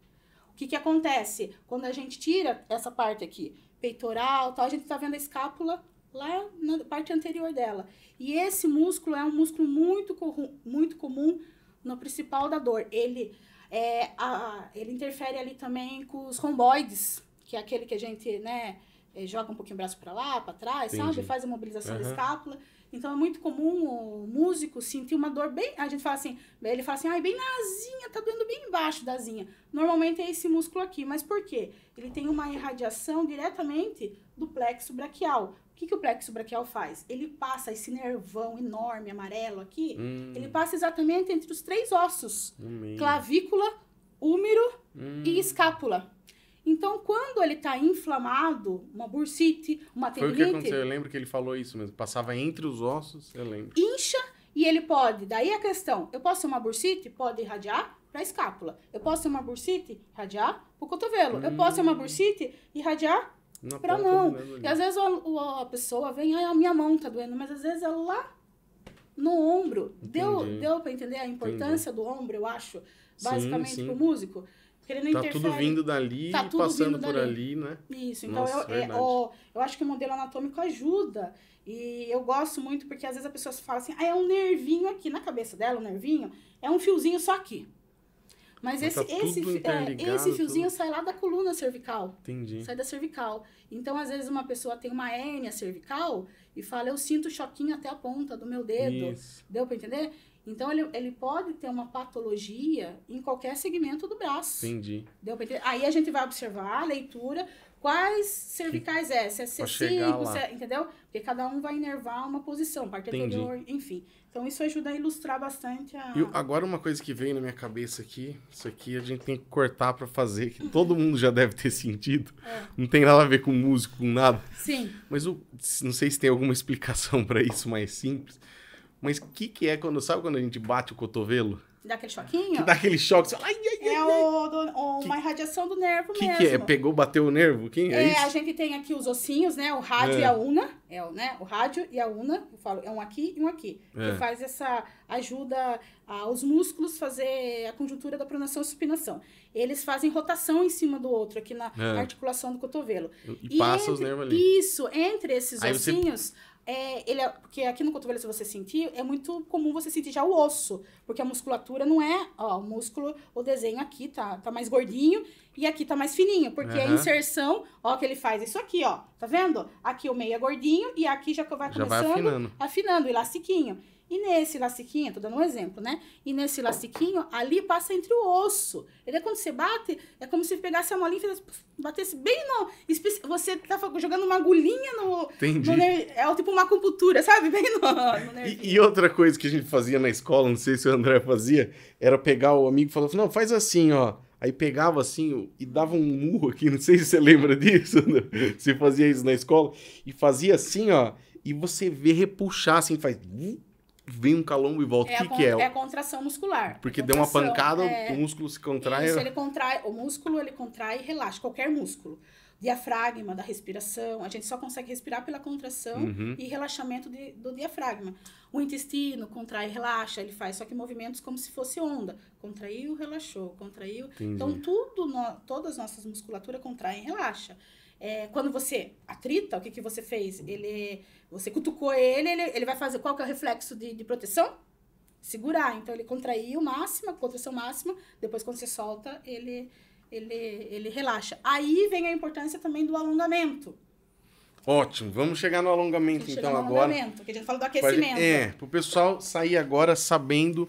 O que que acontece? Quando a gente tira essa parte aqui, peitoral, tal, a gente tá vendo a escápula lá na parte anterior dela. E esse músculo é um músculo muito, muito comum no principal da dor. Ele, é, a, ele interfere ali também com os romboides, que é aquele que a gente, né, eh, joga um pouquinho o braço para lá, para trás, Entendi. sabe? Faz a mobilização uhum. da escápula. Então é muito comum o músico sentir uma dor bem. A gente fala assim, ele fala assim, ai, bem nazinha, tá doendo bem embaixo da zinha. Normalmente é esse músculo aqui, mas por quê? Ele tem uma irradiação diretamente do plexo braquial. O que, que o plexo braquial faz? Ele passa esse nervão enorme, amarelo aqui, hum. ele passa exatamente entre os três ossos: hum. clavícula, úmero hum. e escápula. Então, quando ele está inflamado, uma bursite, uma tendinite... Foi o que aconteceu, eu lembro que ele falou isso mesmo. Passava entre os ossos, eu lembro. Incha e ele pode... Daí a questão, eu posso ser uma bursite? Pode irradiar para a escápula. Eu posso ser uma bursite? Irradiar para o cotovelo. Hum. Eu posso ser uma hum. bursite? Irradiar para a mão. E às vezes a, a, pessoa vem, ai, a minha mão está doendo, mas às vezes é lá no ombro. Entendi. Deu, deu para entender a importância Entendi. do ombro, eu acho, basicamente para o músico? Porque ele não tá tudo vindo dali tá tudo passando por dali. ali, né? Isso, então Nossa, eu, é, ó, eu acho que o modelo anatômico ajuda. E eu gosto muito porque às vezes a pessoa fala assim, ah, é um nervinho aqui. Na cabeça dela, o nervinho é um fiozinho só aqui. Mas esse, tá esse, é, esse fiozinho tudo. sai lá da coluna cervical. Entendi. Sai da cervical. Então, às vezes, uma pessoa tem uma hérnia cervical e fala, eu sinto choquinho até a ponta do meu dedo. Isso. Deu para entender? Então, ele, ele pode ter uma patologia em qualquer segmento do braço. Entendi. Deu pra entender? Aí a gente vai observar a leitura, quais cervicais é, se é C5, se é, entendeu? Porque cada um vai inervar uma posição, parte Entendi. anterior, enfim. Então, isso ajuda a ilustrar bastante a... E agora, uma coisa que veio na minha cabeça aqui, isso aqui a gente tem que cortar para fazer, que todo mundo já deve ter *laughs* sentido. É. Não tem nada a ver com músico, com nada. Sim. Mas o, não sei se tem alguma *laughs* explicação para isso mais simples. Mas o que, que é quando. Sabe quando a gente bate o cotovelo? Dá aquele choquinho? Que dá aquele choque. Ai, ai, ai, é o, do, o, uma irradiação do nervo que mesmo. O que é? Pegou, bateu o nervo? Quem é, é isso? a gente tem aqui os ossinhos, né? O rádio é. e a una. É o, né? o rádio e a una. Eu falo, é um aqui e um aqui. É. Que faz essa ajuda aos músculos fazer a conjuntura da pronação e supinação. Eles fazem rotação em cima do outro, aqui na é. articulação do cotovelo. E, e passa entre, os nervos ali. Isso, entre esses Aí ossinhos... Você é, ele é, porque aqui no cotovelo, se você sentir, é muito comum você sentir já o osso, porque a musculatura não é, ó, o músculo, o desenho aqui tá, tá mais gordinho e aqui tá mais fininho, porque uhum. a inserção, ó, que ele faz isso aqui, ó, tá vendo? Aqui o meio é gordinho e aqui já vai começando, já vai afinando. afinando, elastiquinho. E nesse elastiquinho, tô dando um exemplo, né? E nesse elastiquinho, ali passa entre o osso. Ele é quando você bate, é como se pegasse a molinha e batesse bem no. Você tá jogando uma agulhinha no. Entendi. No, é tipo uma acupuntura, sabe? *laughs* Bem no. no e, e, outra coisa que a gente fazia na escola, não sei se o André fazia, era pegar o amigo e falar: não, faz assim, ó. Aí pegava assim e dava um murro aqui, não sei se você lembra disso, André. Você fazia isso na escola e fazia assim, ó. E você vê repuxar assim, faz vem um calombo e volta. É o que, que é? É a contração muscular. Porque deu uma pancada, é... o músculo se contrai. Isso, ele contrai. O músculo, ele contrai e relaxa. Qualquer músculo. Diafragma, da respiração. A gente só consegue respirar pela contração uhum. e relaxamento de, do diafragma. O intestino contrai e relaxa. Ele faz só que movimentos como se fosse onda. Contraiu, relaxou. Contraiu. Entendi. Então, tudo, no, todas as nossas musculaturas contraem e relaxa. É, quando você atrita, o que, que você fez? Ele, você cutucou ele, ele, ele vai fazer qual que é o reflexo de, de proteção? Segurar. Então ele contraiu máxima, contração máxima, depois quando você solta, ele, ele, ele relaxa. Aí vem a importância também do alongamento. Ótimo, vamos chegar no alongamento então no agora. Alongamento, que a gente fala do aquecimento. É, para o pessoal sair agora sabendo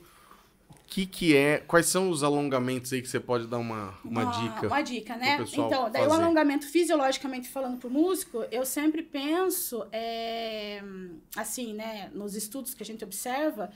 que que é, quais são os alongamentos aí que você pode dar uma, uma, uma dica? Uma dica, né? Então, daí fazer. o alongamento fisiologicamente falando para o músico, eu sempre penso, é, assim, né, nos estudos que a gente observa,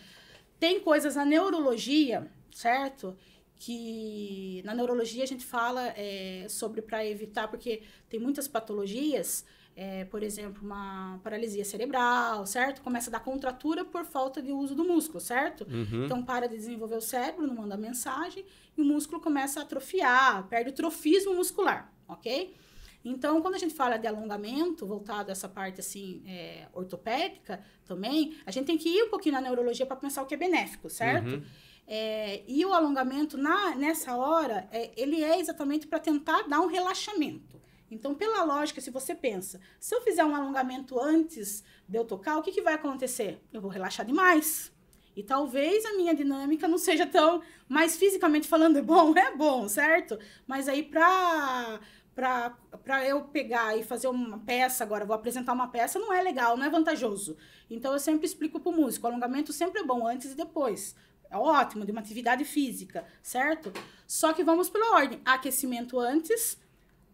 tem coisas na neurologia, certo? Que na neurologia a gente fala é, sobre para evitar, porque tem muitas patologias é, por exemplo, uma paralisia cerebral, certo? Começa a dar contratura por falta de uso do músculo, certo? Uhum. Então, para de desenvolver o cérebro, não manda mensagem, e o músculo começa a atrofiar, perde o trofismo muscular, ok? Então, quando a gente fala de alongamento, voltado a essa parte assim, é, ortopédica também, a gente tem que ir um pouquinho na neurologia para pensar o que é benéfico, certo? Uhum. É, e o alongamento, na, nessa hora, é, ele é exatamente para tentar dar um relaxamento. Então, pela lógica, se você pensa, se eu fizer um alongamento antes de eu tocar, o que, que vai acontecer? Eu vou relaxar demais. E talvez a minha dinâmica não seja tão. Mas fisicamente falando, *laughs* é bom? É bom, certo? Mas aí, para para eu pegar e fazer uma peça agora, vou apresentar uma peça, não é legal, não é vantajoso. Então eu sempre explico para o músico, alongamento sempre é bom antes e depois. É ótimo, de uma atividade física, certo? Só que vamos pela ordem. Aquecimento antes,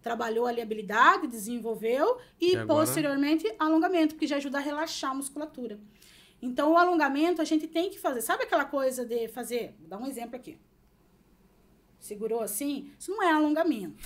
trabalhou ali a habilidade, desenvolveu e, e posteriormente alongamento, porque já ajuda a relaxar a musculatura. Então o alongamento a gente tem que fazer. Sabe aquela coisa de fazer, vou dar um exemplo aqui. Segurou assim? Isso não é alongamento.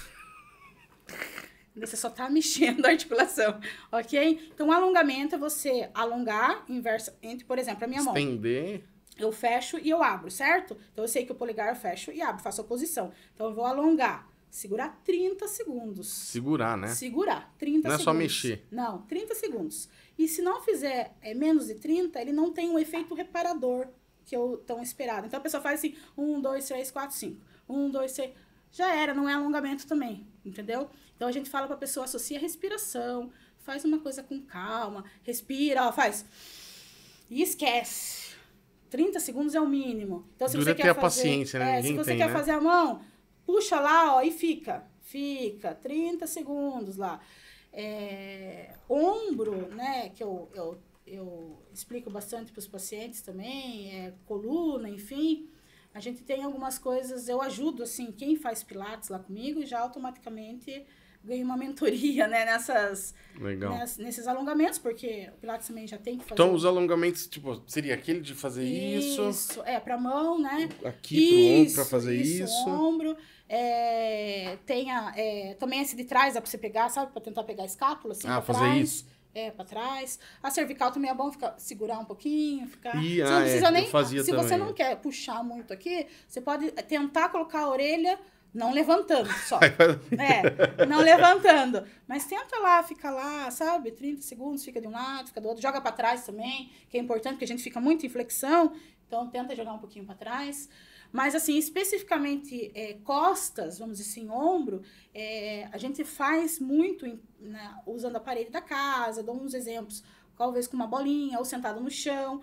*laughs* Você só tá mexendo a articulação, *laughs* ok? Então, alongamento é você alongar inversa entre, por exemplo, a minha mão. Estender. Eu fecho e eu abro, certo? Então, eu sei que o polegar eu fecho e abro, faço a posição. Então, eu vou alongar. Segurar 30 segundos. Segurar, né? Segurar, 30 não segundos. Não é só mexer. Não, 30 segundos. E se não fizer é, menos de 30, ele não tem o um efeito reparador que eu tão esperado. Então, a pessoa faz assim, 1, 2, 3, 4, 5. 1, 2, 3 já era, não é alongamento também, entendeu? Então a gente fala para a pessoa associa a respiração, faz uma coisa com calma, respira, ó, faz e esquece. 30 segundos é o mínimo. Então se Dura você quer fazer, a paciência, né? É, se você tem, quer né? fazer a mão, puxa lá, ó, e fica. Fica 30 segundos lá. É, ombro, né, que eu, eu, eu explico bastante para os pacientes também, é, coluna, enfim. A gente tem algumas coisas, eu ajudo, assim, quem faz pilates lá comigo e já automaticamente ganha uma mentoria, *laughs* né, nessas. Ness, nesses alongamentos, porque o pilates também já tem que fazer. Então, os alongamentos, tipo, seria aquele de fazer isso? Isso, é, pra mão, né? Aqui pro ombro pra fazer isso. isso. ombro. É, tem a, é, também esse de trás, dá pra você pegar, sabe? Pra tentar pegar a escápula, assim, Ah, fazer trás. isso. É, pra trás. A cervical também é bom ficar, segurar um pouquinho, ficar. E, você ah, não precisa é, nem. se você também. não quer puxar muito aqui, você pode tentar colocar a orelha, não levantando só. *laughs* *laughs* é, não levantando. Mas tenta lá, fica lá, sabe? 30 segundos, fica de um lado, fica do outro. Joga pra trás também, que é importante, porque a gente fica muito em flexão. Então, tenta jogar um pouquinho para trás. Mas, assim, especificamente é, costas, vamos dizer assim, ombro, é, a gente faz muito né, usando a parede da casa, dou uns exemplos, talvez com uma bolinha ou sentado no chão,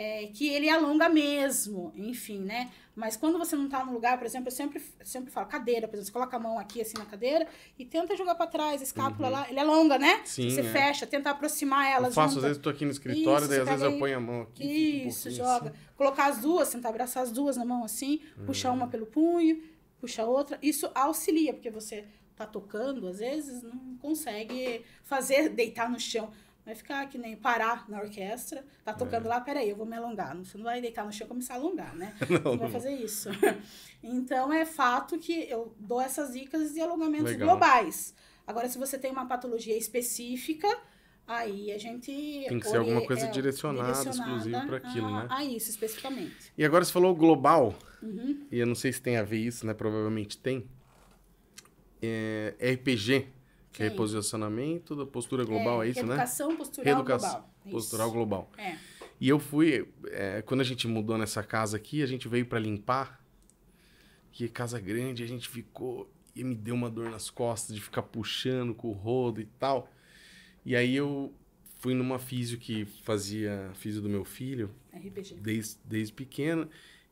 é, que ele alonga mesmo, enfim, né? Mas quando você não está no lugar, por exemplo, eu sempre, sempre falo cadeira, por exemplo, você coloca a mão aqui assim na cadeira e tenta jogar para trás, escápula Uhum. lá, ele alonga, né? Sim, você é. fecha, tenta aproximar elas. Eu faço, juntas. às vezes, tô aqui no escritório, Isso, daí às vezes eu ponho a mão aqui. fica um Isso, pouquinho joga. assim. Colocar as duas, tentar abraçar as duas na mão assim, puxar uma pelo punho, puxar outra. Isso auxilia, porque você tá tocando, às vezes não consegue fazer deitar no chão. Vai ficar que nem parar na orquestra, tá tocando É. lá, peraí, eu vou me alongar. Você não vai deitar no chão e começar a alongar, né? *laughs* Não, Você vai não. fazer isso. *laughs* Então, é fato que eu dou essas dicas de alongamentos Legal. globais. Agora, se você tem uma patologia específica, aí a gente... Tem que ser alguma coisa é, direcionada, exclusiva pra aquilo, né? A isso, especificamente. E agora você falou global, Uhum. e eu não sei se tem a ver isso, né? Provavelmente tem. É, RPG, que é reposicionamento da postura global, é, isso, né? Educação postural Reeducação global. Isso. Postural global. É. E eu fui, é, quando a gente mudou nessa casa aqui, a gente veio pra limpar, que casa grande, a gente ficou, e me deu uma dor nas costas de ficar puxando com o rodo e tal. E aí eu fui numa físio que fazia físio do meu filho, RPG. desde, desde pequeno.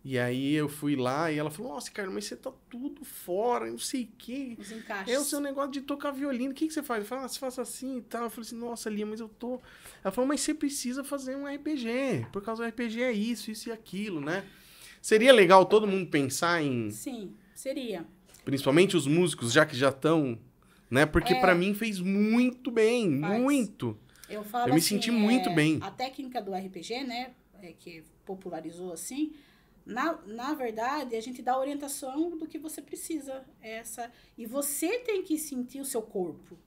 E aí eu fui lá e ela falou, nossa, cara, mas você tá tudo fora, não sei o quê. Os encaixes. É o seu negócio de tocar violino, o que, que você faz? Eu falei, ah, você faz assim e tal. Eu falei assim, nossa, Lia, mas eu tô. Ela falou, mas você precisa fazer um RPG, por causa do RPG é isso, isso e aquilo, né? Seria legal todo mundo pensar em, Sim, seria. principalmente os músicos, já que já estão, né? Porque É. pra mim fez muito bem, Faz. muito. Eu falo Eu me assim, senti muito é, bem. A técnica do RPG, né, é, que popularizou assim, na, na verdade, a gente dá orientação do que você precisa. Essa E você tem que sentir o seu corpo.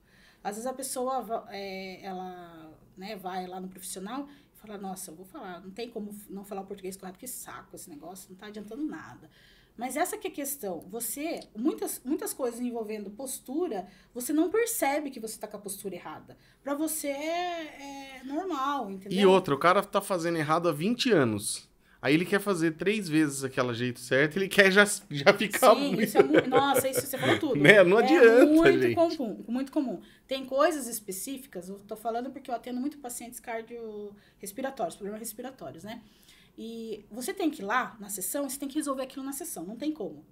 Às vezes a pessoa, é, ela né, vai lá no profissional e fala, nossa, eu vou falar, não tem como não falar o português correto, que saco esse negócio, não está adiantando nada. Mas essa que é a questão. Você, muitas, muitas coisas envolvendo postura, você não percebe que você está com a postura errada. Para você é, é normal, entendeu? E outra, o cara tá fazendo errado há 20 anos. Aí ele quer fazer três vezes aquele jeito certo, ele quer já, já ficar Sim, muito... isso é muito. Nossa, isso você falou tudo. *laughs* Né? Não é adianta, muito gente. comum, muito comum. Tem coisas específicas, eu tô falando porque eu atendo muito pacientes cardiorrespiratórios, problemas respiratórios, né? E você tem que ir lá na sessão, você tem que resolver aquilo na sessão, não tem como.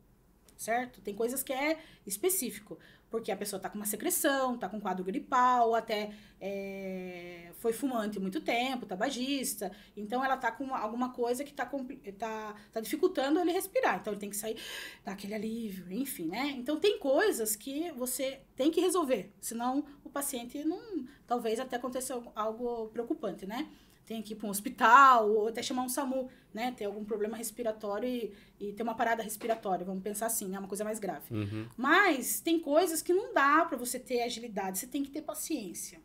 Certo? Tem coisas que é específico. Porque a pessoa tá com uma secreção, tá com quadro gripal, até é, foi fumante muito tempo, tabagista. Então ela tá com alguma coisa que tá, tá, tá dificultando ele respirar. Então ele tem que sair, dar aquele alívio, enfim, né? Então tem coisas que você tem que resolver. Senão o paciente não. Talvez até aconteça algo preocupante, né? Tem que ir para um hospital ou até chamar um SAMU, né? Ter algum problema respiratório e, e ter uma parada respiratória, vamos pensar assim, né? Uma coisa mais grave. Uhum. Mas tem coisas que não dá para você ter agilidade, você tem que ter paciência.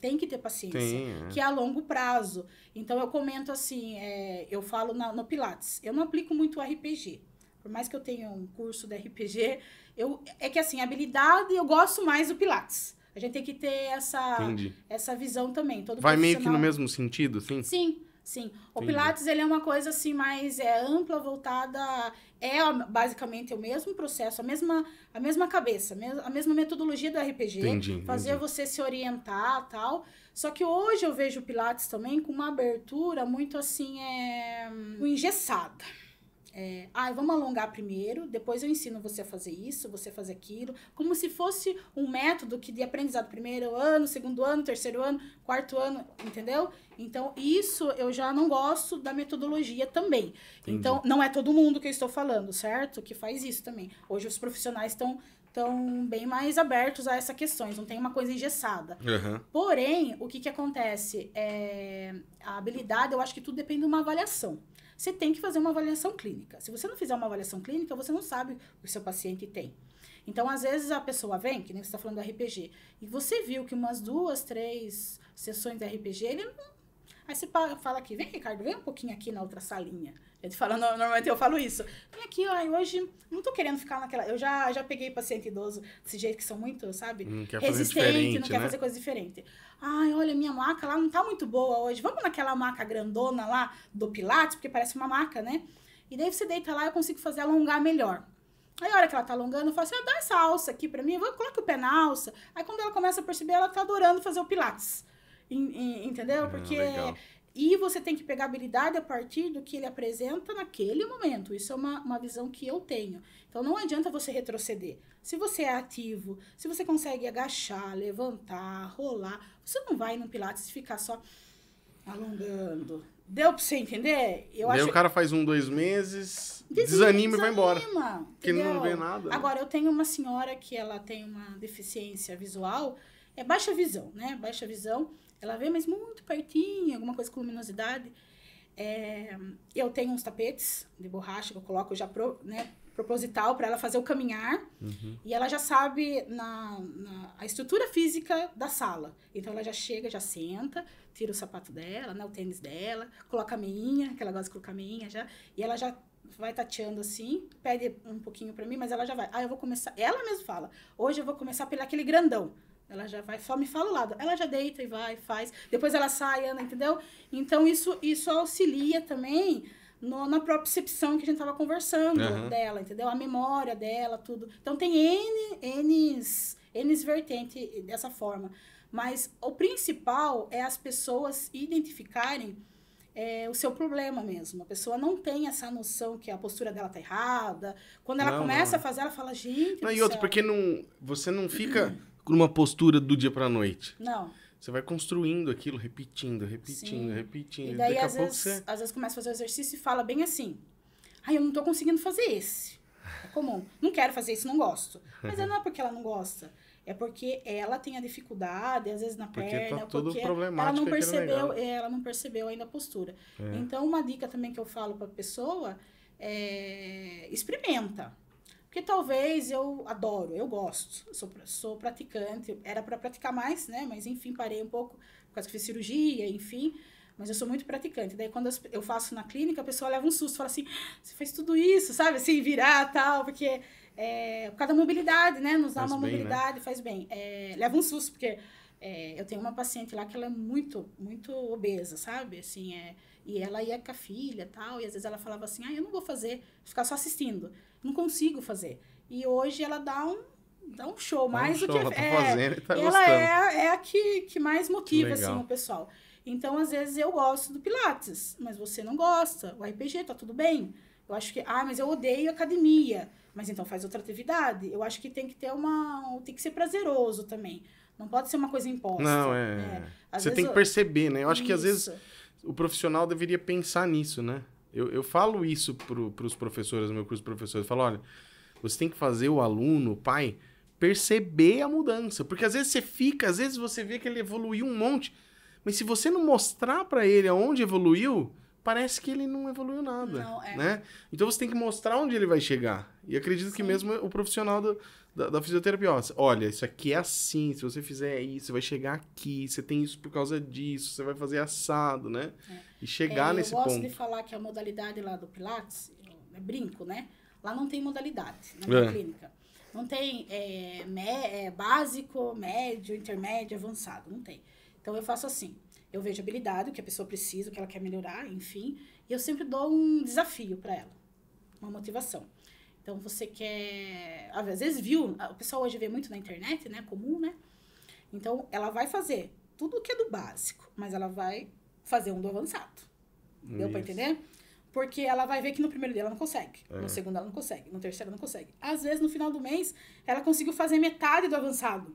Tem que ter paciência. Tem, é. Que é a longo prazo. Então eu comento assim, é, eu falo na- no Pilates, eu não aplico muito RPG. Por mais que eu tenha um curso de RPG, eu, é que assim, habilidade eu gosto mais do Pilates. A gente tem que ter essa, Entendi. essa visão também. Todo Vai meio que no mesmo sentido, assim? Sim, sim. O Entendi. Pilates, ele é uma coisa assim mais é, ampla, voltada... É basicamente o mesmo processo, a mesma, a mesma cabeça, a mes- a mesma metodologia do RPG. Entendi, Fazer você se orientar tal. Só que hoje eu vejo o Pilates também com uma abertura muito assim, é, engessada. É, ah, vamos alongar primeiro, depois eu ensino você a fazer isso, você a fazer aquilo, como se fosse um método que de aprendizado primeiro ano, segundo ano, terceiro ano, quarto ano, entendeu? Então, isso eu já não gosto da metodologia também. Entendi. Então, não é todo mundo que eu estou falando, certo? Que faz isso também. Hoje os profissionais estão estão bem mais abertos a essas questões, não tem uma coisa engessada. Aham. Porém, o que, que acontece? É, a habilidade, eu acho que tudo depende de uma avaliação. Você tem que fazer uma avaliação clínica. Se você não fizer uma avaliação clínica, você não sabe o que o seu paciente tem. Então, às vezes, a pessoa vem, que nem você está falando do RPG, e você viu que umas duas, três sessões de RPG, ele não. Aí você fala aqui, vem, Ricardo, vem um pouquinho aqui na outra salinha. A gente fala, no- normalmente eu falo isso. Vem aqui, ó, hoje não tô querendo ficar naquela. Eu já, já peguei paciente idoso desse jeito que são muito, sabe? Não quer fazer resistente, diferente, não quer né? fazer coisa diferente. Ai, olha, minha maca lá não tá muito boa hoje. Vamos naquela maca grandona lá do Pilates, porque parece uma maca, né? E daí você deita lá e eu consigo fazer alongar melhor. Aí a hora que ela tá alongando, eu falo assim, ah, dá essa alça aqui pra mim, coloca o pé na alça. Aí quando ela começa a perceber, ela tá adorando fazer o Pilates. En- en- entendeu? Ah, Porque legal. E você tem que pegar habilidade a partir do que ele apresenta naquele momento. Isso é uma, uma visão que eu tenho. Então não adianta você retroceder. Se você é ativo, se você consegue agachar, levantar, rolar, você não vai no Pilates ficar só alongando. Deu pra você entender? Eu Daí acho o cara faz um, dois meses, Desi- desanima e vai embora. desanima, Porque ele não vê nada. Agora, eu tenho uma senhora que ela tem uma deficiência visual, é baixa visão, né? Baixa visão. Ela vê, mas muito pertinho, alguma coisa com luminosidade. É, eu tenho uns tapetes de borracha que eu coloco já pro, né, proposital para ela fazer o caminhar. Uhum. E ela já sabe na, na- a estrutura física da sala. Então ela já chega, já senta, tira o sapato dela, né, o tênis dela, coloca a meinha, que ela gosta de colocar a meinha já, e ela já vai tateando assim, pede um pouquinho pra mim, mas ela já vai. Ah, eu vou começar. Ela mesma fala: "Hoje eu vou começar pelo aquele grandão". Ela já vai, só me fala o lado. Ela já deita e vai, faz. Depois ela sai, anda, entendeu? Então isso isso auxilia também no- na propriocepção que a gente tava conversando Aham. dela, entendeu? A memória dela, tudo. Então tem N, N's, N's vertente dessa forma. Mas o principal é as pessoas identificarem é, o seu problema mesmo. A pessoa não tem essa noção que a postura dela tá errada. Quando ela Não, começa não. a fazer, ela fala, gente. Não, e outro, porque não, você não fica *clears throat* numa postura do dia pra noite. Não. Você vai construindo aquilo, repetindo, repetindo, Sim. repetindo. E daí, Daqui a às pouco vezes, você. às vezes começa a fazer o exercício e fala bem assim. Ai, eu não tô conseguindo fazer esse. É comum. Não quero fazer isso, não gosto. Mas não é porque ela não gosta. É porque ela tem a dificuldade, às vezes na Porque perna, tá tudo porque ela não percebeu, negócio. é, ela não percebeu ainda a postura. É. Então, uma dica também que eu falo pra pessoa é experimenta. Porque talvez eu adoro, eu gosto, sou, sou praticante, era para praticar mais, né? Mas enfim, parei um pouco, por causa que fiz cirurgia, enfim. Mas eu sou muito praticante. Daí, quando eu faço na clínica, a pessoa leva um susto, fala assim: você fez tudo isso, sabe? Assim, virar tal, porque é, por causa da mobilidade, né? Nos dá Faz uma bem, né? mobilidade, faz bem. É, leva um susto, porque É, eu tenho uma paciente lá que ela é muito, muito obesa, sabe? Assim, é, e ela ia com a filha tal, e às vezes ela falava assim, ah, eu não vou fazer, ficar só assistindo. Não consigo fazer. E hoje ela dá um, dá um show, mais um do show, que... ela tá é, fazendo e tá ela é, é a que, que mais motiva, Legal. assim, o pessoal. Então, às vezes, eu gosto do Pilates, mas você não gosta. O RPG, tá tudo bem. Eu acho que, ah, mas eu odeio academia. Mas então faz outra atividade. Eu acho que tem que ter uma. Tem que ser prazeroso também. Não pode ser uma coisa imposta. Não, é. Às Você vezes tem que perceber, né? Eu acho que às vezes Isso. o profissional deveria pensar nisso, né? Eu, eu falo isso para os professores, no meu curso de professores. Eu falo, olha, você tem que fazer o aluno, o pai, perceber a mudança. Porque às vezes você fica, às vezes você vê que ele evoluiu um monte. Mas se você não mostrar para ele aonde evoluiu, parece que ele não evoluiu nada, Não, é. né? Então você tem que mostrar onde ele vai chegar. E acredito que Sim. mesmo o profissional do- da, da fisioterapia, ó, olha, isso aqui é assim, se você fizer isso, você vai chegar aqui, você tem isso por causa disso, você vai fazer assado, né? E chegar É, nesse eu gosto ponto. de falar que a modalidade lá do Pilates, é brinco, né? Lá não tem modalidade na minha É. clínica. Não tem é, mé- é, básico, médio, intermédio, avançado. Não tem. Então eu faço assim. Eu vejo habilidade, o que a pessoa precisa, o que ela quer melhorar, enfim. E eu sempre dou um desafio para ela. Uma motivação. Então você quer. Às vezes viu, o pessoal hoje vê muito na internet, né? Comum, né? Então ela vai fazer tudo o que é do básico, mas ela vai fazer um do avançado. Deu pra Isso. entender? Porque ela vai ver que no primeiro dia ela não consegue. É. No segundo ela não consegue. No terceiro ela não consegue. Às vezes, no final do mês, ela conseguiu fazer metade do avançado.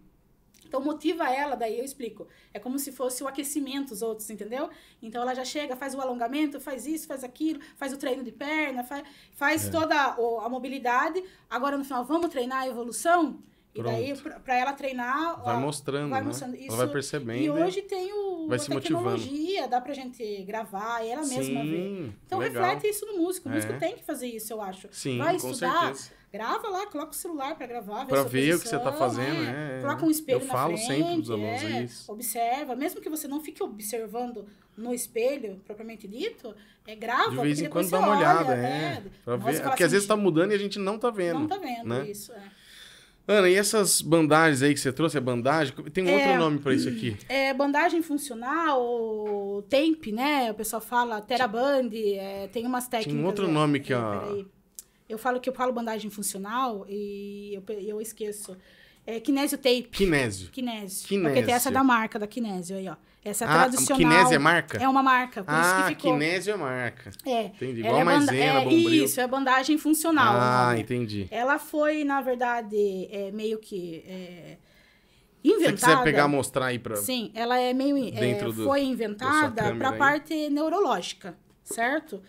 Então, motiva ela, daí eu explico. É como se fosse o aquecimento, os outros, entendeu? Então, ela já chega, faz o alongamento, faz isso, faz aquilo, faz o treino de perna, faz, faz É. toda o- a mobilidade. Agora, no final, vamos treinar a evolução? E daí, Pronto. pra, pra ela treinar... Vai ó, mostrando, vai né? mostrando. Ela Isso- vai percebendo. E hoje tem o, vai a se motivando. tecnologia, dá pra gente gravar, e ela mesma vê. Sim, Então legal. reflete isso no músico. O É. músico tem que fazer isso, eu acho. Sim, Vai estudar, certeza. Grava lá, coloca o celular pra gravar, Pra sua ver o que você tá posição, fazendo, é. é. Coloca um espelho Eu na falo frente, sempre pros alunos, é, isso. Observa, mesmo que você não fique observando no espelho, propriamente dito, é grava. De vez em quando dá uma olha, olhada, é. Pra Nossa, ver. fala Porque às vezes tá mudando e a gente não tá vendo. Não tá vendo né? isso, é. Ana, e essas bandagens aí que você trouxe, é bandagem? Tem um É. outro nome pra isso aqui. É, bandagem funcional, ou tape, né? O pessoal fala teraband, é, tem umas técnicas. outro é, nome que é, a-. Eu falo que eu falo bandagem funcional e eu, eu esqueço. É kinésio tape. Kinésio. Kinésio. Kinésio. Porque tem essa da marca da Kinésio aí, ó. Essa é Ah, tradicional. Kinésio é marca? É uma marca, por isso Ah, que ficou. Kinésio é marca. É. Entendi. Ela Igual é maisena, é, bombril. Isso, é bandagem funcional. Ah, entendi. Ela foi, na verdade, é, meio que é, Se você inventada. quiser pegar mostrar aí pra. Sim, ela é meio. é, Dentro do- foi inventada câmera para a aí. parte neurológica, certo?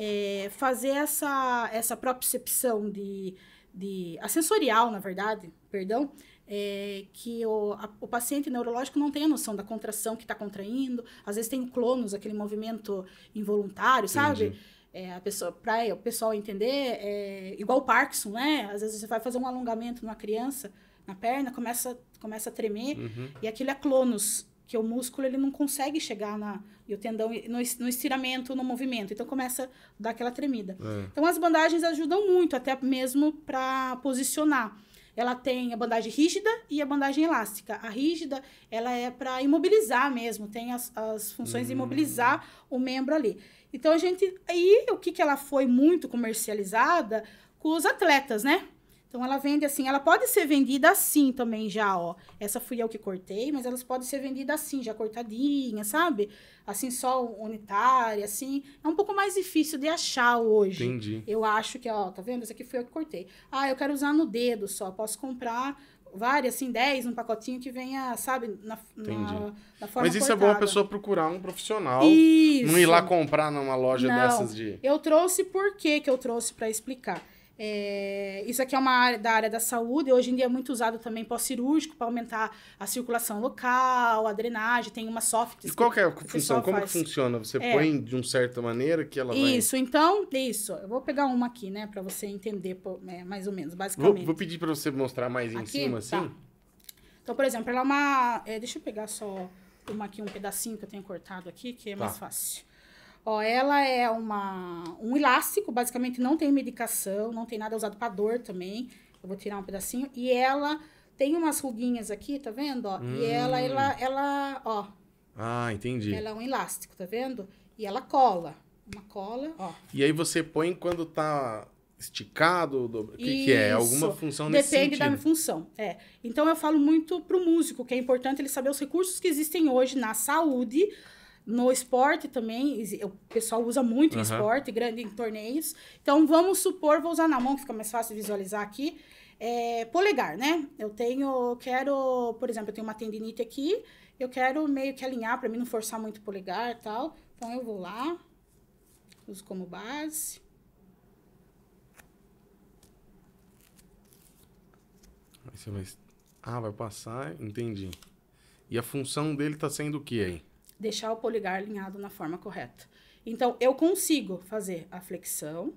É, fazer essa, essa propriocepção de, de. a sensorial, na verdade, perdão. é, que o, a- o paciente neurológico não tem a noção da contração que está contraindo. Às vezes tem o clonus, aquele movimento involuntário, sabe? É, a pessoa, para o pessoal entender, é igual o Parkinson, né? Às vezes você vai fazer um alongamento numa criança, na perna, começa, começa a tremer, Uhum. e aquilo é clonus, que o músculo ele não consegue chegar na, e o tendão no, no estiramento, no movimento. Então começa a dar aquela tremida. É. Então as bandagens ajudam muito, até mesmo para posicionar. Ela tem a bandagem rígida e a bandagem elástica. A rígida, ela é para imobilizar mesmo, tem as, as funções de Hum. imobilizar o membro ali. Então a gente. Aí o que, que ela foi muito comercializada com os atletas, né? Então ela vende assim, ela pode ser vendida assim também já, ó. Essa fui eu que cortei, mas elas podem ser vendidas assim, já cortadinha, sabe? Assim só unitária, assim. É um pouco mais difícil de achar hoje. Entendi. Eu acho que, ó, tá vendo? Essa aqui foi eu que cortei. Ah, eu quero usar no dedo só. Posso comprar várias, assim, 10 num pacotinho que venha, sabe, na, na, na forma Mas isso é bom a cortada. pessoa procurar um profissional. Isso. Não ir lá comprar numa loja Não. dessas de. Eu trouxe por que que eu trouxe para explicar. É, isso aqui é uma área da área da saúde, hoje em dia é muito usado também pós-cirúrgico para aumentar a circulação local, a drenagem, tem uma soft. E qual que é a função? Como que faz. funciona? Você É. põe de uma certa maneira que ela vai. Isso, então, isso. Eu vou pegar uma aqui, né, para você entender é, mais ou menos, Vou, basicamente. vou pedir pra você mostrar mais em Aqui? cima, assim. Tá. Então, por exemplo, ela é uma. é, deixa eu pegar só uma aqui, um pedacinho que eu tenho cortado aqui, que é Tá. mais fácil. Ó, ela é uma, um elástico, basicamente não tem medicação, não tem nada usado para dor também. Eu vou tirar um pedacinho. E ela tem umas ruguinhas aqui, tá vendo? Ó? Hum. E ela, ela, ela, ó, Ah, entendi. ela é um elástico, tá vendo? E ela cola. Uma cola, ó. E aí você põe quando tá esticado? do- O que, que é? Isso. Alguma função nesse Depende da função. É. Então eu falo muito pro músico que é importante ele saber os recursos que existem hoje na saúde, no esporte também. O pessoal usa muito em Aham. esporte, grande em torneios. Então vamos supor, vou usar na mão, que fica mais fácil de visualizar aqui. É, polegar, né? Eu tenho, quero, por exemplo, eu tenho uma tendinite aqui, eu quero meio que alinhar para mim não forçar muito o polegar e tal. Então eu vou lá, uso como base. Aí você vai... Ah, vai passar, entendi. E a função dele tá sendo o que aí? Deixar o polegar alinhado na forma correta. Então, eu consigo fazer a flexão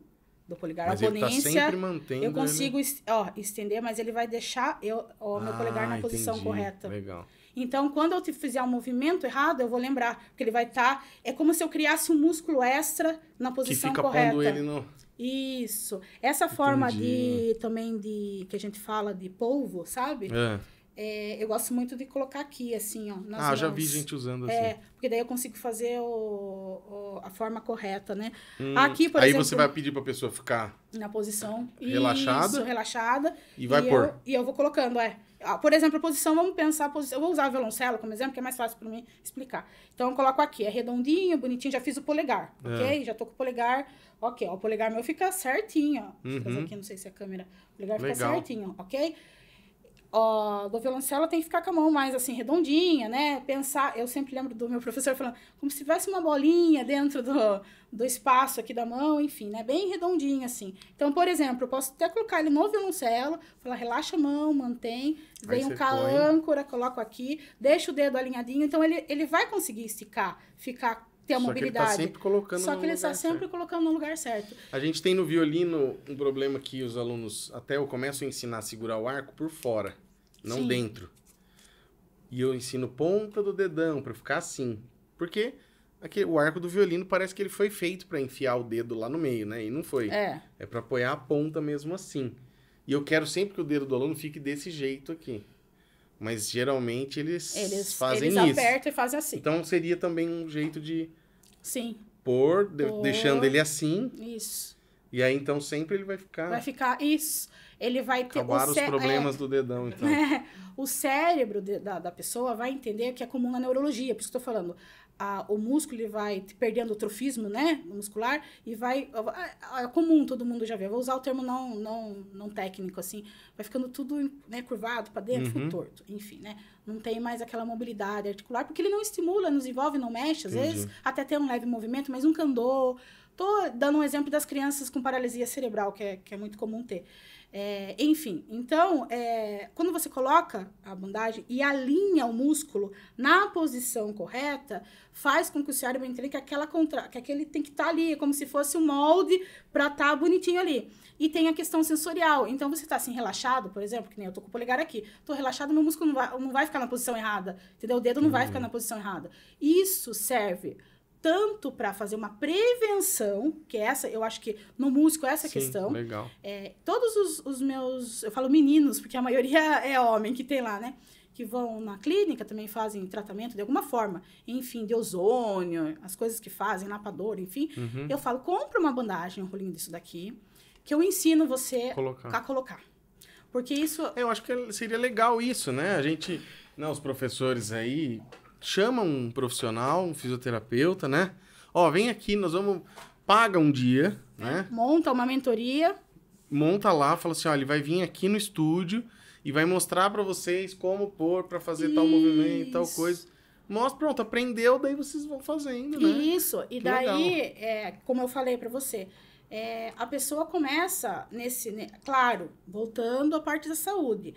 do polegar, Mas a ele tá ponência. mantendo eu consigo es- ó, estender, mas ele vai deixar eu, o meu Ah, polegar na posição entendi. correta. Legal. Então, quando eu te fizer um movimento errado, eu vou lembrar. Porque ele vai estar. é como se eu criasse um músculo extra na Que posição fica correta. pondo ele no... Isso. Essa forma Entendi. de também de que a gente fala de polvo, sabe? É. É, eu gosto muito de colocar aqui, assim, ó. Ah, já mãos. vi gente usando assim. É, porque daí eu consigo fazer o, o- a forma correta, né? Hum, Aqui, por aí exemplo, você vai pedir pra pessoa ficar na posição Relaxada? Isso, relaxada. e vai e pôr. Eu, e eu vou colocando, é. Ah, Por exemplo, a posição, vamos pensar a posição. Eu vou usar o violoncelo como exemplo, que é mais fácil para mim explicar. Então, eu coloco aqui, é redondinho, bonitinho, já fiz o polegar, É. ok? Já tô com o polegar, ok. Ó, o polegar meu fica certinho, ó. Uhum. aqui, não sei se é a câmera. O polegar fica Legal. certinho, ok? Ó, do violoncelo tem que ficar com a mão mais assim, redondinha, né? Pensar, eu sempre lembro do meu professor falando, como se tivesse uma bolinha dentro do, do espaço aqui da mão, enfim, né? Bem redondinho assim. Então, por exemplo, eu posso até colocar ele no violoncelo, falar, relaxa a mão, mantém, venho você com põe. âncora, coloco aqui, deixa o dedo alinhadinho, então ele, ele vai conseguir esticar, ficar, ter a Só que ele tá mobilidade. sempre colocando Só que ele está sempre certo. colocando no lugar certo. A gente tem no violino um problema que os alunos, até eu começo a ensinar a segurar o arco por fora, não Sim. dentro. E eu ensino ponta do dedão pra ficar assim. Porque o arco do violino parece que ele foi feito pra enfiar o dedo lá no meio, né? E não foi. É, É pra apoiar a ponta mesmo assim. E eu quero sempre que o dedo do aluno fique desse jeito aqui. Mas geralmente eles, eles, fazem eles isso. apertam e fazem assim. Então seria também um jeito de Sim, pôr, de- Pôr. deixando ele assim. isso. E aí então sempre ele vai ficar. Vai ficar isso. Ele vai ter Acabaram o os cé- problemas do dedão, então. é, *laughs* o cérebro de- da, da pessoa vai entender que é comum na neurologia. Por isso que eu tô falando. A, o músculo ele vai perdendo o trofismo, né? Muscular, e vai. É, é comum, todo mundo já vê. Eu vou usar o termo não, não, não técnico, assim. Vai ficando tudo né, curvado para dentro, Uhum. torto. Enfim, né? Não tem mais aquela mobilidade articular, porque ele não estimula, não desenvolve, não mexe. Às Entendi. vezes até tem um leve movimento, mas nunca andou. Tô dando um exemplo das crianças com paralisia cerebral, que é, que é muito comum ter. É, enfim, então, é, quando você coloca a bandagem e alinha o músculo na posição correta, faz com que o cérebro entenda que, aquela contra, que aquele tem que estar ali, é como se fosse um molde para estar bonitinho ali. E tem a questão sensorial. Então, você está assim, relaxado, por exemplo, que nem eu tô com o polegar aqui. Tô relaxado, meu músculo não vai, não vai ficar na posição errada. Entendeu? O dedo não vai ficar na posição errada. Isso serve tanto para fazer uma prevenção, que é essa, eu acho que no músico é essa Sim, questão. Legal. É, todos os, os meus, eu falo meninos, porque a maioria *laughs* é homem que tem lá, né? Que vão na clínica, também fazem tratamento de alguma forma, enfim, de ozônio, as coisas que fazem, lapador, enfim. Uhum. Eu falo, compra uma bandagem, um rolinho disso daqui, que eu ensino você Colocar. a colocar. Porque isso Eu acho que seria legal isso, né? A gente, né, os professores aí, chamam um profissional, um fisioterapeuta, né? Ó, vem aqui, nós vamos. Paga um dia, né? monta uma mentoria, Monta lá, fala assim: ó, ele vai vir aqui no estúdio e vai mostrar pra vocês como pôr pra fazer tal movimento, tal Isso. coisa. Mostra, pronto, aprendeu, daí vocês vão fazendo, né? Isso, e Que daí, é, como eu falei para você, é, a pessoa começa nesse. né, claro, voltando à parte da saúde.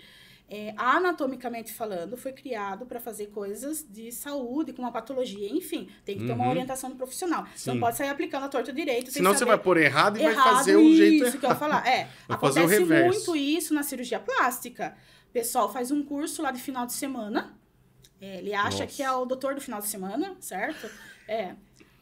É, anatomicamente falando, foi criado para fazer coisas de saúde, com uma patologia, enfim, tem que ter uma Uhum. orientação do profissional. Sim. não pode sair aplicando a torta direito. Senão você vai pôr errado e vai errado fazer o jeito isso que eu falar. É, *laughs* Vai acontece muito isso na cirurgia plástica. O pessoal faz um curso lá de final de semana. É, ele acha Nossa. que é o doutor do final de semana, certo? É.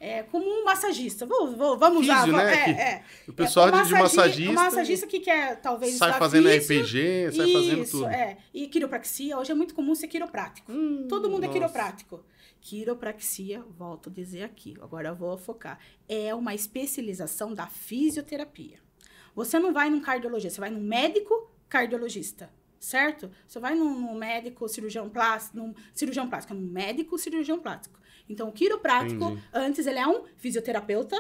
é, como um massagista. Vou, vou, vamos Físio, usar. né? É, é. O pessoal É, de massagi- massagista O massagista que quer, talvez, sai fazendo físio, RPG, sai fazendo Isso, tudo. é. E quiropraxia, hoje é muito comum ser quiroprático. Hum, Todo mundo é nossa. quiroprático. Quiropraxia, volto a dizer aqui, agora eu vou focar, é uma especialização da fisioterapia. Você não vai num cardiologista, você vai num médico cardiologista, certo? Você vai num, num médico cirurgião plástico, num cirurgião plástico, num médico cirurgião plástico. Então, o quiroprático, Entendi. antes ele é um fisioterapeuta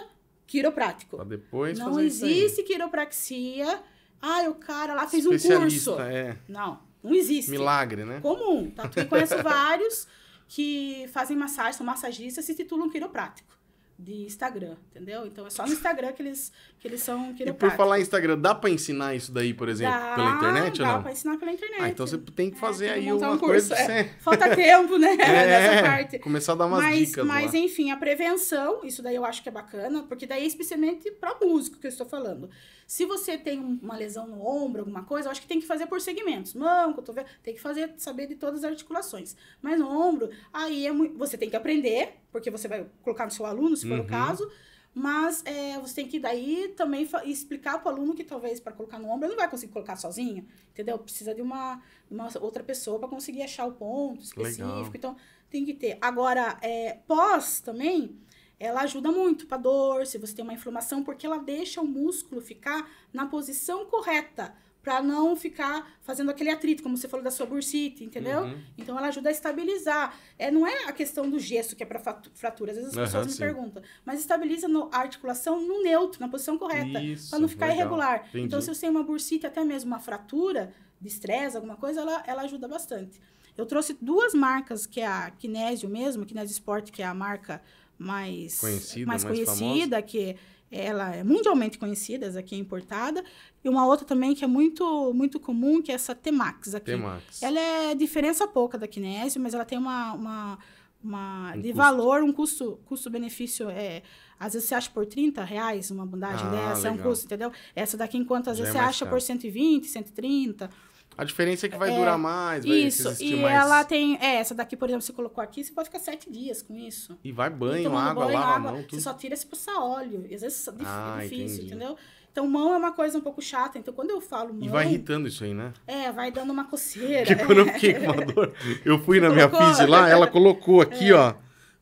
quiroprático. Pra depois Não existe quiropraxia. Ah, o cara lá fez um curso. É. Não, não existe Milagre, né? comum. Tanto que conheço *laughs* vários que fazem massagem, são massagistas, se titulam quiroprático de Instagram, entendeu? Então é só no Instagram que eles, que eles são E por falar em Instagram, dá pra ensinar isso daí, por exemplo, Dá, pela internet dá ou não? pra ensinar pela internet. Ah, então você tem que fazer tem que aí uma um coisa é. Falta tempo, né? *laughs* É, Nessa parte. começar a dar umas mas, dicas mas lá. enfim, a prevenção, isso daí eu acho que é bacana, porque daí é especialmente para músico que eu estou falando. Se você tem um- uma lesão no ombro, alguma coisa, eu acho que tem que fazer por segmentos. Mão, cotovelo, tem que fazer, saber de todas as articulações. Mas no ombro, aí é mui- você tem que aprender, porque você vai colocar no seu aluno, se for Uhum. o caso. Mas é, você tem que daí também explicar para o aluno que talvez para colocar no ombro ele não vai conseguir colocar sozinho, entendeu? Precisa de uma, uma outra pessoa para conseguir achar o ponto específico. Legal. Então tem que ter. Agora, é, pós também, ela ajuda muito para dor, se você tem uma inflamação, porque ela deixa o músculo ficar na posição correta. Pra não ficar fazendo aquele atrito, como você falou da sua bursite, entendeu? Uhum. Então ela ajuda a estabilizar. É, não é a questão do gesso que é para fratura, às vezes as Aham, pessoas me sim. perguntam, mas estabiliza no- a articulação no neutro, na posição correta, para não ficar legal. irregular. Entendi. Então se você tem uma bursite, até mesmo uma fratura de estresse, alguma coisa, ela, ela ajuda bastante. Eu trouxe duas marcas, que é a Kinésio mesmo, Kinésio Sport, que é a marca mais Conhecida, mais mais conhecida, que ela é mundialmente conhecida, essa aqui é importada, e uma outra também que é muito muito comum, que é essa T-Max aqui. T-Max. Ela é diferença pouca da Kinésio, mas ela tem uma, uma, uma Um de custo. valor, um custo, custo-benefício é. Às vezes você acha por 30 reais uma bandagem Ah, dessa, é um legal. custo, entendeu? Essa daqui, enquanto às Já vezes é você acha caro. por 120, 130. A diferença é que vai durar mais, vai Isso, e mais... ela tem. É, essa daqui, por exemplo, você colocou aqui, você pode ficar sete dias com isso. E vai banho, Tomando água, banho, lava água, a mão, Você tudo. só tira se passar óleo. E às vezes é Ah, difícil, entendi. entendeu? Então, mão é uma coisa um pouco chata. Então, quando eu falo mão. E vai irritando isso aí, né? É, vai dando uma coceira. Porque quando eu *laughs* fiquei com uma dor, eu fui na minha Colocou? física lá, ela colocou aqui, É. ó.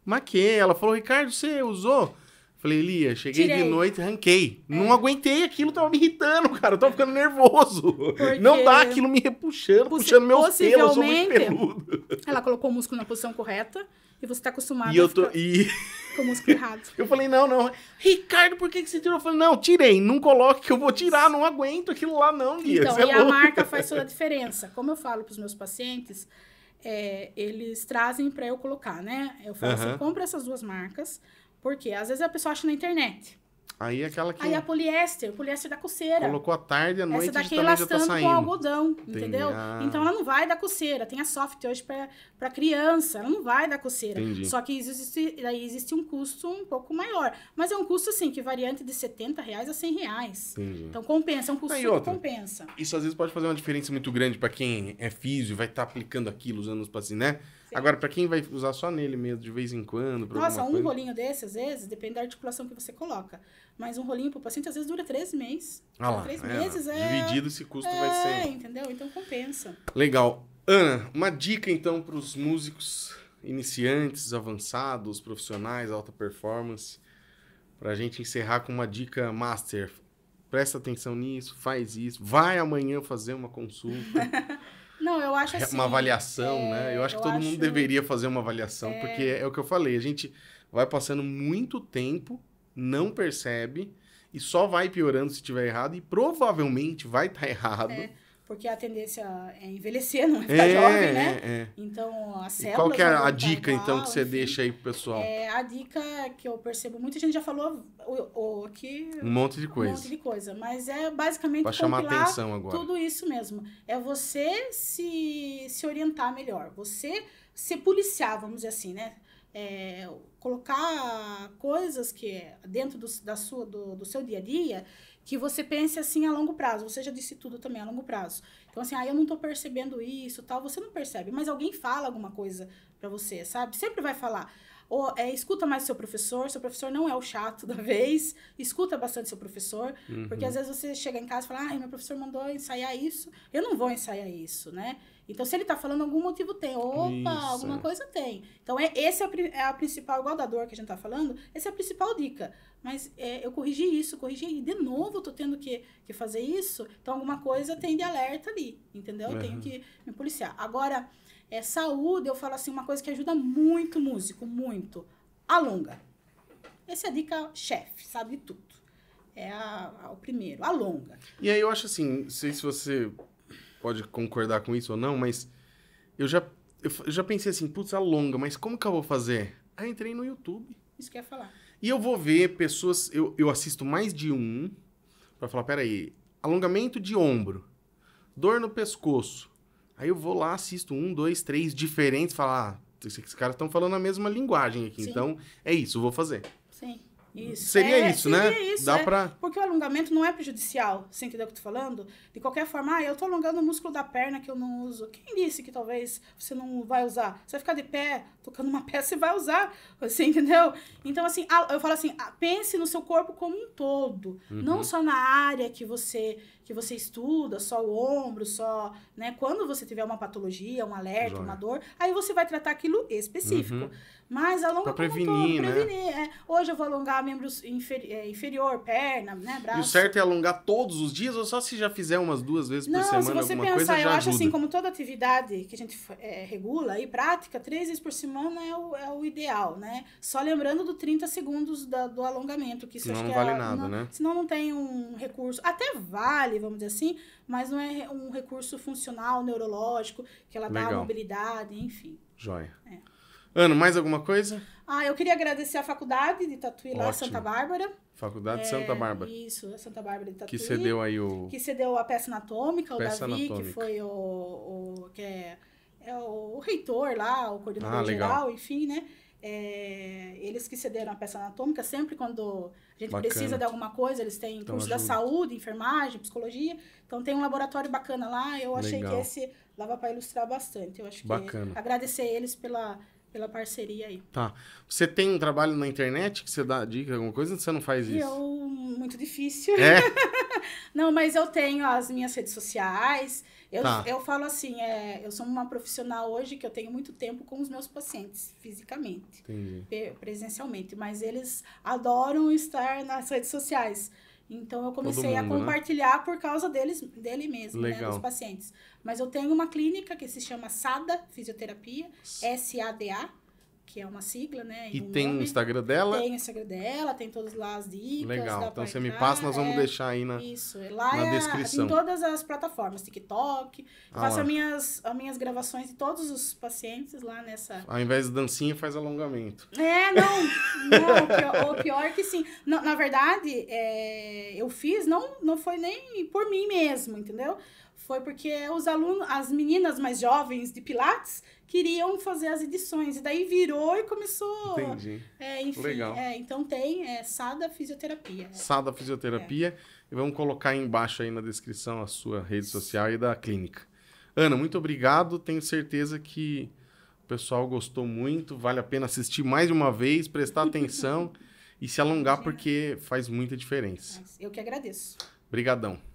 Maquei. Ela falou, Ricardo, você usou? Falei, Lia, cheguei de Tirei. noite, ranquei. É. Não aguentei aquilo, tava me irritando, *laughs* cara. Eu tava ficando nervoso. Não dá aquilo me repuxando, Possi- puxando meus pelos, eu sou muito peludo. Ela colocou o músculo na posição correta e você tá acostumado E eu tô. E *laughs* com o músculo errado. eu falei, não, não. Ricardo, por que, que você tirou? Eu falei, não, tirei. Não coloque que eu vou tirar, não aguento aquilo lá, não, Lia. Então, você é e a marca faz toda a *laughs* diferença. Como eu falo para os meus pacientes, é, eles trazem para eu colocar, né? Eu falo Aham. assim, compra essas duas marcas, porque às vezes a pessoa acha na internet. Aí aquela que Aí a poliéster, poliéster dá coceira. colocou à tarde, à noite Essa daqui é já tá com algodão, entendeu? Ah. Então ela não vai dar coceira. Tem a soft hoje para criança, ela não vai dar coceira. Entendi. Só que existe, daí existe um custo um pouco maior. Mas é um custo, assim, que varia entre de 70 reais a 100 reais. Entendi. Então compensa, é um custo Aí que outra. compensa. Isso às vezes pode fazer uma diferença muito grande pra quem é físio e vai estar aplicando aquilo, usando os pacientes, né? Sim. Agora, pra quem vai usar só nele mesmo, de vez em quando, Nossa, um coisa. rolinho desse, às vezes, depende da articulação que você coloca. Mas um rolinho pro paciente, às vezes, dura três meses. Ah lá, três é, meses é... Dividido esse custo vai É, ser. entendeu? Então compensa. Legal. Ana, uma dica então pros músicos iniciantes, avançados, profissionais, alta performance, pra gente encerrar com uma dica master. Presta atenção nisso, faz isso, vai amanhã fazer uma consulta. *laughs* Não, eu acho assim... uma avaliação, é, né? Eu acho que eu todo mundo acho- deveria fazer uma avaliação, porque é o que eu falei, a gente vai passando muito tempo, não percebe e só vai piorando se tiver errado e provavelmente vai estar *laughs* errado. É, Porque a tendência é envelhecer, *laughs* não é É, ficar jovem, né? é, é. Então, as E células... qual que é a dica, então, igual, que você enfim. deixa aí pro pessoal? É, a dica que eu percebo, muita gente já falou o, o, aqui Um monte de um coisa. monte de coisa, mas é basicamente Pra chamar atenção agora. tudo isso mesmo. É você se, se orientar melhor, você se policiar, vamos dizer assim, né? É, colocar coisas que é dentro do, da sua, do, do seu dia a dia que você pense assim a longo prazo. Você já disse tudo também a longo prazo. Então, assim, ah, eu não tô percebendo isso, tal. Você não percebe, mas alguém fala alguma coisa pra você, sabe? Sempre vai falar. Ou é, escuta mais seu professor, seu professor não é o chato *laughs* da vez, escuta bastante seu professor, Uhum. porque às vezes você chega em casa e fala, ah, meu professor mandou ensaiar isso, eu não vou ensaiar isso, né? Então, se ele tá falando, algum motivo tem. Opa, Isso, alguma é. coisa tem. Então, é, esse é a, é a principal, igual da dor que a gente tá falando, essa é a principal dica. Mas é, eu corrigi isso, corrigi e de novo eu tô tendo que, que fazer isso. Então, alguma coisa tem de alerta ali, entendeu? Eu tenho Uhum. que me policiar. Agora, é, saúde, eu falo assim, uma coisa que ajuda muito o músico, muito. Alonga. Essa é a dica chefe, sabe de tudo. É a- a- o primeiro, alonga. E aí eu acho assim, não sei se você pode concordar com isso ou não, mas eu já, eu já pensei assim, putz, alonga, mas como que eu vou fazer? Aí eu entrei no YouTube. Isso que eu ia falar. E eu vou ver pessoas, eu, eu assisto mais de um, pra falar, peraí, alongamento de ombro, dor no pescoço. Aí eu vou lá, assisto um, dois, três diferentes, falar, ah, esses caras estão falando a mesma linguagem aqui, Sim. então é isso, eu vou fazer. Sim. Isso. Seria É, isso, né? seria isso, Dá é. pra... Porque o alongamento não é prejudicial, você entendeu o que eu tô falando? De qualquer forma, ah, eu tô alongando o músculo da perna que eu não uso. Quem disse que talvez você não vai usar? Você vai ficar de pé, tocando uma *laughs* peça, você vai usar, você entendeu? Então, assim, eu falo assim, pense no seu corpo como um todo. Uhum. Não só na área que você que você estuda, só o ombro, só, né? Quando você tiver uma patologia, um alerta, Joia. uma dor, aí você vai tratar aquilo específico. Uhum. Mas alonga Pra prevenir, todo, né? prevenir. é. Hoje eu vou alongar membros inferi- é, inferior, perna, né, braço. E o certo é alongar todos os dias ou só se já fizer umas duas vezes por Não, se semana você alguma pensar, coisa eu acho ajuda? assim, como toda atividade que a gente é, regula e prática, três vezes por semana é o, é o ideal, né? Só lembrando do 30 segundos da- do alongamento, que isso Senão acho não que é vale a- nada, não- né? Senão não tem um recurso, até vale, vamos dizer assim, mas não é um recurso funcional, neurológico, que ela dá Legal. mobilidade, enfim. Joia. É. Ana, mais alguma coisa? Ah, eu queria agradecer a faculdade de Tatuí lá. Santa Bárbara. Faculdade É, Santa Bárbara. Isso, Santa Bárbara de Tatuí. Que cedeu aí o. que cedeu a peça anatômica, o Peça Davi, anatômica. que foi o, o que é, é o, o reitor lá, o coordenador Ah, legal. geral, enfim, né? É, eles que cederam a peça anatômica, sempre quando a gente Bacana. precisa de alguma coisa, eles têm Então curso da saúde, enfermagem, psicologia. Então tem um laboratório bacana lá. Eu achei Legal. que esse dava para ilustrar bastante. Eu acho que Bacana. agradecer eles pela, pela parceria aí. Tá. Você tem um trabalho na internet que você dá dica, alguma coisa, ou você não faz isso? eu, muito difícil. É? *laughs* Não, mas eu tenho as minhas redes sociais. Eu, Tá. eu falo assim, é, eu sou uma profissional hoje que eu tenho muito tempo com os meus pacientes, fisicamente, Entendi. presencialmente, mas eles adoram estar nas redes sociais. Então eu comecei a mundo, né? compartilhar por causa deles, dele mesmo, né, Legal. dos pacientes. Mas eu tenho uma clínica que se chama SADA Fisioterapia, S-A-D-A, que é uma sigla, né? E um tem o. Instagram dela? Tem o Instagram dela, tem todas lá as dicas. Legal. Então você me passa, nós vamos é. deixar aí na. Isso, lá na é descrição. em todas as plataformas, TikTok. Ah faço as minhas, as minhas gravações de todos os pacientes lá nessa. Ao invés de dancinha, faz alongamento. É, não, não, o pior, o pior que sim. Na, na verdade, é, eu fiz, não, não foi nem por mim mesmo, entendeu? Foi porque os alunos, as meninas mais jovens de Pilates queriam fazer as edições. E daí virou e começou. Entendi. É, enfim, Legal. é, então tem é, Sada Fisioterapia. Sada Fisioterapia. E vamos colocar aí embaixo aí na descrição a sua rede social e da clínica. Ana, muito obrigado. Tenho certeza que o pessoal gostou muito. Vale a pena assistir mais de uma vez, prestar atenção *laughs* e se alongar porque faz muita diferença. Eu que agradeço. Obrigadão.